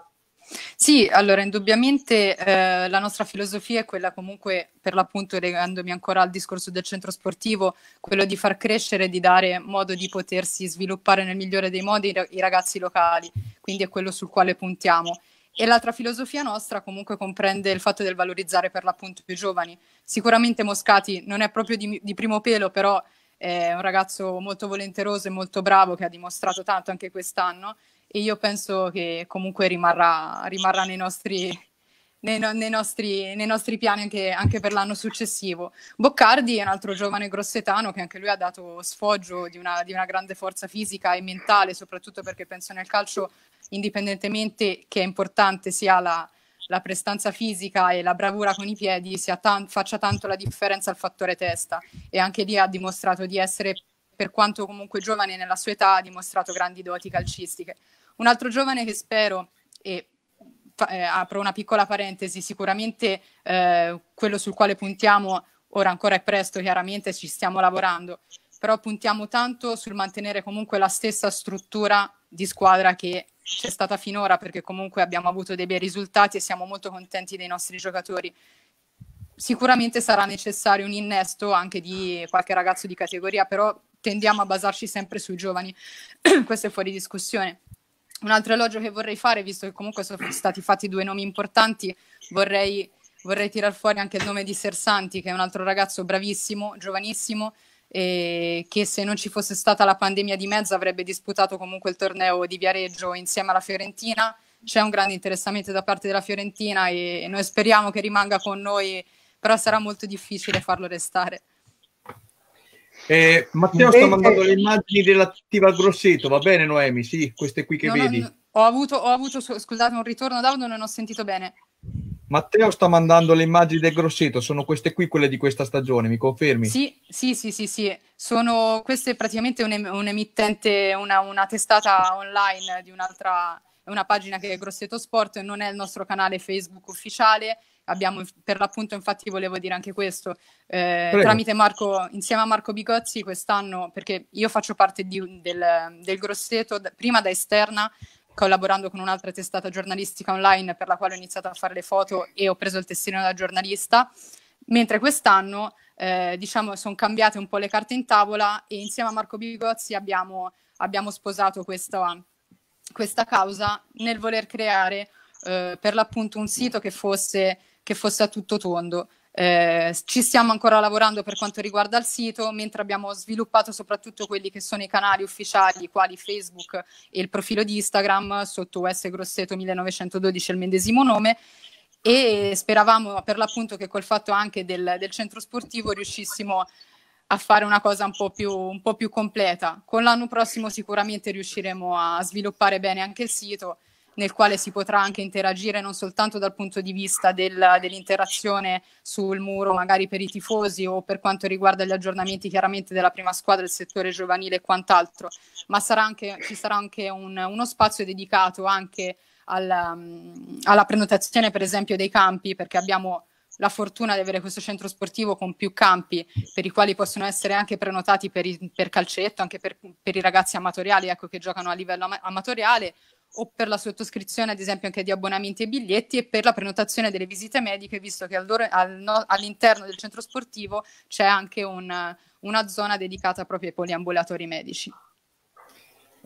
Sì, allora indubbiamente eh, la nostra filosofia è quella comunque, per l'appunto legandomi ancora al discorso del centro sportivo, quello di far crescere, di dare modo di potersi sviluppare nel migliore dei modi i ra- i ragazzi locali, quindi è quello sul quale puntiamo. E l'altra filosofia nostra comunque comprende il fatto del valorizzare per l'appunto i giovani. Sicuramente Moscati non è proprio di, di primo pelo, però è un ragazzo molto volenteroso e molto bravo che ha dimostrato tanto anche quest'anno e io penso che comunque rimarrà, rimarrà nei, nostri, nei, nei nostri, nei nostri piani anche, anche per l'anno successivo. Boccardi è un altro giovane grossetano che anche lui ha dato sfoggio di una, di una grande forza fisica e mentale, soprattutto perché penso nel calcio, indipendentemente che è importante sia la, la prestanza fisica e la bravura con i piedi, tan- faccia tanto la differenza il fattore testa. E anche lì ha dimostrato di essere, per quanto comunque giovane nella sua età, ha dimostrato grandi doti calcistiche. Un altro giovane che spero, e eh, apro una piccola parentesi, sicuramente eh, quello sul quale puntiamo, ora ancora è presto, chiaramente ci stiamo lavorando, però puntiamo tanto sul mantenere comunque la stessa struttura di squadra che c'è stata finora, perché comunque abbiamo avuto dei bei risultati e siamo molto contenti dei nostri giocatori. Sicuramente sarà necessario un innesto anche di qualche ragazzo di categoria, però tendiamo a basarci sempre sui giovani. Questo è fuori discussione. Un altro elogio che vorrei fare, visto che comunque sono stati fatti due nomi importanti, vorrei, vorrei tirar fuori anche il nome di Sersanti, che è un altro ragazzo bravissimo, giovanissimo, e che se non ci fosse stata la pandemia di mezzo avrebbe disputato comunque il torneo di Viareggio insieme alla Fiorentina. C'è un grande interessamento da parte della Fiorentina e noi speriamo che rimanga con noi, però sarà molto difficile farlo restare. Eh, Matteo sta mandando le immagini relative al Grosseto, va bene Noemi? Sì, queste qui che No, vedi. no, no, ho avuto, ho avuto, scusate, un ritorno d'audio, non ho sentito bene. Matteo sta mandando le immagini del Grosseto, sono queste qui quelle di questa stagione, mi confermi? Sì, sì, sì, sì, sì. Sono, questa è praticamente un, em- un emittente, una, una testata online di un'altra, una pagina che è Grosseto Sport, non è il nostro canale Facebook ufficiale. Abbiamo per l'appunto, infatti, volevo dire anche questo, eh, tramite Marco, insieme a Marco Bigozzi, quest'anno, perché io faccio parte di- del, del Grosseto, prima da esterna, collaborando con un'altra testata giornalistica online per la quale ho iniziato a fare le foto e ho preso il testimone da giornalista, mentre quest'anno eh, diciamo sono cambiate un po' le carte in tavola e insieme a Marco Bigozzi abbiamo, abbiamo sposato questa, questa causa nel voler creare eh, per l'appunto un sito che fosse, che fosse a tutto tondo. Eh, ci stiamo ancora lavorando per quanto riguarda il sito, mentre abbiamo sviluppato soprattutto quelli che sono i canali ufficiali, quali Facebook e il profilo di Instagram sotto US Grosseto 1912, il medesimo nome, e speravamo per l'appunto che col fatto anche del, del centro sportivo riuscissimo a fare una cosa un po, più, un po' più completa. Con l'anno prossimo sicuramente riusciremo a sviluppare bene anche il sito, nel quale si potrà anche interagire non soltanto dal punto di vista del- dell'interazione sul muro, magari per i tifosi o per quanto riguarda gli aggiornamenti chiaramente della prima squadra, del settore giovanile e quant'altro, ma sarà anche- ci sarà anche un- uno spazio dedicato anche alla, mm, alla prenotazione, per esempio, dei campi, perché abbiamo la fortuna di avere questo centro sportivo con più campi per i quali possono essere anche prenotati per, i- per calcetto, anche per, per i ragazzi amatoriali ecco, che giocano a livello ama- amatoriale o per la sottoscrizione ad esempio anche di abbonamenti e biglietti e per la prenotazione delle visite mediche, visto che all'interno del centro sportivo c'è anche un- una zona dedicata proprio ai poliambulatori medici.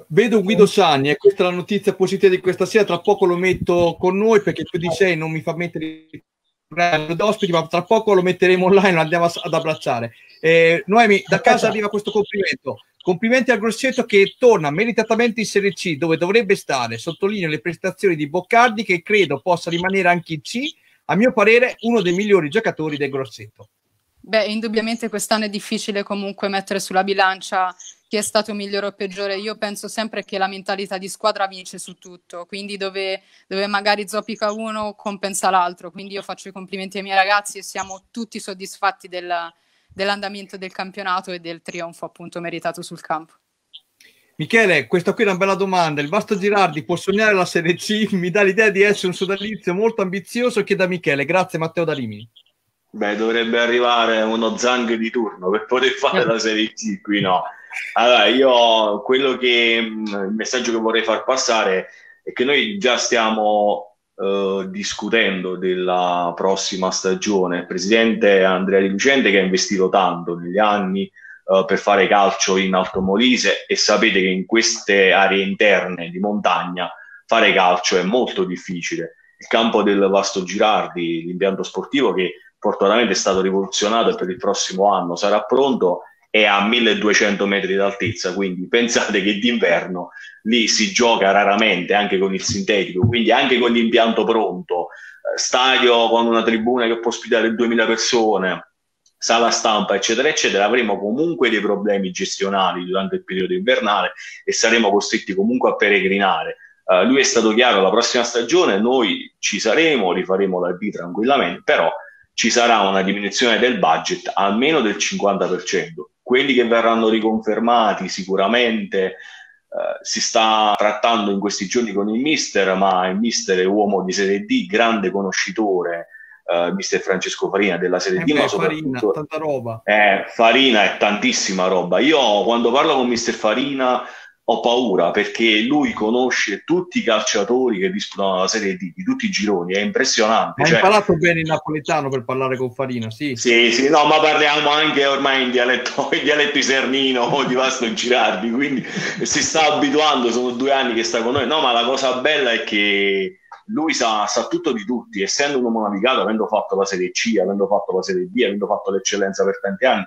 Vedo Guido Sanni e questa è la notizia positiva di questa sera. Tra poco lo metto con noi perché più di sei non mi fa mettere d'ospiti, ma tra poco lo metteremo online, lo andiamo ad abbracciare. Eh, Noemi, da casa arriva questo complimento. Complimenti al Grosseto che torna meritatamente in Serie C dove dovrebbe stare. Sottolineo le prestazioni di Boccardi che credo possa rimanere anche in C. A mio parere, uno dei migliori giocatori del Grosseto. Beh, indubbiamente quest'anno è difficile comunque mettere sulla bilancia chi è stato migliore o peggiore. Io penso sempre che la mentalità di squadra vince su tutto, quindi dove, dove magari zoppica uno compensa l'altro. Quindi io faccio i complimenti ai miei ragazzi e siamo tutti soddisfatti del- dell'andamento del campionato e del trionfo appunto meritato sul campo. Michele, questa qui è una bella domanda. Il Vasto Girardi può sognare la Serie C? Mi dà l'idea di essere un sodalizio molto ambizioso. Chieda a Michele. Grazie Matteo Dalimini. Beh, dovrebbe arrivare uno Zang di turno per poter fare la Serie C, qui no. Allora, io quello che mh, il messaggio che vorrei far passare è che noi già stiamo eh, discutendo della prossima stagione. Il presidente Andrea Di Lucente che ha investito tanto negli anni eh, per fare calcio in Alto Molise e sapete che in queste aree interne di montagna fare calcio è molto difficile. Il campo del Vasto Girardi, l'impianto sportivo che fortunatamente è stato rivoluzionato e per il prossimo anno sarà pronto, è a 1200 metri d'altezza, quindi pensate che d'inverno lì si gioca raramente anche con il sintetico, quindi anche con l'impianto pronto, eh, stadio con una tribuna che può ospitare 2000 persone, sala stampa, eccetera, eccetera, avremo comunque dei problemi gestionali durante il periodo invernale e saremo costretti comunque a peregrinare. Eh, lui è stato chiaro, la prossima stagione noi ci saremo, rifaremo la B tranquillamente, però ci sarà una diminuzione del budget almeno del 50%. Quelli che verranno riconfermati sicuramente eh, si sta trattando in questi giorni con il mister, ma il mister è uomo di Serie D, grande conoscitore, eh, mister Francesco Farina della Serie Eh D, beh, ma Farina, tanta roba. eh, Farina è tantissima roba. Io quando parlo con mister Farina ho paura perché lui conosce tutti i calciatori che disputano la Serie D, di tutti i gironi, è impressionante. Ha Cioè, imparato bene il napoletano per parlare con Farina, sì. sì, sì, no, ma parliamo anche ormai in dialetto, in dialetto isernino di Vasto Girardi, quindi si sta abituando, sono due anni che sta con noi. No, ma la cosa bella è che lui sa, sa tutto di tutti, essendo un uomo navigato, avendo fatto la Serie C, avendo fatto la Serie D, avendo fatto l'eccellenza per tanti anni,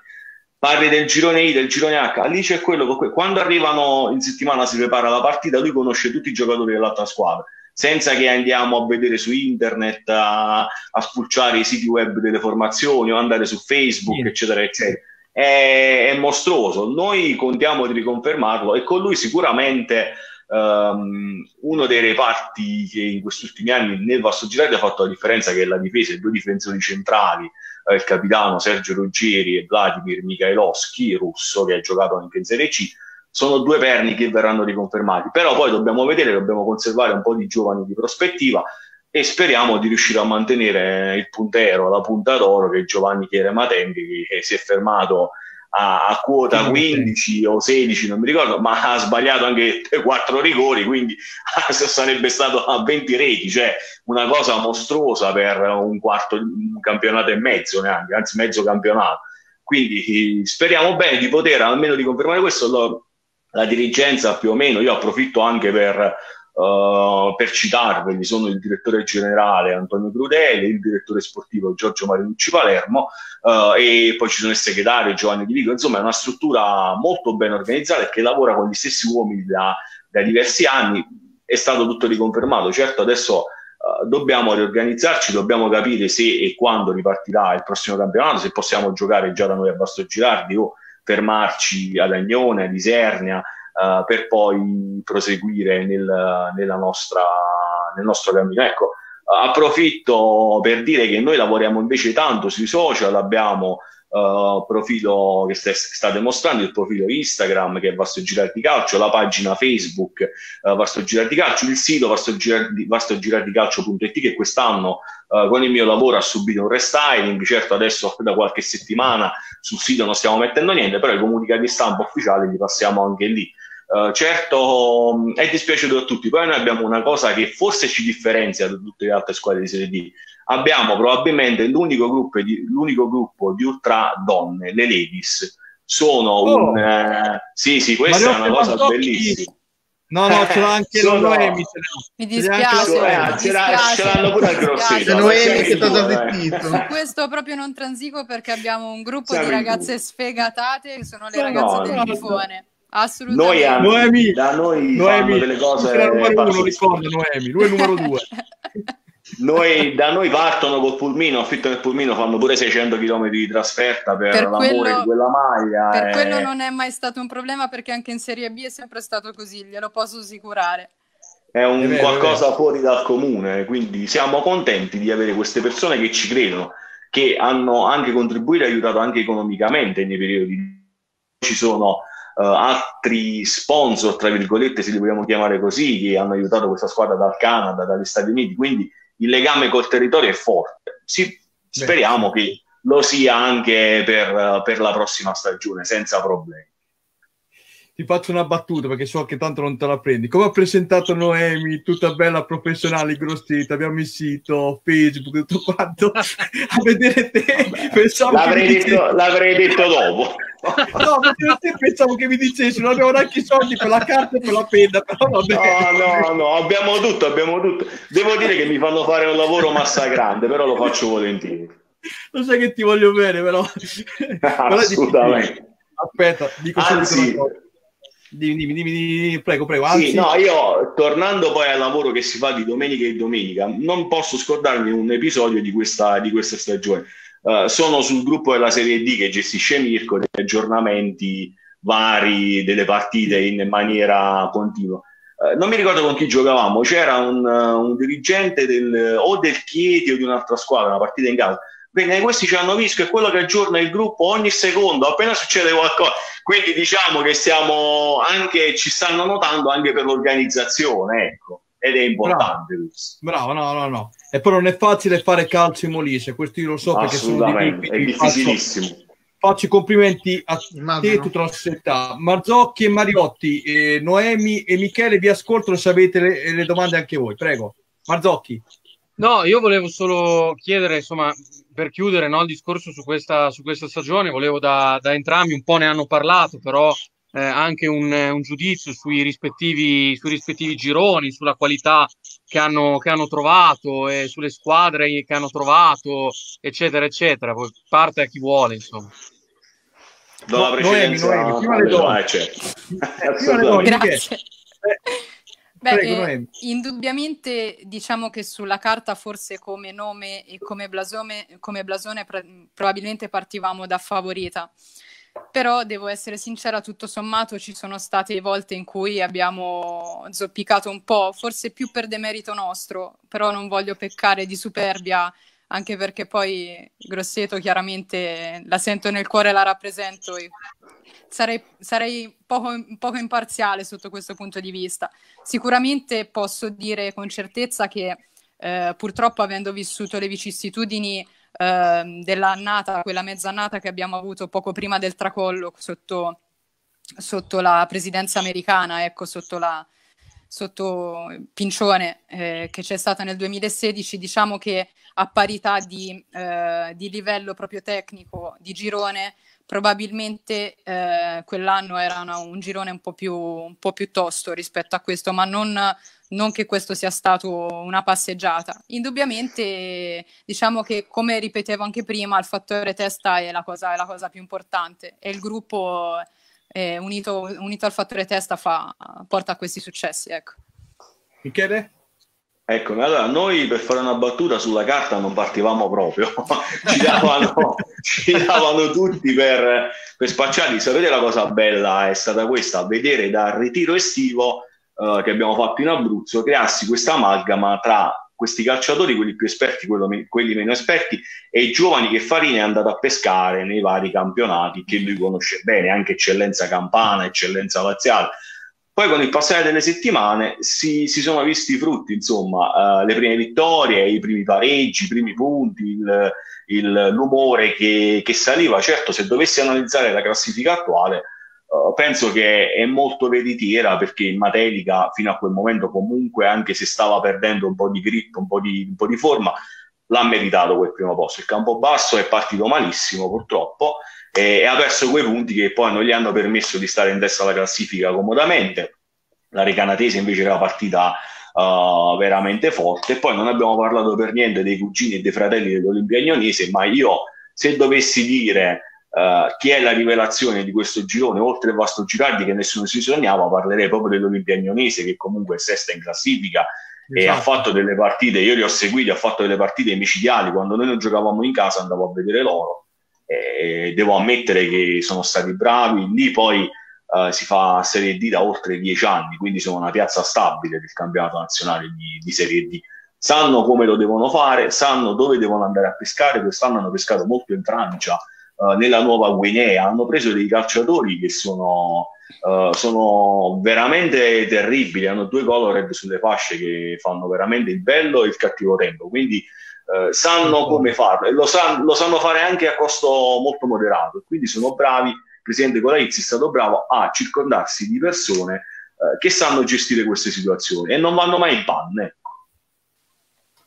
parli del girone I, del girone H, lì c'è quello, quando arrivano in settimana si prepara la partita, lui conosce tutti i giocatori dell'altra squadra, senza che andiamo a vedere su internet, a, a spulciare i siti web delle formazioni o andare su Facebook, sì. eccetera, eccetera. È, è, mostruoso. Noi contiamo di riconfermarlo e con lui sicuramente um, uno dei reparti che in questi ultimi anni nel Vasto Girardi ha fatto la differenza, che è la difesa, i due difensori centrali, eh, il capitano Sergio Ruggieri e Vladimir Mikhailovski, russo, che ha giocato anche in Serie C, sono due perni che verranno riconfermati. Però poi dobbiamo vedere, dobbiamo conservare un po' di giovani di prospettiva e speriamo di riuscire a mantenere il puntero, la punta d'oro che Giovanni Chierematempi, che si è fermato a, a quota 15 o 16, non mi ricordo, ma ha sbagliato anche 4 rigori, quindi sarebbe stato a 20 reti, cioè una cosa mostruosa per un quarto, un campionato e mezzo neanche, anzi mezzo campionato. Quindi speriamo bene di poter almeno riconfermare questo. La dirigenza più o meno, io approfitto anche per Uh, per citarveli sono il direttore generale Antonio Crudeli, il direttore sportivo Giorgio Marinucci Palermo uh, e poi ci sono il segretario Giovanni Di Vico. Insomma, è una struttura molto ben organizzata e che lavora con gli stessi uomini da, da diversi anni. È stato tutto riconfermato. Certo, adesso uh, dobbiamo riorganizzarci, dobbiamo capire se e quando ripartirà il prossimo campionato, se possiamo giocare già da noi a Basto Girardi o fermarci ad Agnone, ad Isernia uh, per poi proseguire nel, nostra, nel nostro cammino. Ecco, approfitto per dire che noi lavoriamo invece tanto sui social, abbiamo uh, profilo che sta, sta, dimostrando, il profilo Instagram che è Vasto Girardi Calcio, la pagina Facebook uh, Vasto Girardi Calcio, il sito vastogirardicalcio.it che quest'anno uh, con il mio lavoro ha subito un restyling, certo adesso da qualche settimana sul sito non stiamo mettendo niente, però i comunicati stampa ufficiali li passiamo anche lì. Uh, certo è dispiaciuto a tutti, poi noi abbiamo una cosa che forse ci differenzia da tutte le altre squadre di Serie D. Abbiamo probabilmente l'unico gruppo di, l'unico gruppo di ultra donne, le ladies. Sono oh. un... Eh, sì, sì, questa è una cosa Mazzocchi. bellissima. No, no, ce l'ha anche Sono... Noemi. Mi dispiace, eh, ce, l'ha, ce l'hanno pure al grossetto. C'è Noemi che ti ha zittito. Su questo proprio non transigo perché abbiamo un gruppo Siamo di ragazze sfegatate che sono le ragazze no, del no, tifone. Assolutamente. Noi hanno, Noemi, da noi Noemi, delle cose. Era il numero uno, ricorda Noemi, lui è il numero due. noi, da noi partono col pulmino, affittano il pulmino, fanno pure 600 km di trasferta per, per l'amore quello, di quella maglia. Per e... quello non è mai stato un problema perché anche in Serie B è sempre stato così, glielo posso assicurare. È un è vero, qualcosa fuori dal comune, quindi siamo contenti di avere queste persone che ci credono, che hanno anche contribuito e aiutato anche economicamente nei periodi. Ci sono uh, altri sponsor, tra virgolette, se li vogliamo chiamare così, che hanno aiutato questa squadra dal Canada, dagli Stati Uniti, quindi il legame col territorio è forte. Sì, speriamo che lo sia anche per, per la prossima stagione, senza problemi ti faccio una battuta perché so che tanto non te la prendi. Come ha presentato Noemi, tutta bella professionale, grossita, abbiamo il sito, Facebook, tutto quanto, a vedere te, pensavo l'avrei, detto, dicessi... l'avrei detto dopo. No, perché pensavo che mi dicessi, non avevo neanche i soldi per la carta e per la penna, però vabbè. No, no, no, abbiamo tutto, abbiamo tutto. Devo dire che mi fanno fare un lavoro massacrante, però lo faccio volentieri. Lo sai che ti voglio bene, però... Assolutamente. Aspetta, dico Anzi, Dimmi, dimmi, dimmi, prego, prego. Anzi... Sì, no, io tornando poi al lavoro che si fa di domenica e domenica, non posso scordarmi un episodio di questa, di questa stagione. Uh, sono sul gruppo della Serie D che gestisce Mirko, degli aggiornamenti vari delle partite in maniera continua. Uh, non mi ricordo con chi giocavamo, c'era un, uh, un dirigente del, o del Chieti o di un'altra squadra, una partita in casa. Bene, questi ci hanno visto, è quello che aggiorna il gruppo ogni secondo, appena succede qualcosa quindi diciamo che siamo anche, ci stanno notando anche per l'organizzazione, ecco, ed è importante Bravo, Bravo no, no, no. E poi non è facile fare calcio in Molise, questo io lo so perché sono di è difficilissimo. Faccio, faccio i complimenti a Immagino. te tutta la società. Marzocchi e Mariotti, eh, Noemi e Michele vi ascoltano se avete le, le domande anche voi, prego. Marzocchi. No, io volevo solo chiedere, insomma, per chiudere no, il discorso su questa, su questa stagione, volevo da, da, entrambi, un po' ne hanno parlato, però eh, anche un, un, giudizio sui rispettivi, sui rispettivi gironi, sulla qualità che hanno, che hanno trovato, e sulle squadre che hanno trovato, eccetera, eccetera. Poi parte a chi vuole, insomma. Do la precedenza. Noemi, Noemi, prima le do. Eh, certo. Prima le do. Grazie. Beh, Prego, eh, indubbiamente diciamo che sulla carta forse come nome e come blasone, come blasone pra- probabilmente partivamo da favorita. Però devo essere sincera, tutto sommato ci sono state volte in cui abbiamo zoppicato un po', forse più per demerito nostro, però non voglio peccare di superbia, anche perché poi Grosseto chiaramente la sento nel cuore la rappresento e sarei, sarei poco, poco imparziale sotto questo punto di vista. Sicuramente posso dire con certezza che eh, purtroppo avendo vissuto le vicissitudini eh, dell'annata, quella mezz'annata che abbiamo avuto poco prima del tracollo sotto, sotto la presidenza americana, ecco, sotto la sotto Pincione eh, che c'è stata nel 2016, diciamo che a parità di, eh, di livello proprio tecnico di girone, probabilmente eh, quell'anno era una- un girone un po' più, un po' più tosto rispetto a questo, ma non, non che questo sia stato una passeggiata. Indubbiamente, diciamo che come ripetevo anche prima, il fattore testa è la cosa, è la cosa più importante e il gruppo eh, unito, unito al fattore testa fa- porta a questi successi. Ecco. Michele? Ecco, allora noi per fare una battuta sulla carta non partivamo proprio, ci davano, ci davano tutti per, per spacciarli. Sapete la cosa bella è stata questa, vedere dal ritiro estivo eh, che abbiamo fatto in Abruzzo crearsi questa amalgama tra questi calciatori, quelli più esperti, me- quelli meno esperti, e i giovani che Farini è andato a pescare nei vari campionati che lui conosce bene, anche eccellenza campana, eccellenza laziale. Poi con il passare delle settimane si, si sono visti i frutti, insomma, eh, le prime vittorie, i primi pareggi, i primi punti, il- il- l'umore che, che saliva. Certo, se dovessi analizzare la classifica attuale, eh, penso che è molto veritiera perché il Matelica fino a quel momento comunque, anche se stava perdendo un po' di grip, un po' di, un po' di forma, l'ha meritato quel primo posto. Il Campobasso è partito malissimo purtroppo e, e ha perso quei punti che poi non gli hanno permesso di stare in testa alla classifica comodamente. La Recanatese invece era partita uh, veramente forte. Poi non abbiamo parlato per niente dei cugini e dei fratelli dell'Olimpia Agnonese, ma io se dovessi dire uh, chi è la rivelazione di questo girone, oltre a Vasto Girardi che nessuno si sognava, parlerei proprio dell'Olimpia Agnonese che comunque è sesta in classifica e ha Esatto. fatto delle partite, io li ho seguiti, ha fatto delle partite micidiali, quando noi non giocavamo in casa andavo a vedere loro e devo ammettere che sono stati bravi, lì poi eh, si fa Serie D da oltre dieci anni, quindi sono una piazza stabile del campionato nazionale di, di Serie D. Sanno come lo devono fare, sanno dove devono andare a pescare, quest'anno hanno pescato molto in Francia, eh, nella Nuova Guinea, hanno preso dei calciatori che sono, eh, sono veramente terribili, hanno due colored sulle fasce che fanno veramente il bello e il cattivo tempo, quindi eh, sanno come farlo e lo, san- lo sanno fare anche a costo molto moderato, quindi sono bravi, il presidente Colaizzi è stato bravo a circondarsi di persone eh, che sanno gestire queste situazioni e non vanno mai in panne.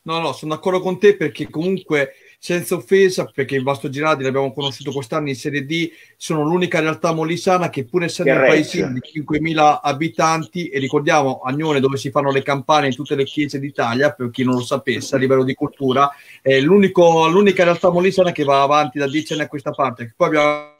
No, no, sono d'accordo con te perché comunque senza offesa, perché il Vasto Girardi l'abbiamo conosciuto quest'anno in Serie D, sono l'unica realtà molisana che pur essendo Che un paesino di 5.000 abitanti, e ricordiamo Agnone dove si fanno le campane in tutte le chiese d'Italia, per chi non lo sapesse, a livello di cultura, è l'unico- l'unica realtà molisana che va avanti da 10 anni a questa parte. Poi abbiamo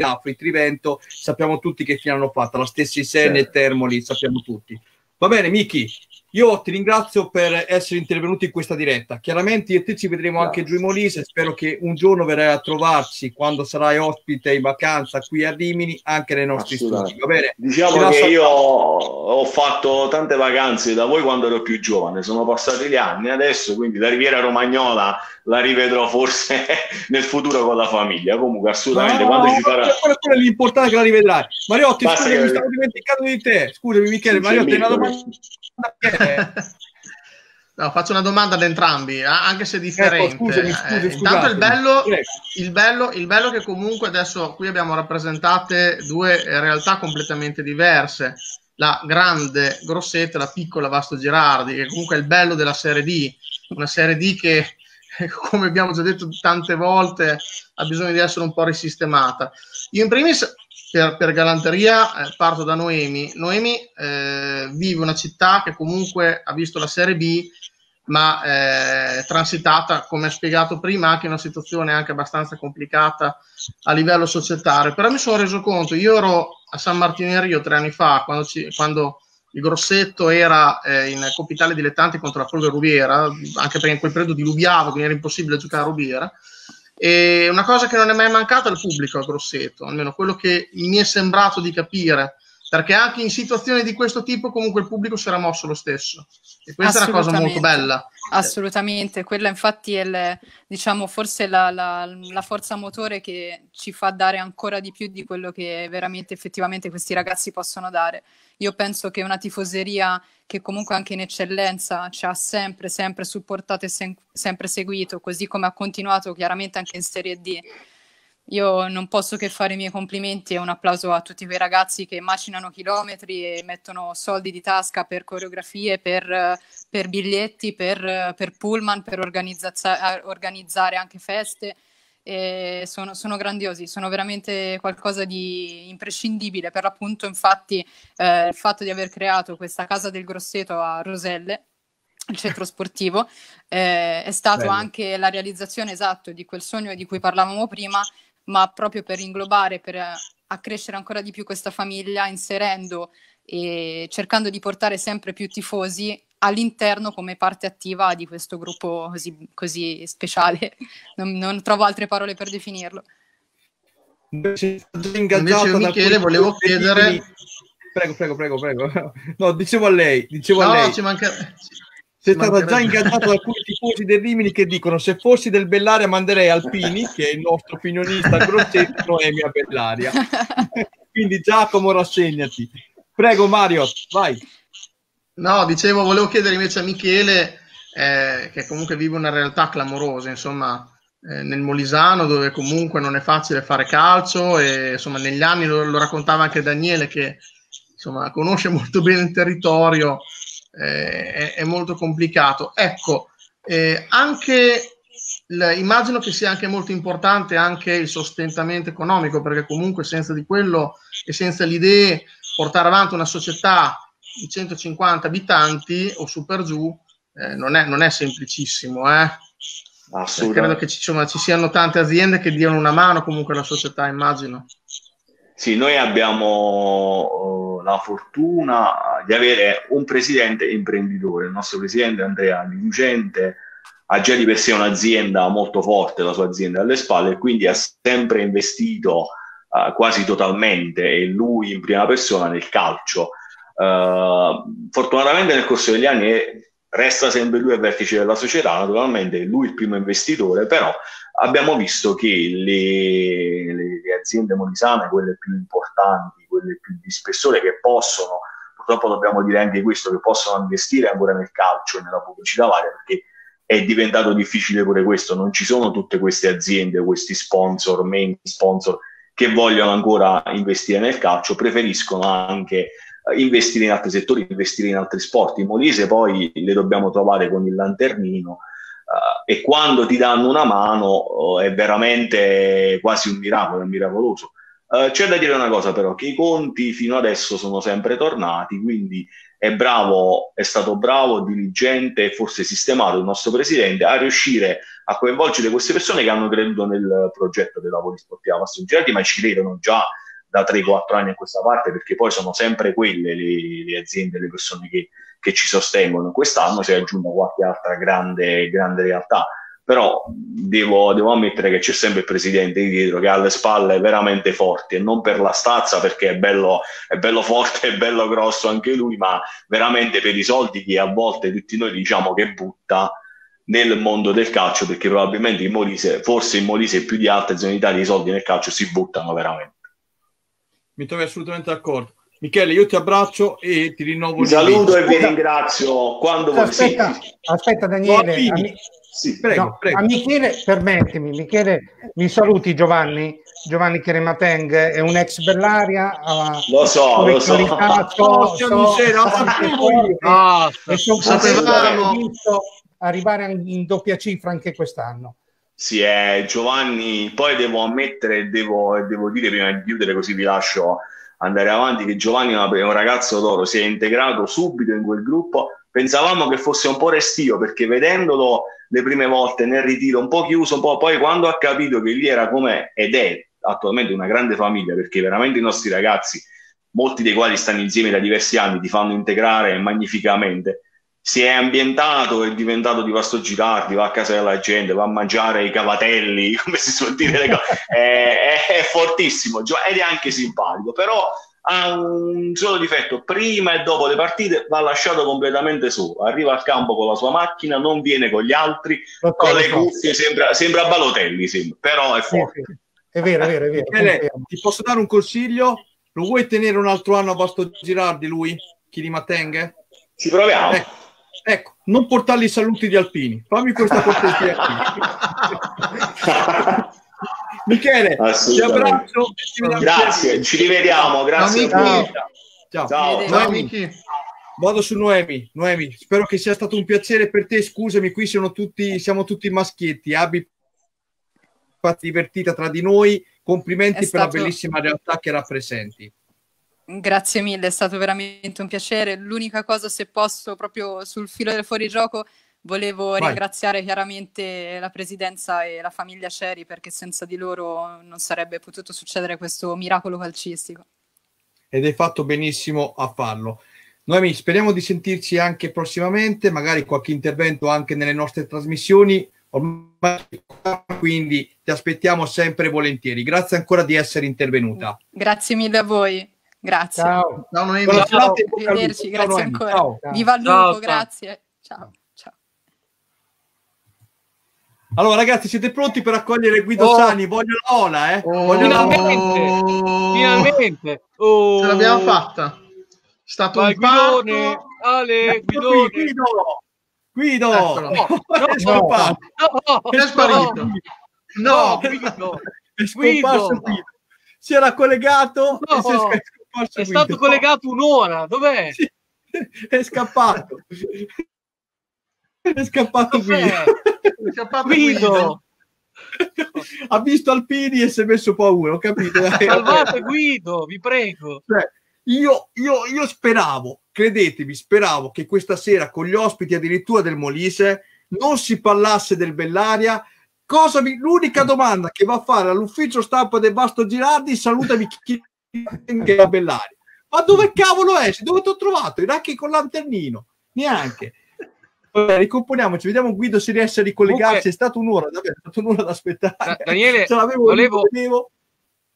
Afri, Trivento, sappiamo tutti che fine hanno fatto, la stessa Isenne e Termoli, sappiamo tutti. Va bene, Miki, io ti ringrazio per essere intervenuto in questa diretta. Chiaramente io e te ci vedremo anche giù in Molise. Spero che un giorno verrai a trovarci quando sarai ospite in vacanza qui a Rimini, anche nei nostri studi. Va bene? Diciamo che io ho fatto tante vacanze da voi quando ero più giovane, sono passati gli anni adesso, quindi la Riviera Romagnola la rivedrò forse nel futuro con la famiglia. Comunque, assolutamente, No, quando ci ma farà. è l'importante che la rivedrai. Mariotti, Basta scusami, che- mi stavo dimenticando di te. Scusami, Michele, Mariotti, sì, una domanda. No, faccio una domanda ad entrambi, eh, anche se differente. Ecco, scusami, Eh, scusi, intanto il bello, il, bello, il bello che comunque adesso qui abbiamo rappresentate due eh, realtà completamente diverse. La grande Grosseto e la piccola Vasto Girardi, che comunque è il bello della Serie D, una Serie D che, come abbiamo già detto tante volte, ha bisogno di essere un po' risistemata. Io in primis, per, per galanteria, eh, parto da Noemi. Noemi eh, vive una città che comunque ha visto la Serie B ma eh, transitata, come spiegato prima, anche in una situazione anche abbastanza complicata a livello societario. Però mi sono reso conto, io ero a San Martino in Rio tre anni fa, quando, ci, quando il Grosseto era eh, in Copitale Dilettanti contro la Polvere Rubiera, anche perché in quel periodo diluviava, quindi era impossibile giocare a Rubiera. E una cosa che non è mai mancata al pubblico al Grosseto, almeno quello che mi è sembrato di capire, perché anche in situazioni di questo tipo comunque il pubblico si era mosso lo stesso. E questa è una cosa molto bella. Assolutamente, quella infatti è il, diciamo, forse la, la, la, forza motore che ci fa dare ancora di più di quello che veramente effettivamente questi ragazzi possono dare. Io penso che una tifoseria che comunque anche in eccellenza ci ha sempre, sempre supportato e sem- sempre seguito, così come ha continuato chiaramente anche in Serie D, io non posso che fare i miei complimenti e un applauso a tutti quei ragazzi che macinano chilometri e mettono soldi di tasca per coreografie, per, per biglietti, per, per, pullman, per organizzare anche feste. Sono, sono, grandiosi, sono veramente qualcosa di imprescindibile. Per l'appunto, infatti, eh, il fatto di aver creato questa casa del Grosseto a Roselle il centro sportivo, eh, è stato Bello. anche la realizzazione esatto di quel sogno di cui parlavamo prima, ma proprio per inglobare, per eh, accrescere ancora di più questa famiglia, inserendo e cercando di portare sempre più tifosi all'interno come parte attiva di questo gruppo così, così speciale. Non, non, trovo altre parole per definirlo. Invece Michele, volevo chiedere... Prego, prego, prego, prego. No, dicevo a lei, dicevo no, a lei. Ci manca sei stato già ingaggiato da alcuni tifosi del Rimini che dicono se fossi del Bellaria manderei Alpini, che è il nostro opinionista grossetto, Noemi a Bellaria. Quindi Giacomo rassegnati. Prego Mario, vai. No, dicevo, volevo chiedere invece a Michele, eh, che comunque vive una realtà clamorosa, insomma, eh, nel Molisano, dove comunque non è facile fare calcio e insomma negli anni lo, lo raccontava anche Daniele che insomma conosce molto bene il territorio eh, è, è, molto complicato. Ecco, eh, anche immagino che sia anche molto importante anche il sostentamento economico, perché comunque senza di quello e senza l'idea portare avanti una società di 150 abitanti o su per giù eh, non, è, non, è, semplicissimo. Eh? Credo che ci, insomma, ci siano tante aziende che diano una mano comunque alla società, immagino. Sì, noi abbiamo uh, la fortuna di avere un presidente imprenditore. Il nostro presidente Andrea Di Lucente ha già di per sé un'azienda molto forte, la sua azienda alle spalle, e quindi ha sempre investito uh, quasi totalmente, e lui in prima persona, nel calcio. Uh, fortunatamente nel corso degli anni resta sempre lui al vertice della società, naturalmente lui il primo investitore, però abbiamo visto che le, le, le aziende molisane, quelle più importanti, quelle più di spessore, che possono, purtroppo dobbiamo dire anche questo, che possono investire ancora nel calcio e nella pubblicità varia, perché è diventato difficile pure questo, non ci sono tutte queste aziende, questi sponsor, main sponsor, che vogliono ancora investire nel calcio, preferiscono anche investire in altri settori, investire in altri sport. In Molise poi le dobbiamo trovare con il lanternino, Uh, e quando ti danno una mano uh, è veramente quasi un miracolo, è miracoloso. Uh, c'è da dire una cosa però, che i conti fino adesso sono sempre tornati, quindi è bravo, è stato bravo, diligente e forse sistemato il nostro presidente a riuscire a coinvolgere queste persone che hanno creduto nel progetto dei lavori sportivi Mastrogerati, ma ci credono già da 3-4 anni a questa parte perché poi sono sempre quelle le, le aziende, le persone che che ci sostengono. Quest'anno si è aggiunta qualche altra grande, grande realtà, però devo, devo, ammettere che c'è sempre il presidente dietro che ha le spalle veramente forti e non per la stazza perché è bello, è bello forte, è bello grosso anche lui, ma veramente per i soldi che a volte tutti noi diciamo che butta nel mondo del calcio perché probabilmente in Molise, forse in Molise più di altre zone d'Italia i soldi nel calcio si buttano veramente. Mi trovi assolutamente d'accordo. Michele, io ti abbraccio e ti rinnovo il saluto e vi ringrazio quando aspetta, sì. aspetta Daniele, a, mi... sì, prego, no, prego. a Michele, permettimi, Michele, mi saluti Giovanni, Giovanni Cheremateng è un ex Bellaria. Lo so, lo so. so, so, e sono visto arrivare in doppia cifra anche quest'anno. Sì, eh, Giovanni, poi devo ammettere, devo, devo dire prima di chiudere così vi lascio andare avanti, che Giovanni è un ragazzo d'oro, si è integrato subito in quel gruppo, pensavamo che fosse un po' restio perché vedendolo le prime volte nel ritiro un po' chiuso, un po', poi quando ha capito che lì era come ed è attualmente una grande famiglia perché veramente i nostri ragazzi, molti dei quali stanno insieme da diversi anni, ti fanno integrare magnificamente. Si è ambientato, è diventato di Vasto Girardi, va a casa della gente, va a mangiare i cavatelli, come si suol dire, le cose. è, è, è fortissimo ed è anche simpatico, però ha un solo difetto, prima e dopo le partite va lasciato completamente solo, arriva al campo con la sua macchina, non viene con gli altri, okay, con le cuffie, sembra, sembra Balotelli, sembra, però è forte. È vero, è vero, è vero. Michele, ti posso dare un consiglio? Lo vuoi tenere un altro anno a Vasto Girardi lui? Chi di Mattenghe? Ci proviamo. Ecco, ecco, non portargli i saluti di Alpini. Fammi questa cortesia. Michele, ti abbraccio. Grazie, ci rivediamo. Grazie. Ciao. Ciao. Ciao. Ciao. Vado su Noemi. Noemi, spero che sia stato un piacere per te. Scusami, qui sono tutti, siamo tutti maschietti. Abbi divertita tra di noi. Complimenti per la bellissima realtà che rappresenti. Grazie mille, è stato veramente un piacere. L'unica cosa, se posso, proprio sul filo del fuorigioco, Volevo Vai. ringraziare chiaramente la presidenza e la famiglia Ceri perché senza di loro non sarebbe potuto succedere questo miracolo calcistico. Ed hai fatto benissimo a farlo. Noemi, speriamo di sentirci anche prossimamente, magari qualche intervento anche nelle nostre trasmissioni. Ormai, quindi ti aspettiamo sempre volentieri. Grazie ancora di essere intervenuta. Grazie mille a voi. Grazie. Ciao. Ciao Noemi. Ciao. Ciao. Arrivederci, grazie Ciao, ancora. Ciao. Viva il lupo, grazie. Ciao. Allora, ragazzi, siete pronti per accogliere Guido oh. Sani? Voglio l'ola, eh? Oh. Voglio finalmente, finalmente. Oh. Ce l'abbiamo fatta. È stato Vai, un Guidone, Ale, Guidone. Guido, Guido. No, no, è scomparso. No, è sparito. No, Guido. È scomparso Guido. Si era collegato no, è, è stato collegato un'ora. Dov'è? Sì, è scappato. È scappato Guido. È scappato Guido. ha visto Alpini e si è messo paura, ho capito. Salvate Guido, vi prego. Cioè, io, io, io speravo, credetemi, speravo che questa sera con gli ospiti addirittura del Molise non si parlasse del Bellaria. Cosa vi, l'unica domanda che va a fare all'ufficio stampa del Basto Girardi, salutami chi è la. Ma dove cavolo è? Dove ti ho trovato? In anche con lanternino. Neanche. Vabbè, ricomponiamoci, vediamo Guido se riesce a ricollegarsi. Comunque, è stata un'ora, davvero, è stata un'ora da aspettare. Daniele, volevo,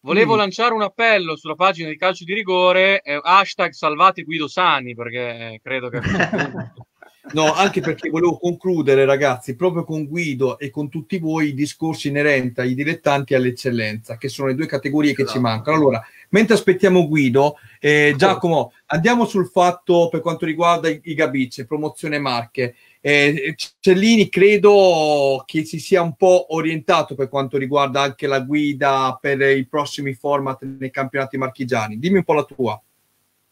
volevo lanciare un appello sulla pagina di calcio di rigore, eh, hashtag salvate Guido Sani, perché credo che... No, anche perché volevo concludere, ragazzi, proprio con Guido e con tutti voi i discorsi inerenti ai dilettanti e all'eccellenza, che sono le due categorie che esatto. ci mancano. Allora, mentre aspettiamo Guido, eh, Giacomo, andiamo sul fatto per quanto riguarda i, i Gabice, promozione marche. Eh, Cellini credo che si sia un po' orientato per quanto riguarda anche la guida per i prossimi format nei campionati marchigiani. Dimmi un po' la tua.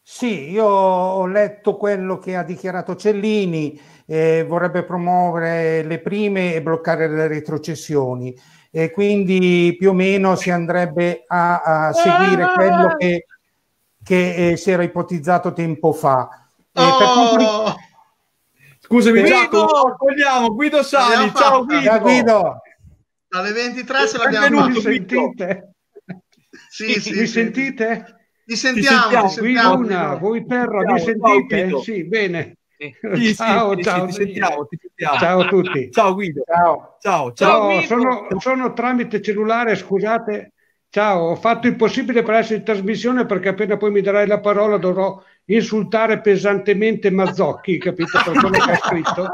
Sì, io ho letto quello che ha dichiarato Cellini, eh, vorrebbe promuovere le prime e bloccare le retrocessioni e quindi più o meno si andrebbe a, a seguire quello che, che eh, si era ipotizzato tempo fa. Oh! Scusami, Guido! Giacomo, accogliamo Guido Sani. Ciao Guido. Guido. Alle 23 ce l'abbiamo sentite? Sì, sì, mi sì. sentite? Ti sentiamo, ti sentiamo. Guido una, voi terra, ciao, mi sentite? Ciao, sì, bene. Sì, ciao, sì, ciao, sì, ti sentiamo, ti sentiamo. Ciao a tutti. Ciao Guido. Ciao. Ciao, ciao. No, sono, sono tramite cellulare, scusate. Ciao, ho fatto il possibile per essere in trasmissione perché appena poi mi darai la parola dovrò insultare pesantemente Mazzocchi, capito? Per quello che ha scritto,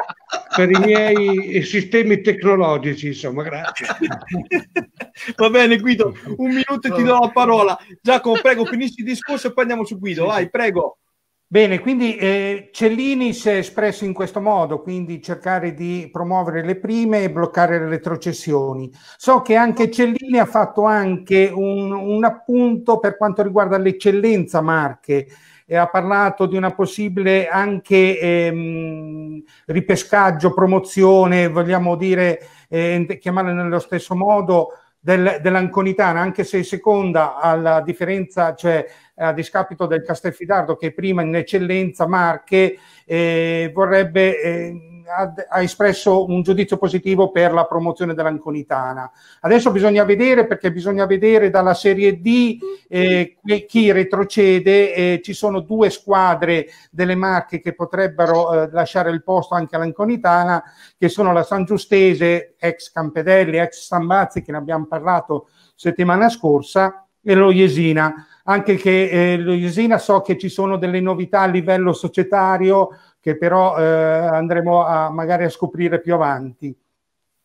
per i miei sistemi tecnologici, insomma, grazie. Va bene, Guido, un minuto e ti do la parola. Giacomo, prego, finisci il discorso e poi andiamo su Guido, vai, prego. Bene, quindi eh, Cellini si è espresso in questo modo, quindi cercare di promuovere le prime e bloccare le retrocessioni. So che anche Cellini ha fatto anche un, un appunto per quanto riguarda l'eccellenza Marche e ha parlato di una possibile anche ehm, ripescaggio, promozione, vogliamo dire, eh, chiamarla nello stesso modo, del, dell'Anconitana, anche se seconda alla differenza, cioè a discapito del Castelfidardo che prima in eccellenza Marche eh, vorrebbe eh, ha, ha, espresso un giudizio positivo per la promozione dell'Anconitana. Adesso bisogna vedere perché bisogna vedere dalla Serie D eh, chi retrocede. Eh, ci sono due squadre delle Marche che potrebbero eh, lasciare il posto anche all'Anconitana, che sono la San Giustese, ex Campedelli, ex Stambazzi, che ne abbiamo parlato settimana scorsa, e lo Jesina. Anche che eh, Jesina so che ci sono delle novità a livello societario, che però eh, andremo a, magari a scoprire più avanti.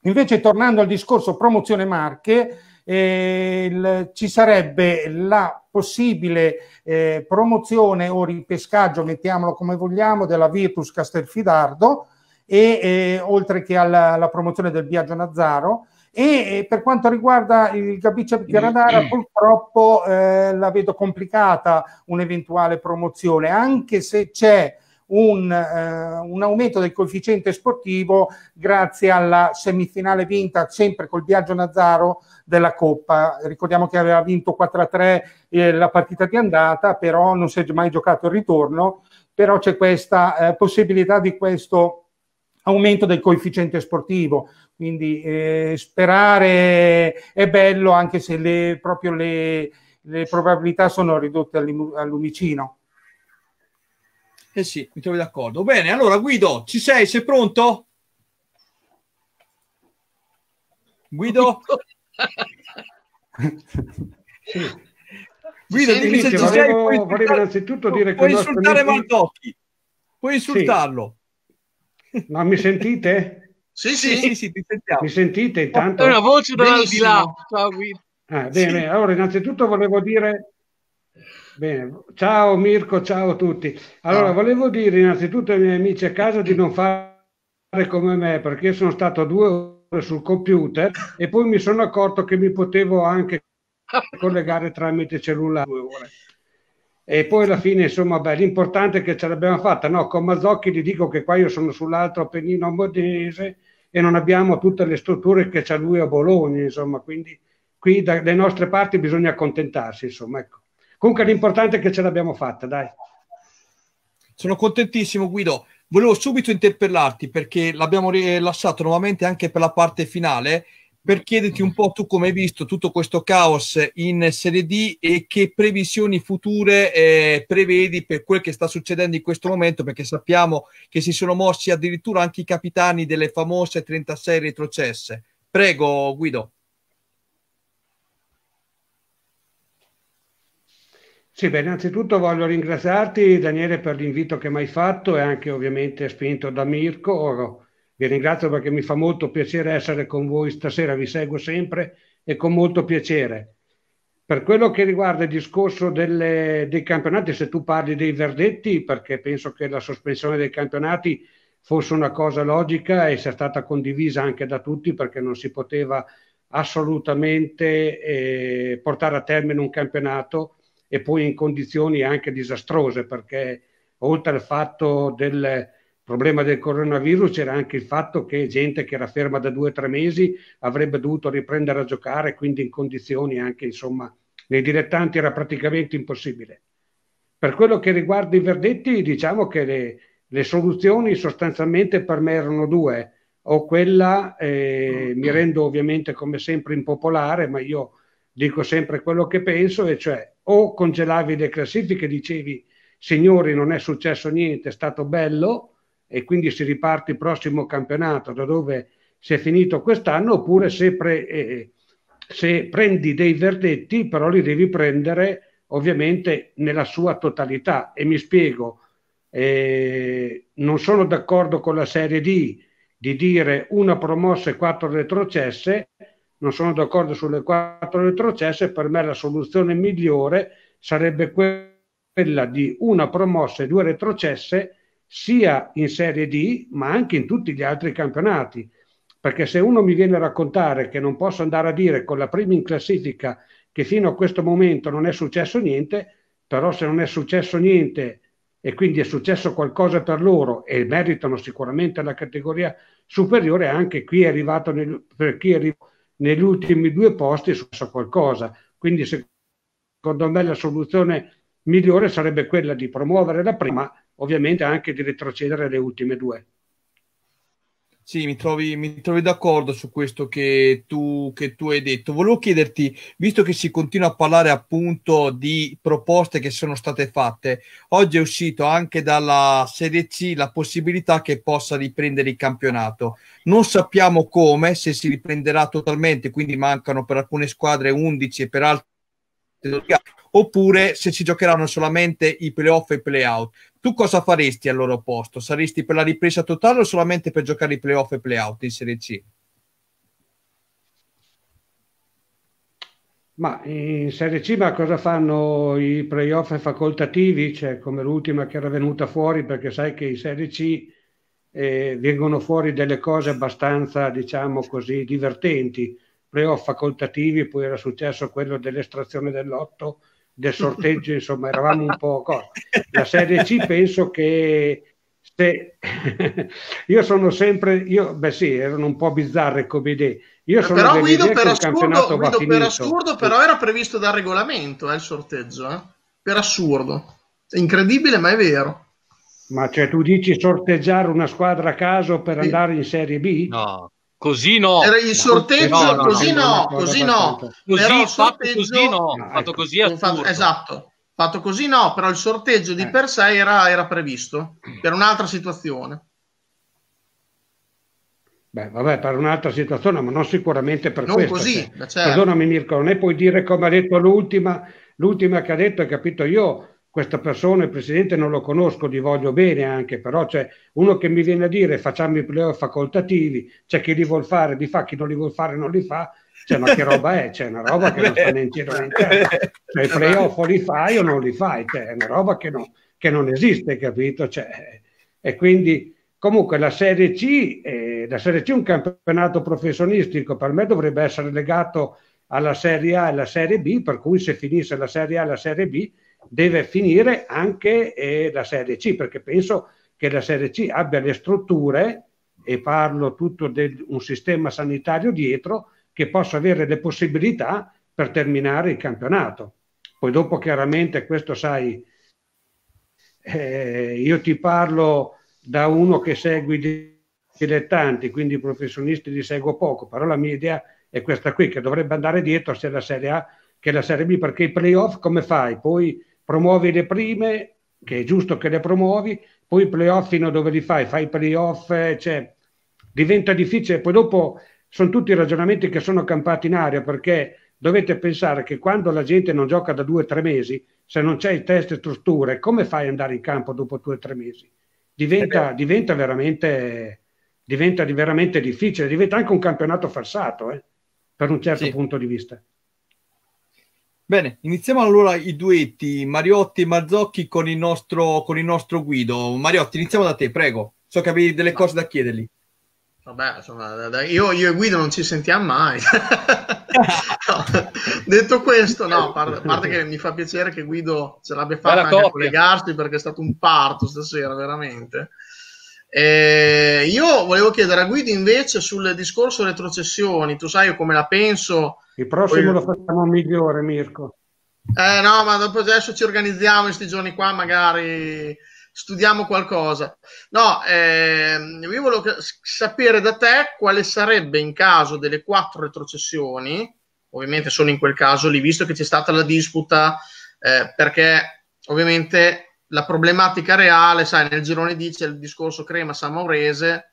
Invece, tornando al discorso promozione marche, eh, il, ci sarebbe la possibile eh, promozione o ripescaggio, mettiamolo come vogliamo, della Virtus Castelfidardo e eh, oltre che alla, alla, promozione del Biagio Nazzaro. E per quanto riguarda il Gabiccia Granara, purtroppo eh, la vedo complicata un'eventuale promozione, anche se c'è un, eh, un, aumento del coefficiente sportivo grazie alla semifinale vinta sempre col Biagio Nazzaro della Coppa. Ricordiamo che aveva vinto 4-3 eh, la partita di andata, però non si è mai giocato il ritorno, però c'è questa eh, possibilità di questo aumento del coefficiente sportivo. Quindi eh, sperare è bello anche se le, proprio le, le probabilità sono ridotte al lumicino. Eh sì, mi trovi d'accordo. Bene, allora Guido, ci sei? Sei pronto? Guido? Guido, sì, dimmi se ci volevo, sei. Puoi innanzitutto dire puoi insultare amici... Maldocchi. Puoi insultarlo. Sì. Ma mi sentite? Sì, sì, sì, sì, ti sentiamo. Mi sentite intanto? È una voce dall'aldilà. Ciao Guido. Ah, bene, sì. allora innanzitutto volevo dire Bene, ciao Mirko, ciao a tutti. Allora, volevo dire innanzitutto ai miei amici a casa di non fare come me, perché io sono stato due ore sul computer e poi mi sono accorto che mi potevo anche collegare tramite cellulare due ore. E poi alla fine, insomma, beh, l'importante è che ce l'abbiamo fatta. No, con Mazzocchi gli dico che qua io sono sull'altro Appennino Modenese e non abbiamo tutte le strutture che c'ha lui a Bologna, insomma, quindi qui dalle nostre parti bisogna accontentarsi, insomma, ecco. Comunque l'importante è che ce l'abbiamo fatta, dai. Sono contentissimo Guido. Volevo subito interpellarti perché l'abbiamo rilassato nuovamente anche per la parte finale per chiederti un po' tu come hai visto tutto questo caos in Serie D e che previsioni future eh, prevedi per quel che sta succedendo in questo momento perché sappiamo che si sono mossi addirittura anche i capitani delle famose 36 retrocesse. Prego Guido. Sì, beh, innanzitutto voglio ringraziarti Daniele per l'invito che mi hai fatto e anche ovviamente spinto da Mirko. Vi ringrazio perché mi fa molto piacere essere con voi stasera, vi seguo sempre e con molto piacere. Per quello che riguarda il discorso delle, dei campionati, se tu parli dei verdetti, perché penso che la sospensione dei campionati fosse una cosa logica e sia stata condivisa anche da tutti perché non si poteva assolutamente eh, portare a termine un campionato e poi in condizioni anche disastrose perché oltre al fatto del problema del coronavirus c'era anche il fatto che gente che era ferma da due o tre mesi avrebbe dovuto riprendere a giocare, quindi in condizioni anche insomma nei dilettanti era praticamente impossibile. Per quello che riguarda i verdetti, diciamo che le, le soluzioni sostanzialmente per me erano due, o quella, eh, mi rendo ovviamente come sempre impopolare, ma io dico sempre quello che penso, e cioè o congelavi le classifiche, dicevi signori non è successo niente, è stato bello e quindi si riparte il prossimo campionato da dove si è finito quest'anno, oppure se, pre, eh, se prendi dei verdetti però li devi prendere ovviamente nella sua totalità e mi spiego, eh, non sono d'accordo con la serie D di dire una promossa e quattro retrocesse, non sono d'accordo sulle quattro retrocesse, per me la soluzione migliore sarebbe quella di una promossa e due retrocesse sia in Serie D ma anche in tutti gli altri campionati. Perché se uno mi viene a raccontare che non posso andare a dire con la prima in classifica che fino a questo momento non è successo niente, però se non è successo niente e quindi è successo qualcosa per loro e meritano sicuramente la categoria superiore, anche qui è arrivato nel, per chi è arrivato negli ultimi due posti è successo qualcosa. Quindi secondo me la soluzione migliore sarebbe quella di promuovere la prima, ovviamente anche di retrocedere le ultime due. Sì, mi trovi, mi trovi d'accordo su questo che tu, che tu hai detto. Volevo chiederti, visto che si continua a parlare appunto di proposte che sono state fatte, oggi è uscito anche dalla Serie C la possibilità che possa riprendere il campionato. Non sappiamo come, se si riprenderà totalmente, quindi mancano per alcune squadre 11 e per altre oppure se si giocheranno solamente i playoff e i playout. Tu cosa faresti al loro posto? Saresti per la ripresa totale o solamente per giocare i playoff e playout in Serie C? Ma in Serie C ma cosa fanno i playoff facoltativi? Cioè come l'ultima che era venuta fuori perché sai che in Serie C eh, vengono fuori delle cose abbastanza, diciamo così, divertenti. Playoff facoltativi, poi era successo quello dell'estrazione dell'otto del sorteggio, insomma, eravamo un po'. La Serie C penso che se... io sono sempre, io, beh sì, erano un po' bizzarre come idee. Io sono però Guido per, assurdo, Guido per assurdo, però era previsto dal regolamento eh, il sorteggio, eh? per assurdo. È incredibile, ma è vero. Ma cioè tu dici sorteggiare una squadra a caso per sì. andare in Serie B? No. Così no. Era il sorteggio, no, no, così no, così no. Così, fatto così no, fatto così fatto, esatto, fatto così no, però il sorteggio di eh. per sé era, era previsto per un'altra situazione. Beh, vabbè, per un'altra situazione, ma non sicuramente per non questo. così, cioè. certo. Perdonami Mirko, non è puoi dire come ha detto l'ultima, l'ultima che ha detto, hai capito io, questa persona, il presidente, non lo conosco, gli voglio bene anche, però c'è uno che mi viene a dire facciamo i playoff facoltativi, c'è chi li vuol fare, li fa, chi non li vuol fare non li fa, cioè, ma che roba è? C'è una roba che non sta né in cielo né in terra. Cioè, i playoff li fai o non li fai, cioè, è una roba che, no, che non esiste, capito? Cioè, e quindi comunque la Serie C, eh, la Serie C è un campionato professionistico, per me dovrebbe essere legato alla Serie A e alla Serie B, per cui se finisse la Serie A e la Serie B deve finire anche eh, la Serie C, perché penso che la Serie C abbia le strutture, e parlo tutto di un sistema sanitario dietro, che possa avere le possibilità per terminare il campionato. Poi dopo chiaramente questo sai, eh, io ti parlo da uno che segue i dilettanti, quindi i professionisti li seguo poco, però la mia idea è questa qui, che dovrebbe andare dietro sia la Serie A che la Serie B, perché i playoff come fai? Poi promuovi le prime, che è giusto che le promuovi, poi i playoff fino a dove li fai, fai i playoff, cioè diventa difficile, poi dopo sono tutti ragionamenti che sono campati in aria perché dovete pensare che quando la gente non gioca da due o tre mesi, se non c'è il test e strutture, come fai ad andare in campo dopo due o tre mesi? Diventa, diventa, veramente, diventa veramente difficile, diventa anche un campionato falsato, eh, per un certo sì. punto di vista. Bene, iniziamo allora i duetti Mariotti e Marzocchi con il, nostro, con il nostro Guido. Mariotti, iniziamo da te, prego. So che avevi delle cose da chiedergli. Vabbè, insomma, io, io, e Guido non ci sentiamo mai. no, detto questo, no, a parte, che mi fa piacere che Guido ce l'abbia fatta anche a collegarsi perché è stato un parto stasera, veramente. Eh, io volevo chiedere a Guido invece sul discorso retrocessioni, tu sai come la penso il prossimo Poi... lo facciamo migliore, Mirko. Eh no, ma dopo adesso ci organizziamo questi giorni qua, magari studiamo qualcosa. No, ehm, io volevo sapere da te quale sarebbe in caso delle quattro retrocessioni, ovviamente solo in quel caso lì, visto che c'è stata la disputa, eh, perché ovviamente la problematica reale, sai, nel girone D c'è il discorso Crema San Maurese,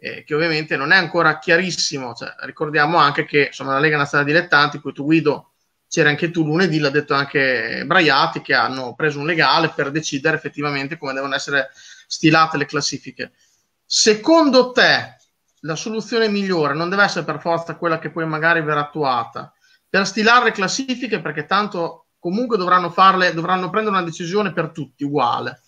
eh, che ovviamente non è ancora chiarissimo. Cioè, ricordiamo anche che insomma, la Lega Nazionale Dilettanti, cui tu Guido c'era anche tu lunedì, l'ha detto anche Braiati, che hanno preso un legale per decidere effettivamente come devono essere stilate le classifiche. Secondo te la soluzione migliore non deve essere per forza quella che poi magari verrà attuata per stilare le classifiche, perché tanto comunque dovranno farle, dovranno prendere una decisione per tutti uguale.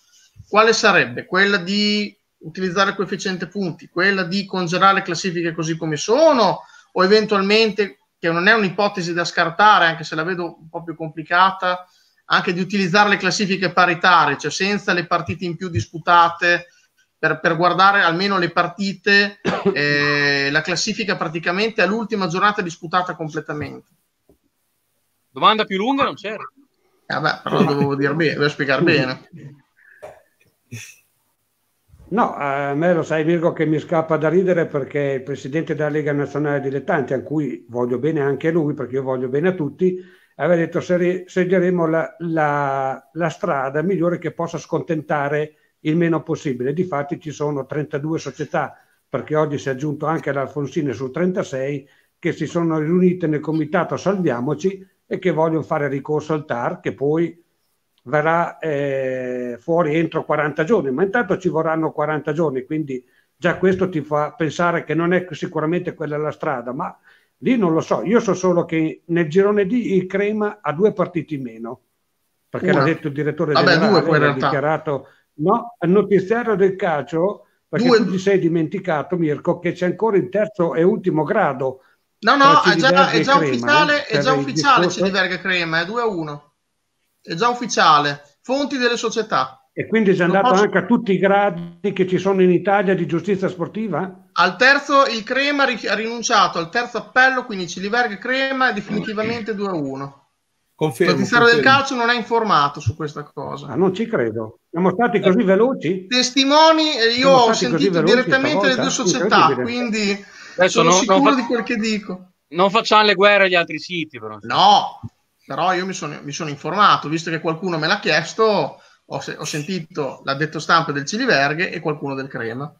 Quale sarebbe? Quella di utilizzare il coefficiente punti, quella di congelare le classifiche così come sono o eventualmente, che non è un'ipotesi da scartare, anche se la vedo un po' più complicata, anche di utilizzare le classifiche paritarie, cioè senza le partite in più disputate, per, per guardare almeno le partite, eh, la classifica praticamente all'ultima giornata disputata completamente. Domanda più lunga non c'era. Eh, vabbè, però dovevo, dire bene, dovevo spiegare bene. No, a me lo sai Virgo che mi scappa da ridere perché il presidente della Lega Nazionale Dilettanti, a cui voglio bene anche lui, perché io voglio bene a tutti, aveva detto se sceglieremo la, la, la strada migliore che possa scontentare il meno possibile. Difatti ci sono 32 società, perché oggi si è aggiunto anche l'Alfonsine su 36, che si sono riunite nel comitato Salviamoci e che vogliono fare ricorso al TAR, che poi verrà eh, fuori entro 40 giorni, ma intanto ci vorranno 40 giorni, quindi già questo ti fa pensare che non è sicuramente quella la strada, ma lì non lo so, io so solo che nel girone D il Crema ha due partiti in meno, perché Una. l'ha detto il direttore Vabbè, generale, due ha dichiarato no, al notiziario del calcio, perché due. tu ti sei dimenticato Mirko che c'è ancora il terzo e ultimo grado. No, no, è già, è già Crema, ufficiale, eh, è già ufficiale Ciliverga Crema, è 2 a 1 è già ufficiale. Fonti delle società. E quindi è andato posso... anche a tutti i gradi che ci sono in Italia di giustizia sportiva? Al terzo il Crema ha rinunciato al terzo appello, quindi Ciliverga Crema è definitivamente 2 a 1. Confermo, il Ministero del Calcio non è informato su questa cosa. Ah, non ci credo. Siamo stati così eh, veloci? Testimoni, eh, io ho sentito direttamente le due società, quindi Adesso sono non, sicuro non fa... di quel che dico. Non facciamo le guerre agli altri siti, però. No, però io mi sono, mi sono informato, visto che qualcuno me l'ha chiesto, ho, se, ho sentito l'addetto stampa del Ciliverghe e qualcuno del Crema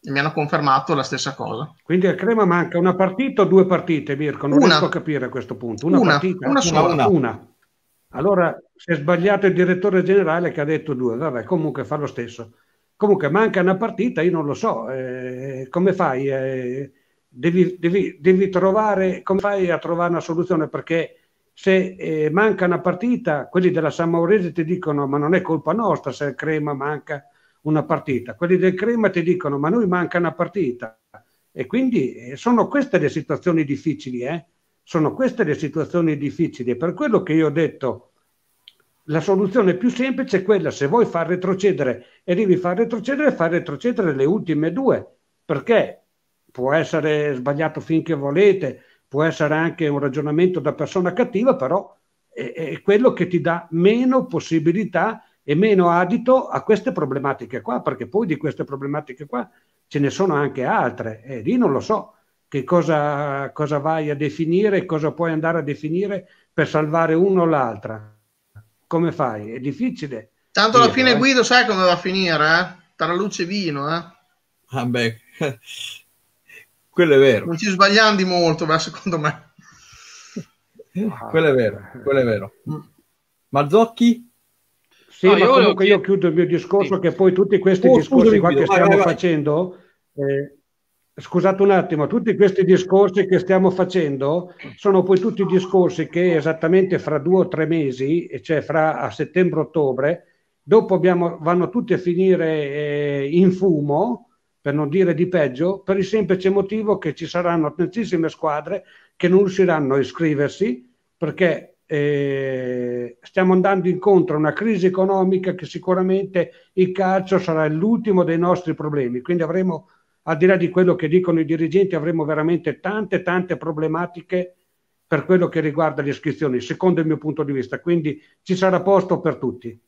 e mi hanno confermato la stessa cosa. Quindi al Crema manca una partita o due partite, Mirko? Non una. riesco a capire a questo punto. Una, una partita? Una sola. Una. una. Allora si è sbagliato il direttore generale che ha detto due, vabbè, comunque fa lo stesso. Comunque manca una partita, io non lo so, eh, come fai? Eh, devi, devi, devi, trovare, come fai a trovare una soluzione? Perché se eh, manca una partita, quelli della San Maurese ti dicono ma non è colpa nostra se il Crema manca una partita, quelli del Crema ti dicono ma noi manca una partita. E quindi eh, sono queste le situazioni difficili, eh? sono queste le situazioni difficili, per quello che io ho detto la soluzione più semplice è quella se vuoi far retrocedere e devi far retrocedere, far retrocedere le ultime due, perché può essere sbagliato finché volete, può essere anche un ragionamento da persona cattiva, però è, è quello che ti dà meno possibilità e meno adito a queste problematiche qua, perché poi di queste problematiche qua ce ne sono anche altre e lì non lo so che cosa, cosa vai a definire, cosa puoi andare a definire per salvare uno o l'altra. Come fai? È difficile. Tanto alla fine eh? Guido sai come va a finire, eh? Tra luce e vino, eh? Vabbè, quello è vero. Non ci sbagliamo di molto, beh, secondo me. quello è vero, quello è vero. Mazzocchi? Sì, no, ma io comunque io chiudo il mio discorso sì. che poi tutti questi oh, discorsi qua che stiamo vai, vai. facendo, eh, scusate un attimo, tutti questi discorsi che stiamo facendo sono poi tutti discorsi che esattamente fra due o tre mesi, cioè fra settembre-ottobre, dopo abbiamo, vanno tutti a finire eh, in fumo per non dire di peggio, per il semplice motivo che ci saranno tantissime squadre che non riusciranno a iscriversi perché eh, stiamo andando incontro a una crisi economica che sicuramente il calcio sarà l'ultimo dei nostri problemi. Quindi avremo, al di là di quello che dicono i dirigenti, avremo veramente tante, tante problematiche per quello che riguarda le iscrizioni, secondo il mio punto di vista. Quindi ci sarà posto per tutti.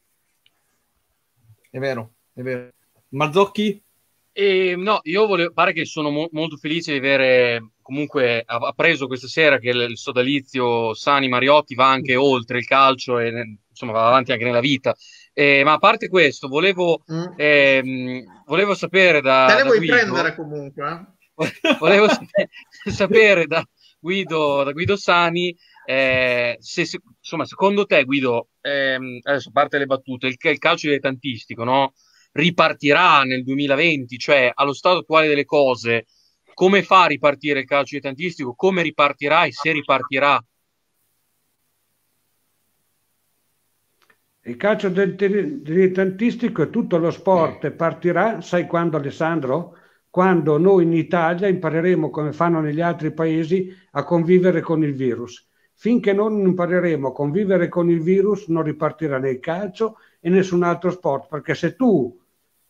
È vero, è vero. Mazzocchi? E, no, io volevo, pare che sono mo- molto felice di avere comunque appreso questa sera che il, il sodalizio Sani Mariotti va anche oltre il calcio e insomma va avanti anche nella vita. Eh, ma a parte questo, volevo, mm. ehm, volevo sapere da. Te le vuoi Guido, prendere comunque? Eh? volevo sapere da Guido, da Guido Sani eh, se, se, insomma, secondo te, Guido, ehm, adesso a parte le battute, il, il calcio dilettantistico, no? Ripartirà nel 2020, cioè allo stato attuale delle cose, come fa a ripartire il calcio dilettantistico, come ripartirà e se ripartirà? Il calcio dilettantistico è tutto lo sport e partirà, sai quando Alessandro? Quando noi in Italia impareremo come fanno negli altri paesi a convivere con il virus. Finché non impareremo a convivere con il virus non ripartirà né il calcio e nessun altro sport, perché se tu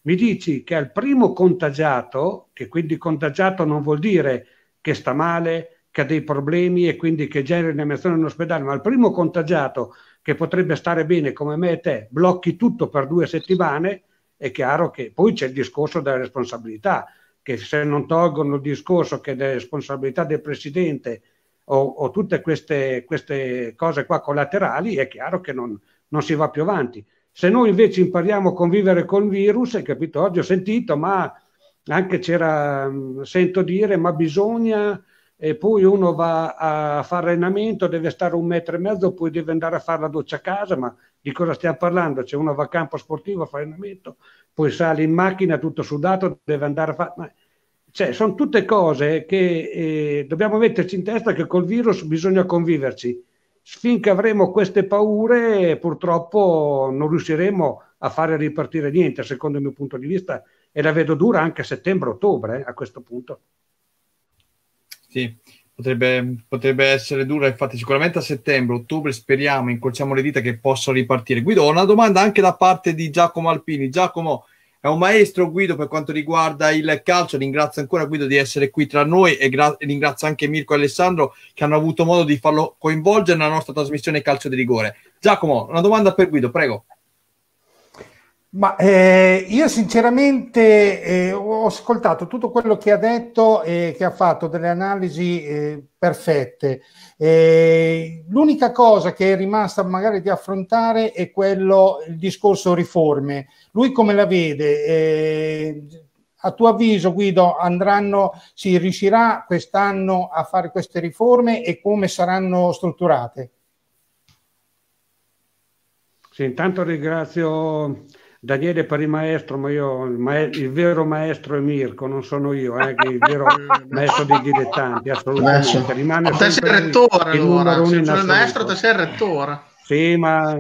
mi dici che al primo contagiato, che quindi contagiato non vuol dire che sta male, che ha dei problemi e quindi che genera un'emergenza in ospedale, ma al primo contagiato che potrebbe stare bene come me e te, blocchi tutto per due settimane, è chiaro che poi c'è il discorso della responsabilità, che se non tolgono il discorso che è responsabilità del Presidente o, o tutte queste, queste, cose qua collaterali, è chiaro che non, non si va più avanti. Se noi invece impariamo a convivere con il virus, hai capito? Oggi ho sentito, ma anche c'era, sento dire, ma bisogna, e poi uno va a fare allenamento, deve stare un metro e mezzo, poi deve andare a fare la doccia a casa, ma di cosa stiamo parlando? C'è uno va a campo sportivo a fare allenamento, poi sale in macchina tutto sudato, deve andare a fare... Cioè, sono tutte cose che eh, dobbiamo metterci in testa che col virus bisogna conviverci finché avremo queste paure purtroppo non riusciremo a fare ripartire niente, secondo il mio punto di vista, e la vedo dura anche settembre-ottobre eh, a questo punto. Sì, potrebbe, potrebbe, essere dura, infatti sicuramente a settembre, ottobre speriamo, incrociamo le dita che possa ripartire. Guido, ho una domanda anche da parte di Giacomo Alpini. Giacomo, è un maestro Guido per quanto riguarda il calcio. Ringrazio ancora Guido di essere qui tra noi e gra- ringrazio anche Mirko e Alessandro che hanno avuto modo di farlo coinvolgere nella nostra trasmissione Calcio di Rigore. Giacomo, una domanda per Guido, prego. Ma eh, io sinceramente eh, ho ascoltato tutto quello che ha detto e che ha fatto delle analisi eh, perfette. l'unica cosa che è rimasta magari di affrontare è quello, il discorso riforme. Lui come la vede? Eh, a tuo avviso, Guido, andranno, si riuscirà quest'anno a fare queste riforme e come saranno strutturate? Sì, intanto ringrazio Daniele per il maestro, ma io il, ma- il vero maestro è Mirko, non sono io, eh, il vero maestro dei dilettanti, assolutamente. Rimane te sei il rettore allora, se il maestro te sei il rettore. Sì, ma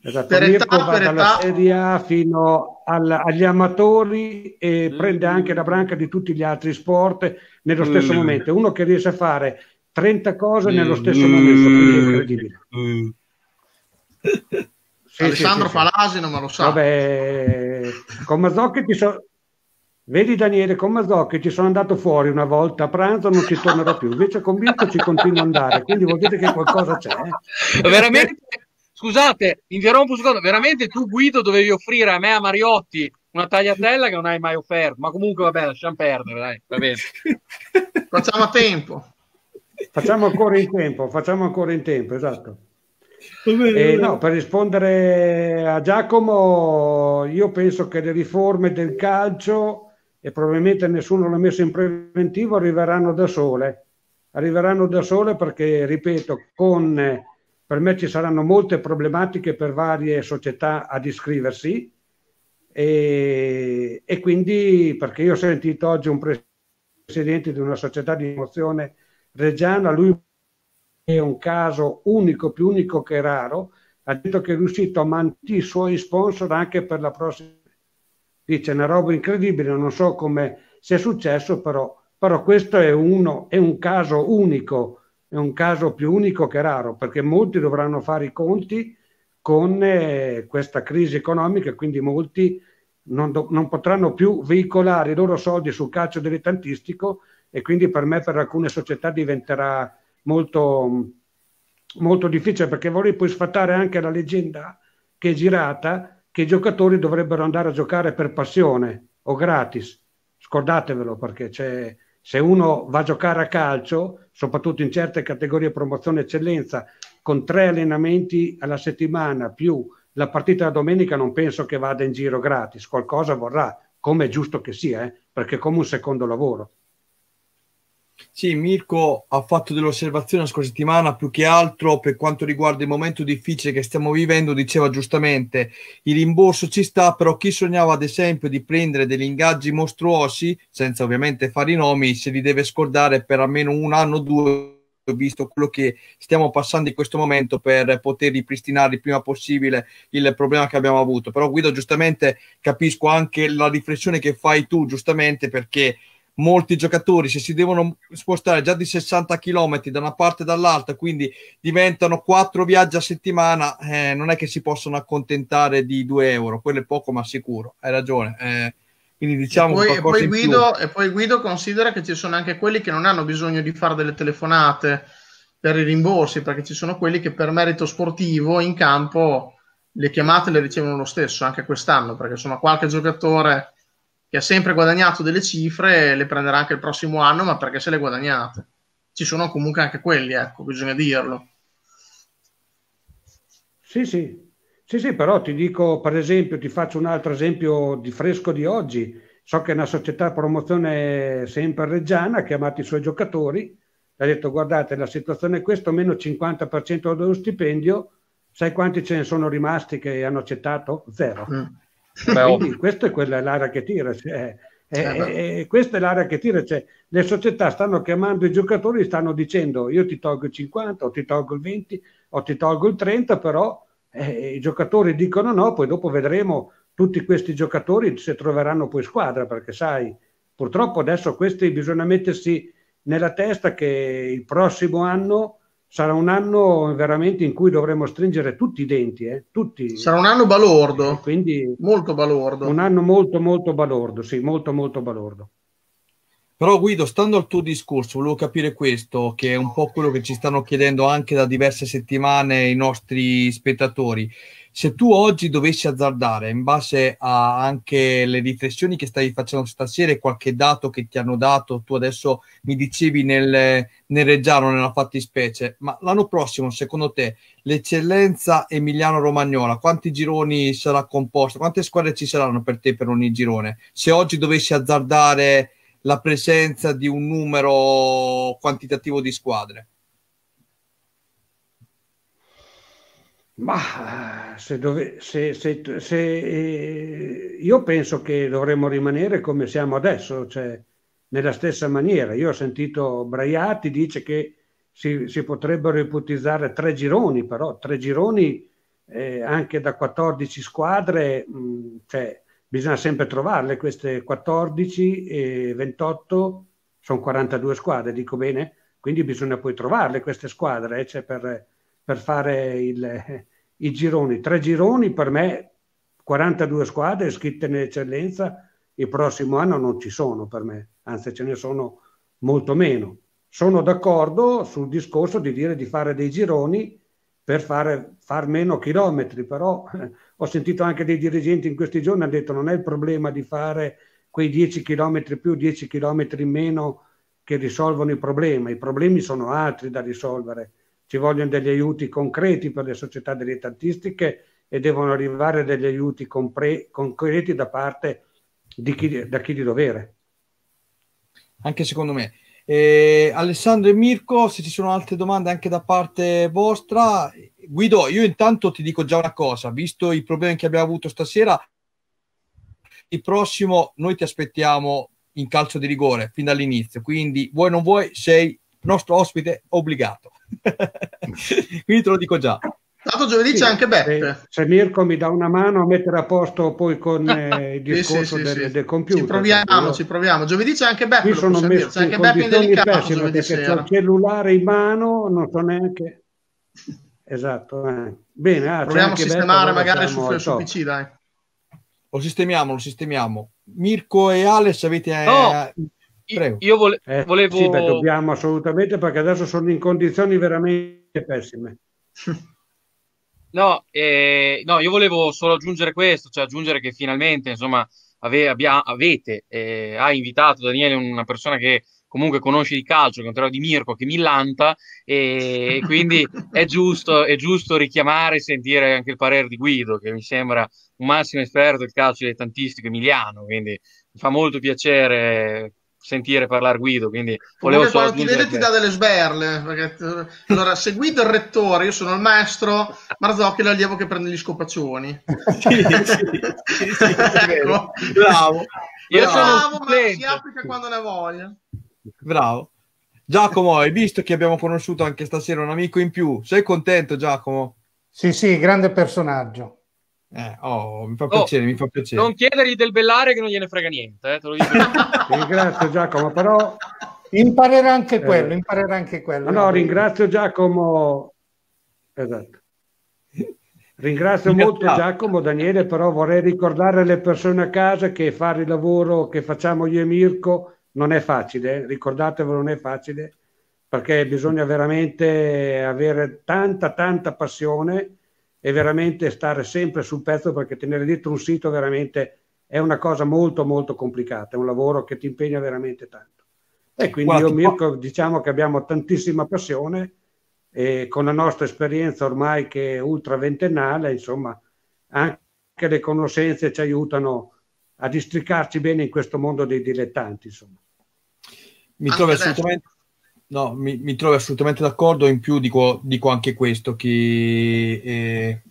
esatto, per Mirko età, va dalla età. Serie A fino al, agli amatori e mm. prende anche la branca di tutti gli altri sport nello stesso mm. momento. Uno che riesce a fare 30 cose nello stesso mm. momento, quindi è incredibile. Sì, Alessandro sì, sì, fa l'asino, ma lo sa. Vabbè, con Mazzocchi ti so... Vedi Daniele, con Mazzocchi ci sono andato fuori una volta a pranzo, non ci tornerò più. Invece con Mirko ci continuo ad andare, quindi vuol dire che qualcosa c'è. Eh? Veramente, scusate, interrompo un secondo, veramente tu Guido dovevi offrire a me a Mariotti una tagliatella che non hai mai offerto, ma comunque vabbè, lasciamo perdere, dai, va bene. Facciamo a tempo. Facciamo ancora in tempo, facciamo ancora in tempo, esatto. Eh, no, per rispondere a Giacomo, io penso che le riforme del calcio, e probabilmente nessuno l'ha messo in preventivo, arriveranno da sole. Arriveranno da sole perché, ripeto, con, per me ci saranno molte problematiche per varie società ad iscriversi e, e quindi perché io ho sentito oggi un presidente di una società di emozione reggiana, lui è un caso unico, più unico che raro, ha detto che è riuscito a mantenere i suoi sponsor anche per la prossima. Dice una roba incredibile, non so come sia successo, però, però questo è, uno, è un caso unico, è un caso più unico che raro, perché molti dovranno fare i conti con eh, questa crisi economica, quindi molti non, do, non, potranno più veicolare i loro soldi sul calcio dilettantistico e quindi per me, per alcune società diventerà molto, molto difficile perché vorrei poi sfatare anche la leggenda che è girata che i giocatori dovrebbero andare a giocare per passione o gratis. Scordatevelo perché c'è, se uno va a giocare a calcio, soprattutto in certe categorie promozione eccellenza, con tre allenamenti alla settimana più la partita la domenica, non penso che vada in giro gratis, qualcosa vorrà, come è giusto che sia, eh? perché è come un secondo lavoro. Sì, Mirko ha fatto delle osservazioni la scorsa settimana, più che altro per quanto riguarda il momento difficile che stiamo vivendo, diceva giustamente il rimborso ci sta, però chi sognava ad esempio di prendere degli ingaggi mostruosi, senza ovviamente fare i nomi, se li deve scordare per almeno un anno o due visto quello che stiamo passando in questo momento per poter ripristinare il prima possibile il problema che abbiamo avuto. Però Guido giustamente capisco anche la riflessione che fai tu giustamente perché molti giocatori se si devono spostare già di 60 km da una parte e dall'altra, quindi diventano quattro viaggi a settimana, eh, non è che si possono accontentare di 2 euro, quello è poco ma sicuro, hai ragione. Eh, quindi diciamo e poi, e poi, Guido, e poi Guido considera che ci sono anche quelli che non hanno bisogno di fare delle telefonate per i rimborsi, perché ci sono quelli che per merito sportivo in campo le chiamate le ricevono lo stesso anche quest'anno, perché insomma qualche giocatore che ha sempre guadagnato delle cifre le prenderà anche il prossimo anno, ma perché se le guadagnate. Ci sono comunque anche quelli, ecco, bisogna dirlo. Sì, sì, sì, sì, però ti dico, per esempio, ti faccio un altro esempio di fresco di oggi. So che una società promozione sempre reggiana ha chiamato i suoi giocatori ha detto guardate la situazione è questa, meno 50% dello stipendio, sai quanti ce ne sono rimasti che hanno accettato? Zero. Mm. Quindi questa è quella l'area che tira. Cioè, eh, eh, questa è l'area che tira. Cioè, le società stanno chiamando i giocatori, stanno dicendo io ti tolgo il 50 o ti tolgo il 20 o ti tolgo il 30, però eh, i giocatori dicono no, poi dopo vedremo tutti questi giocatori se troveranno poi squadra, perché sai, purtroppo adesso questi bisogna mettersi nella testa che il prossimo anno sarà un anno veramente in cui dovremo stringere tutti i denti, eh? tutti. Sarà un anno balordo, quindi molto balordo. Un anno molto molto balordo, sì, molto molto balordo. Però Guido, stando al tuo discorso, volevo capire questo, che è un po' quello che ci stanno chiedendo anche da diverse settimane i nostri spettatori se tu oggi dovessi azzardare in base a anche le riflessioni che stai facendo stasera e qualche dato che ti hanno dato, tu adesso mi dicevi nel, nel Reggiano, nella fattispecie, ma l'anno prossimo secondo te l'eccellenza emiliano-romagnola, quanti gironi sarà composta? Quante squadre ci saranno per te per ogni girone? Se oggi dovessi azzardare la presenza di un numero quantitativo di squadre? Ma se dove, se, se, se, eh, io penso che dovremmo rimanere come siamo adesso, cioè nella stessa maniera. Io ho sentito Braiati dice che si, si potrebbero ipotizzare tre gironi, però tre gironi eh, anche da 14 squadre, mh, cioè bisogna sempre trovarle queste 14 e 28 sono 42 squadre, dico bene? Quindi bisogna poi trovarle queste squadre, eh, cioè per per fare il, i gironi. Tre gironi per me, 42 squadre iscritte in eccellenza, il prossimo anno non ci sono per me, anzi ce ne sono molto meno. Sono d'accordo sul discorso di dire di fare dei gironi per fare, far meno chilometri, però eh, ho sentito anche dei dirigenti in questi giorni hanno detto non è il problema di fare quei 10 km più, 10 km in meno che risolvono il problema, i problemi sono altri da risolvere ci vogliono degli aiuti concreti per le società dilettantistiche e devono arrivare degli aiuti compre- concreti da parte di chi, da chi di dovere. Anche secondo me. Eh, Alessandro e Mirko, se ci sono altre domande anche da parte vostra, Guido, io intanto ti dico già una cosa, visto i problemi che abbiamo avuto stasera, il prossimo noi ti aspettiamo in calcio di rigore fin dall'inizio, quindi vuoi non vuoi sei nostro ospite obbligato. Quindi te lo dico già. Tanto giovedì sì, c'è anche Beppe. Se, se, Mirko mi dà una mano a mettere a posto poi con eh, il discorso sì, sì, del, del, computer. Ci proviamo, io... ci proviamo. Giovedì c'è anche Beppe. Qui sono messo c'è anche Beppe indelicato perché c'è il cellulare in mano, non so neanche... Esatto. Eh. Bene, ah, proviamo a sistemare Beppe, magari su, su PC, dai. Lo sistemiamo, lo sistemiamo. Mirko e Alex avete... Eh, no. Prego. Io vole- eh, volevo... Sì, beh, dobbiamo assolutamente perché adesso sono in condizioni veramente pessime. No, eh, no, io volevo solo aggiungere questo, cioè aggiungere che finalmente, insomma, ave- abbia- avete, eh, ha invitato Daniele una persona che comunque conosce di calcio, contrario di Mirko, che millanta, e quindi è giusto, è giusto richiamare e sentire anche il parere di Guido, che mi sembra un massimo esperto del calcio dilettantistico emiliano, quindi mi fa molto piacere sentire parlare Guido, quindi volevo solo quando ti vede ti dà delle sberle, perché, allora se Guido è il rettore, io sono il maestro, Marzocchi è l'allievo che prende gli scopaccioni. sì, sì, sì, ecco. Bravo. Io bravo, sono ma si applica quando ne voglia. Bravo. Giacomo, hai visto che abbiamo conosciuto anche stasera un amico in più? Sei contento, Giacomo? Sì, sì, grande personaggio. Eh, oh, mi fa piacere, Oh, mi fa piacere. Non chiedergli del bellare che non gliene frega niente, eh, te lo dico. Ti ringrazio Giacomo, però Imparerà anche Eh. quello, imparerà anche quello. No, no, ringrazio Giacomo. Esatto. Ringrazio In molto Giacomo, Daniele, però vorrei ricordare alle persone a casa che fare il lavoro che facciamo io e Mirko non è facile, eh. ricordatevelo, non è facile, perché bisogna veramente avere tanta, tanta passione e veramente stare sempre sul pezzo perché tenere dietro un sito veramente è una cosa molto, molto complicata, è un lavoro che ti impegna veramente tanto. E quindi Guarda, io Mirko diciamo che abbiamo tantissima passione e con la nostra esperienza ormai che è ultra ventennale, insomma, anche le conoscenze ci aiutano a districarci bene in questo mondo dei dilettanti, insomma. Mi trovo assolutamente, no, mi, mi trovo assolutamente d'accordo. In più dico, dico anche questo, che eh,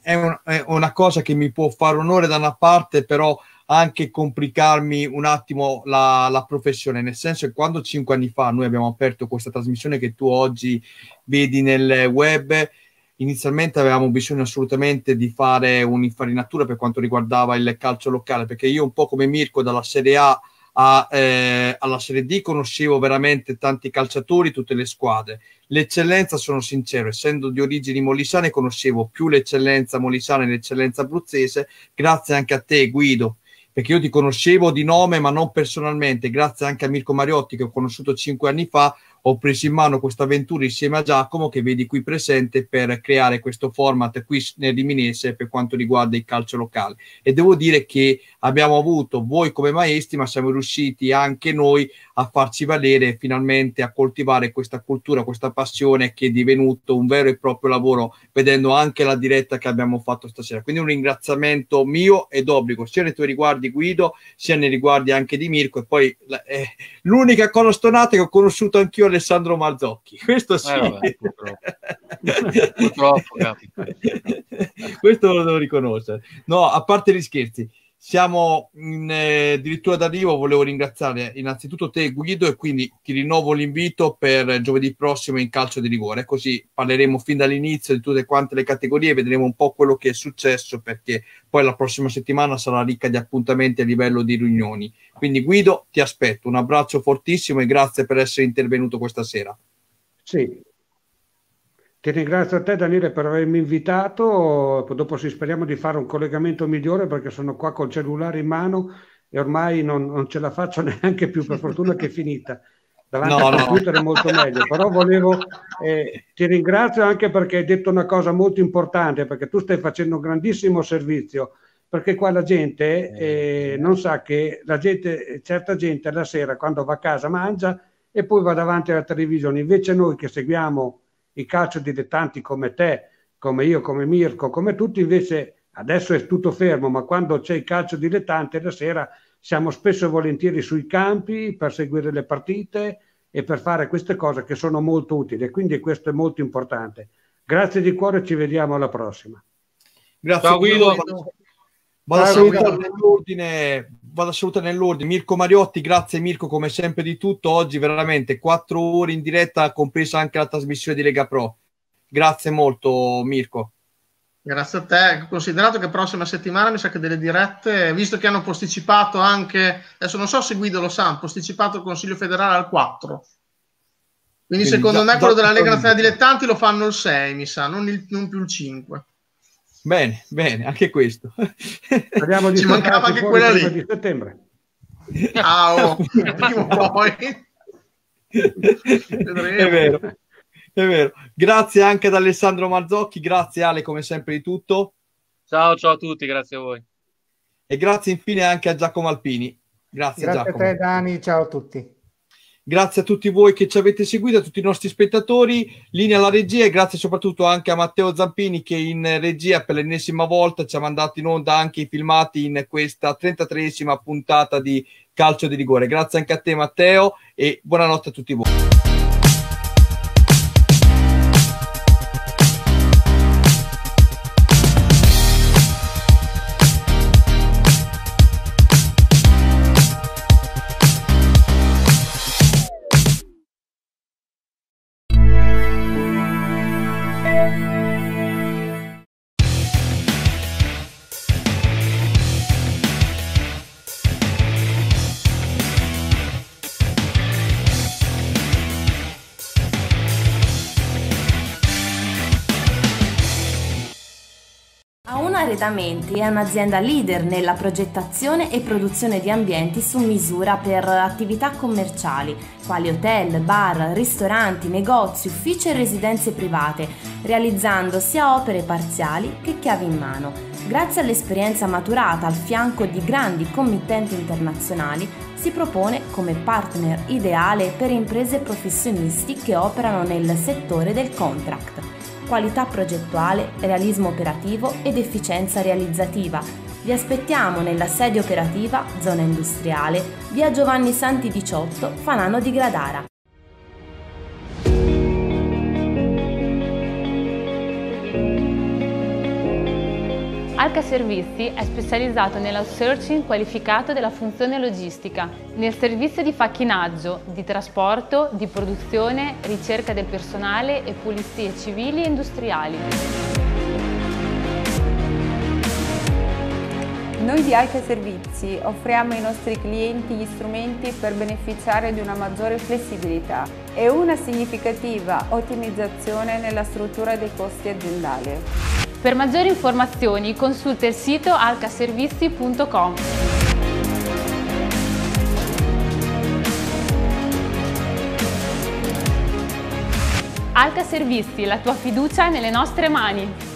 è, un- è una cosa che mi può fare onore da una parte, però anche complicarmi un attimo la, la professione, nel senso che quando cinque anni fa noi abbiamo aperto questa trasmissione che tu oggi vedi nel web, inizialmente avevamo bisogno assolutamente di fare un'infarinatura per quanto riguardava il calcio locale, perché io un po' come Mirko dalla Serie A a, eh, alla Serie D conoscevo veramente tanti calciatori, tutte le squadre. L'eccellenza, sono sincero, essendo di origini molisane, conoscevo più l'eccellenza molisana e l'eccellenza abruzzese, grazie anche a te, Guido, perché io ti conoscevo di nome, ma non personalmente, grazie anche a Mirko Mariotti, che ho conosciuto cinque anni fa, ho preso in mano questa avventura insieme a Giacomo, che vedi qui presente, per creare questo format qui nel Riminese per quanto riguarda il calcio locale. E devo dire che abbiamo avuto voi come maestri, ma siamo riusciti anche noi a farci valere finalmente a coltivare questa cultura, questa passione che è divenuto un vero e proprio lavoro, vedendo anche la diretta che abbiamo fatto stasera. Quindi un ringraziamento mio ed obbligo, sia nei tuoi riguardi Guido, sia nei riguardi anche di Mirko. E poi eh, l'unica cosa stonata che ho conosciuto anch'io Alessandro Marzocchi. Questo sì. Eh, vabbè, purtroppo. Purtroppo. Questo lo devo riconoscere. No, a parte gli scherzi, siamo in, eh, addirittura d'arrivo. Volevo ringraziare innanzitutto te, Guido, e quindi ti rinnovo l'invito per giovedì prossimo in calcio di rigore. Così parleremo fin dall'inizio di tutte quante le categorie, vedremo un po' quello che è successo, perché poi la prossima settimana sarà ricca di appuntamenti a livello di riunioni. Quindi, Guido, ti aspetto. Un abbraccio fortissimo e grazie per essere intervenuto questa sera. Sì. Ti ringrazio a te Daniele per avermi invitato, dopo sì, speriamo di fare un collegamento migliore perché sono qua col cellulare in mano e ormai non, non ce la faccio neanche più, per fortuna che è finita. Davanti No, al no. computer è molto meglio, però volevo, eh, ti ringrazio anche perché hai detto una cosa molto importante, perché tu stai facendo un grandissimo servizio, perché qua la gente eh, non sa che la gente, certa gente la sera quando va a casa mangia e poi va davanti alla televisione, invece noi che seguiamo i calcio dilettanti come te, come io, come Mirko, come tutti, invece adesso è tutto fermo, ma quando c'è il calcio dilettante la sera siamo spesso e volentieri sui campi per seguire le partite e per fare queste cose che sono molto utili, e quindi questo è molto importante. Grazie di cuore, ci vediamo alla prossima. Grazie Ciao, Guido. Guido. nell'ordine, vado a salutare nell'ordine. Mirko Mariotti, grazie Mirko come sempre di tutto. Oggi veramente quattro ore in diretta, compresa anche la trasmissione di Lega Pro. Grazie molto Mirko. Grazie a te. Considerato che prossima settimana mi sa che delle dirette, visto che hanno posticipato anche, adesso non so se Guido lo sa, hanno posticipato il Consiglio federale al 4. Quindi, Quindi secondo già- me quello della Lega Nazionale Dilettanti lo fanno il 6, mi sa, non, il- non più il 5. Bene, bene, anche questo. Speriamo di Ci mancava anche fuori quella lì. di settembre. Ah, oh, prima o poi. è vero, è vero. Grazie anche ad Alessandro Marzocchi, grazie Ale come sempre di tutto Ciao, ciao a tutti, grazie a voi. e grazie infine anche a Giacomo Alpini. Grazie, Grazie a Giacomo. te Dani, ciao a tutti. Grazie a tutti voi che ci avete seguito, a tutti i nostri spettatori, linea alla regia e grazie soprattutto anche a Matteo Zampini che in regia per l'ennesima volta ci ha mandato in onda anche i filmati in questa 33esima puntata di Calcio di Rigore. Grazie anche a te Matteo e buonanotte a tutti voi. Arredamenti è un'azienda leader nella progettazione e produzione di ambienti su misura per attività commerciali, quali hotel, bar, ristoranti, negozi, uffici e residenze private, realizzando sia opere parziali che chiavi in mano. Grazie all'esperienza maturata al fianco di grandi committenti internazionali, si propone come partner ideale per imprese professionisti che operano nel settore del contract qualità progettuale, realismo operativo ed efficienza realizzativa. Vi aspettiamo nella sede operativa, zona industriale, via Giovanni Santi 18, Fanano di Gradara. Alca Servizi è specializzato nell'outsourcing qualificato della funzione logistica, nel servizio di facchinaggio, di trasporto, di produzione, ricerca del personale e pulizie civili e industriali. Noi di Alca Servizi offriamo ai nostri clienti gli strumenti per beneficiare di una maggiore flessibilità e una significativa ottimizzazione nella struttura dei costi aziendali. Per maggiori informazioni consulta il sito alcaservizi.com. Alca Servizi, la tua fiducia è nelle nostre mani.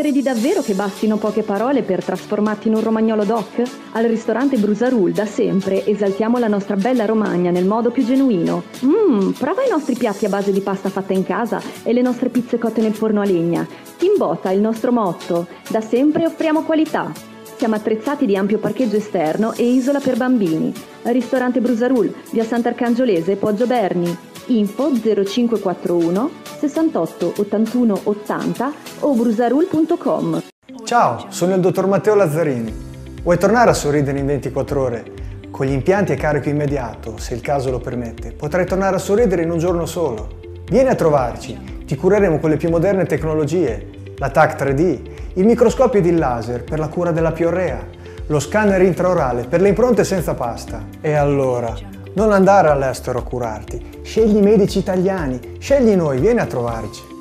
Credi davvero che bastino poche parole per trasformarti in un romagnolo doc? Al ristorante Brusarul da sempre esaltiamo la nostra bella Romagna nel modo più genuino. Mmm, prova i nostri piatti a base di pasta fatta in casa e le nostre pizze cotte nel forno a legna. In botta il nostro motto, da sempre offriamo qualità. Siamo attrezzati di ampio parcheggio esterno e isola per bambini. Ristorante Brusarul, via Sant'Arcangiolese, Poggio Berni. Info 0541 68 81 80 o brusarul.com. Ciao, sono il dottor Matteo Lazzarini. Vuoi tornare a sorridere in 24 ore? Con gli impianti a carico immediato, se il caso lo permette, potrai tornare a sorridere in un giorno solo. Vieni a trovarci, ti cureremo con le più moderne tecnologie, la TAC 3D, il microscopio di laser per la cura della piorrea, lo scanner intraorale per le impronte senza pasta. E allora, non andare all'estero a curarti, Scegli medici italiani, scegli noi, vieni a trovarci.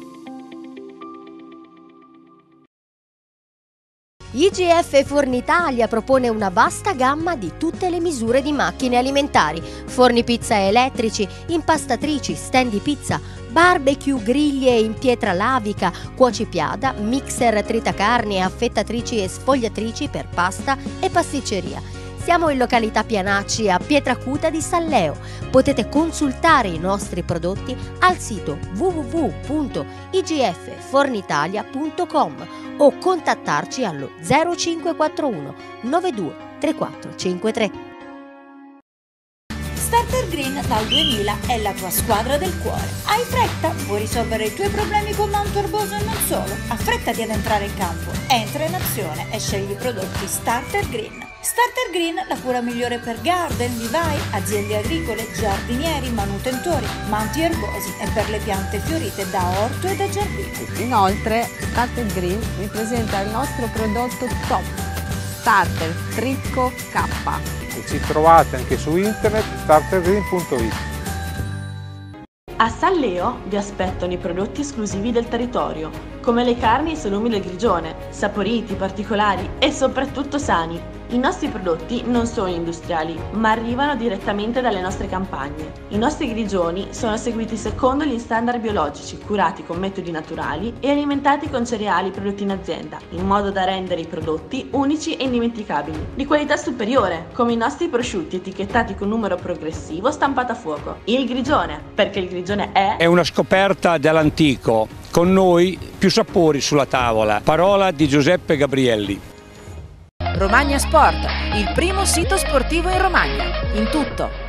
IGF Forni Italia propone una vasta gamma di tutte le misure di macchine alimentari, forni pizza elettrici, impastatrici, stand di pizza, barbecue, griglie in pietra lavica, cuocipiada, mixer tritacarni, affettatrici e sfogliatrici per pasta e pasticceria siamo in località Pianacci a Pietracuta di Salleo. Potete consultare i nostri prodotti al sito www.igffornitalia.com o contattarci allo 0541 92 3453. Starter Green dal 2000 è la tua squadra del cuore. Hai fretta? Vuoi risolvere i tuoi problemi con manto erboso e non solo? Affrettati ad entrare in campo. Entra in azione e scegli i prodotti Starter Green. Starter Green, la cura migliore per garden, vivai, aziende agricole, giardinieri, manutentori, manti erbosi e per le piante fiorite da orto e da giardino. Inoltre, Starter Green vi presenta il nostro prodotto top, Starter Tricco K. E ci trovate anche su internet startergreen.it. A San Leo vi aspettano i prodotti esclusivi del territorio, come le carni e i salumi del grigione, saporiti, particolari e soprattutto sani i nostri prodotti non sono industriali, ma arrivano direttamente dalle nostre campagne. I nostri grigioni sono seguiti secondo gli standard biologici, curati con metodi naturali e alimentati con cereali prodotti in azienda, in modo da rendere i prodotti unici e indimenticabili, di qualità superiore, come i nostri prosciutti etichettati con numero progressivo stampato a fuoco. Il grigione, perché il grigione è... È una scoperta dell'antico. Con noi più sapori sulla tavola. Parola di Giuseppe Gabrielli. Romagna Sport, il primo sito sportivo in Romagna, in tutto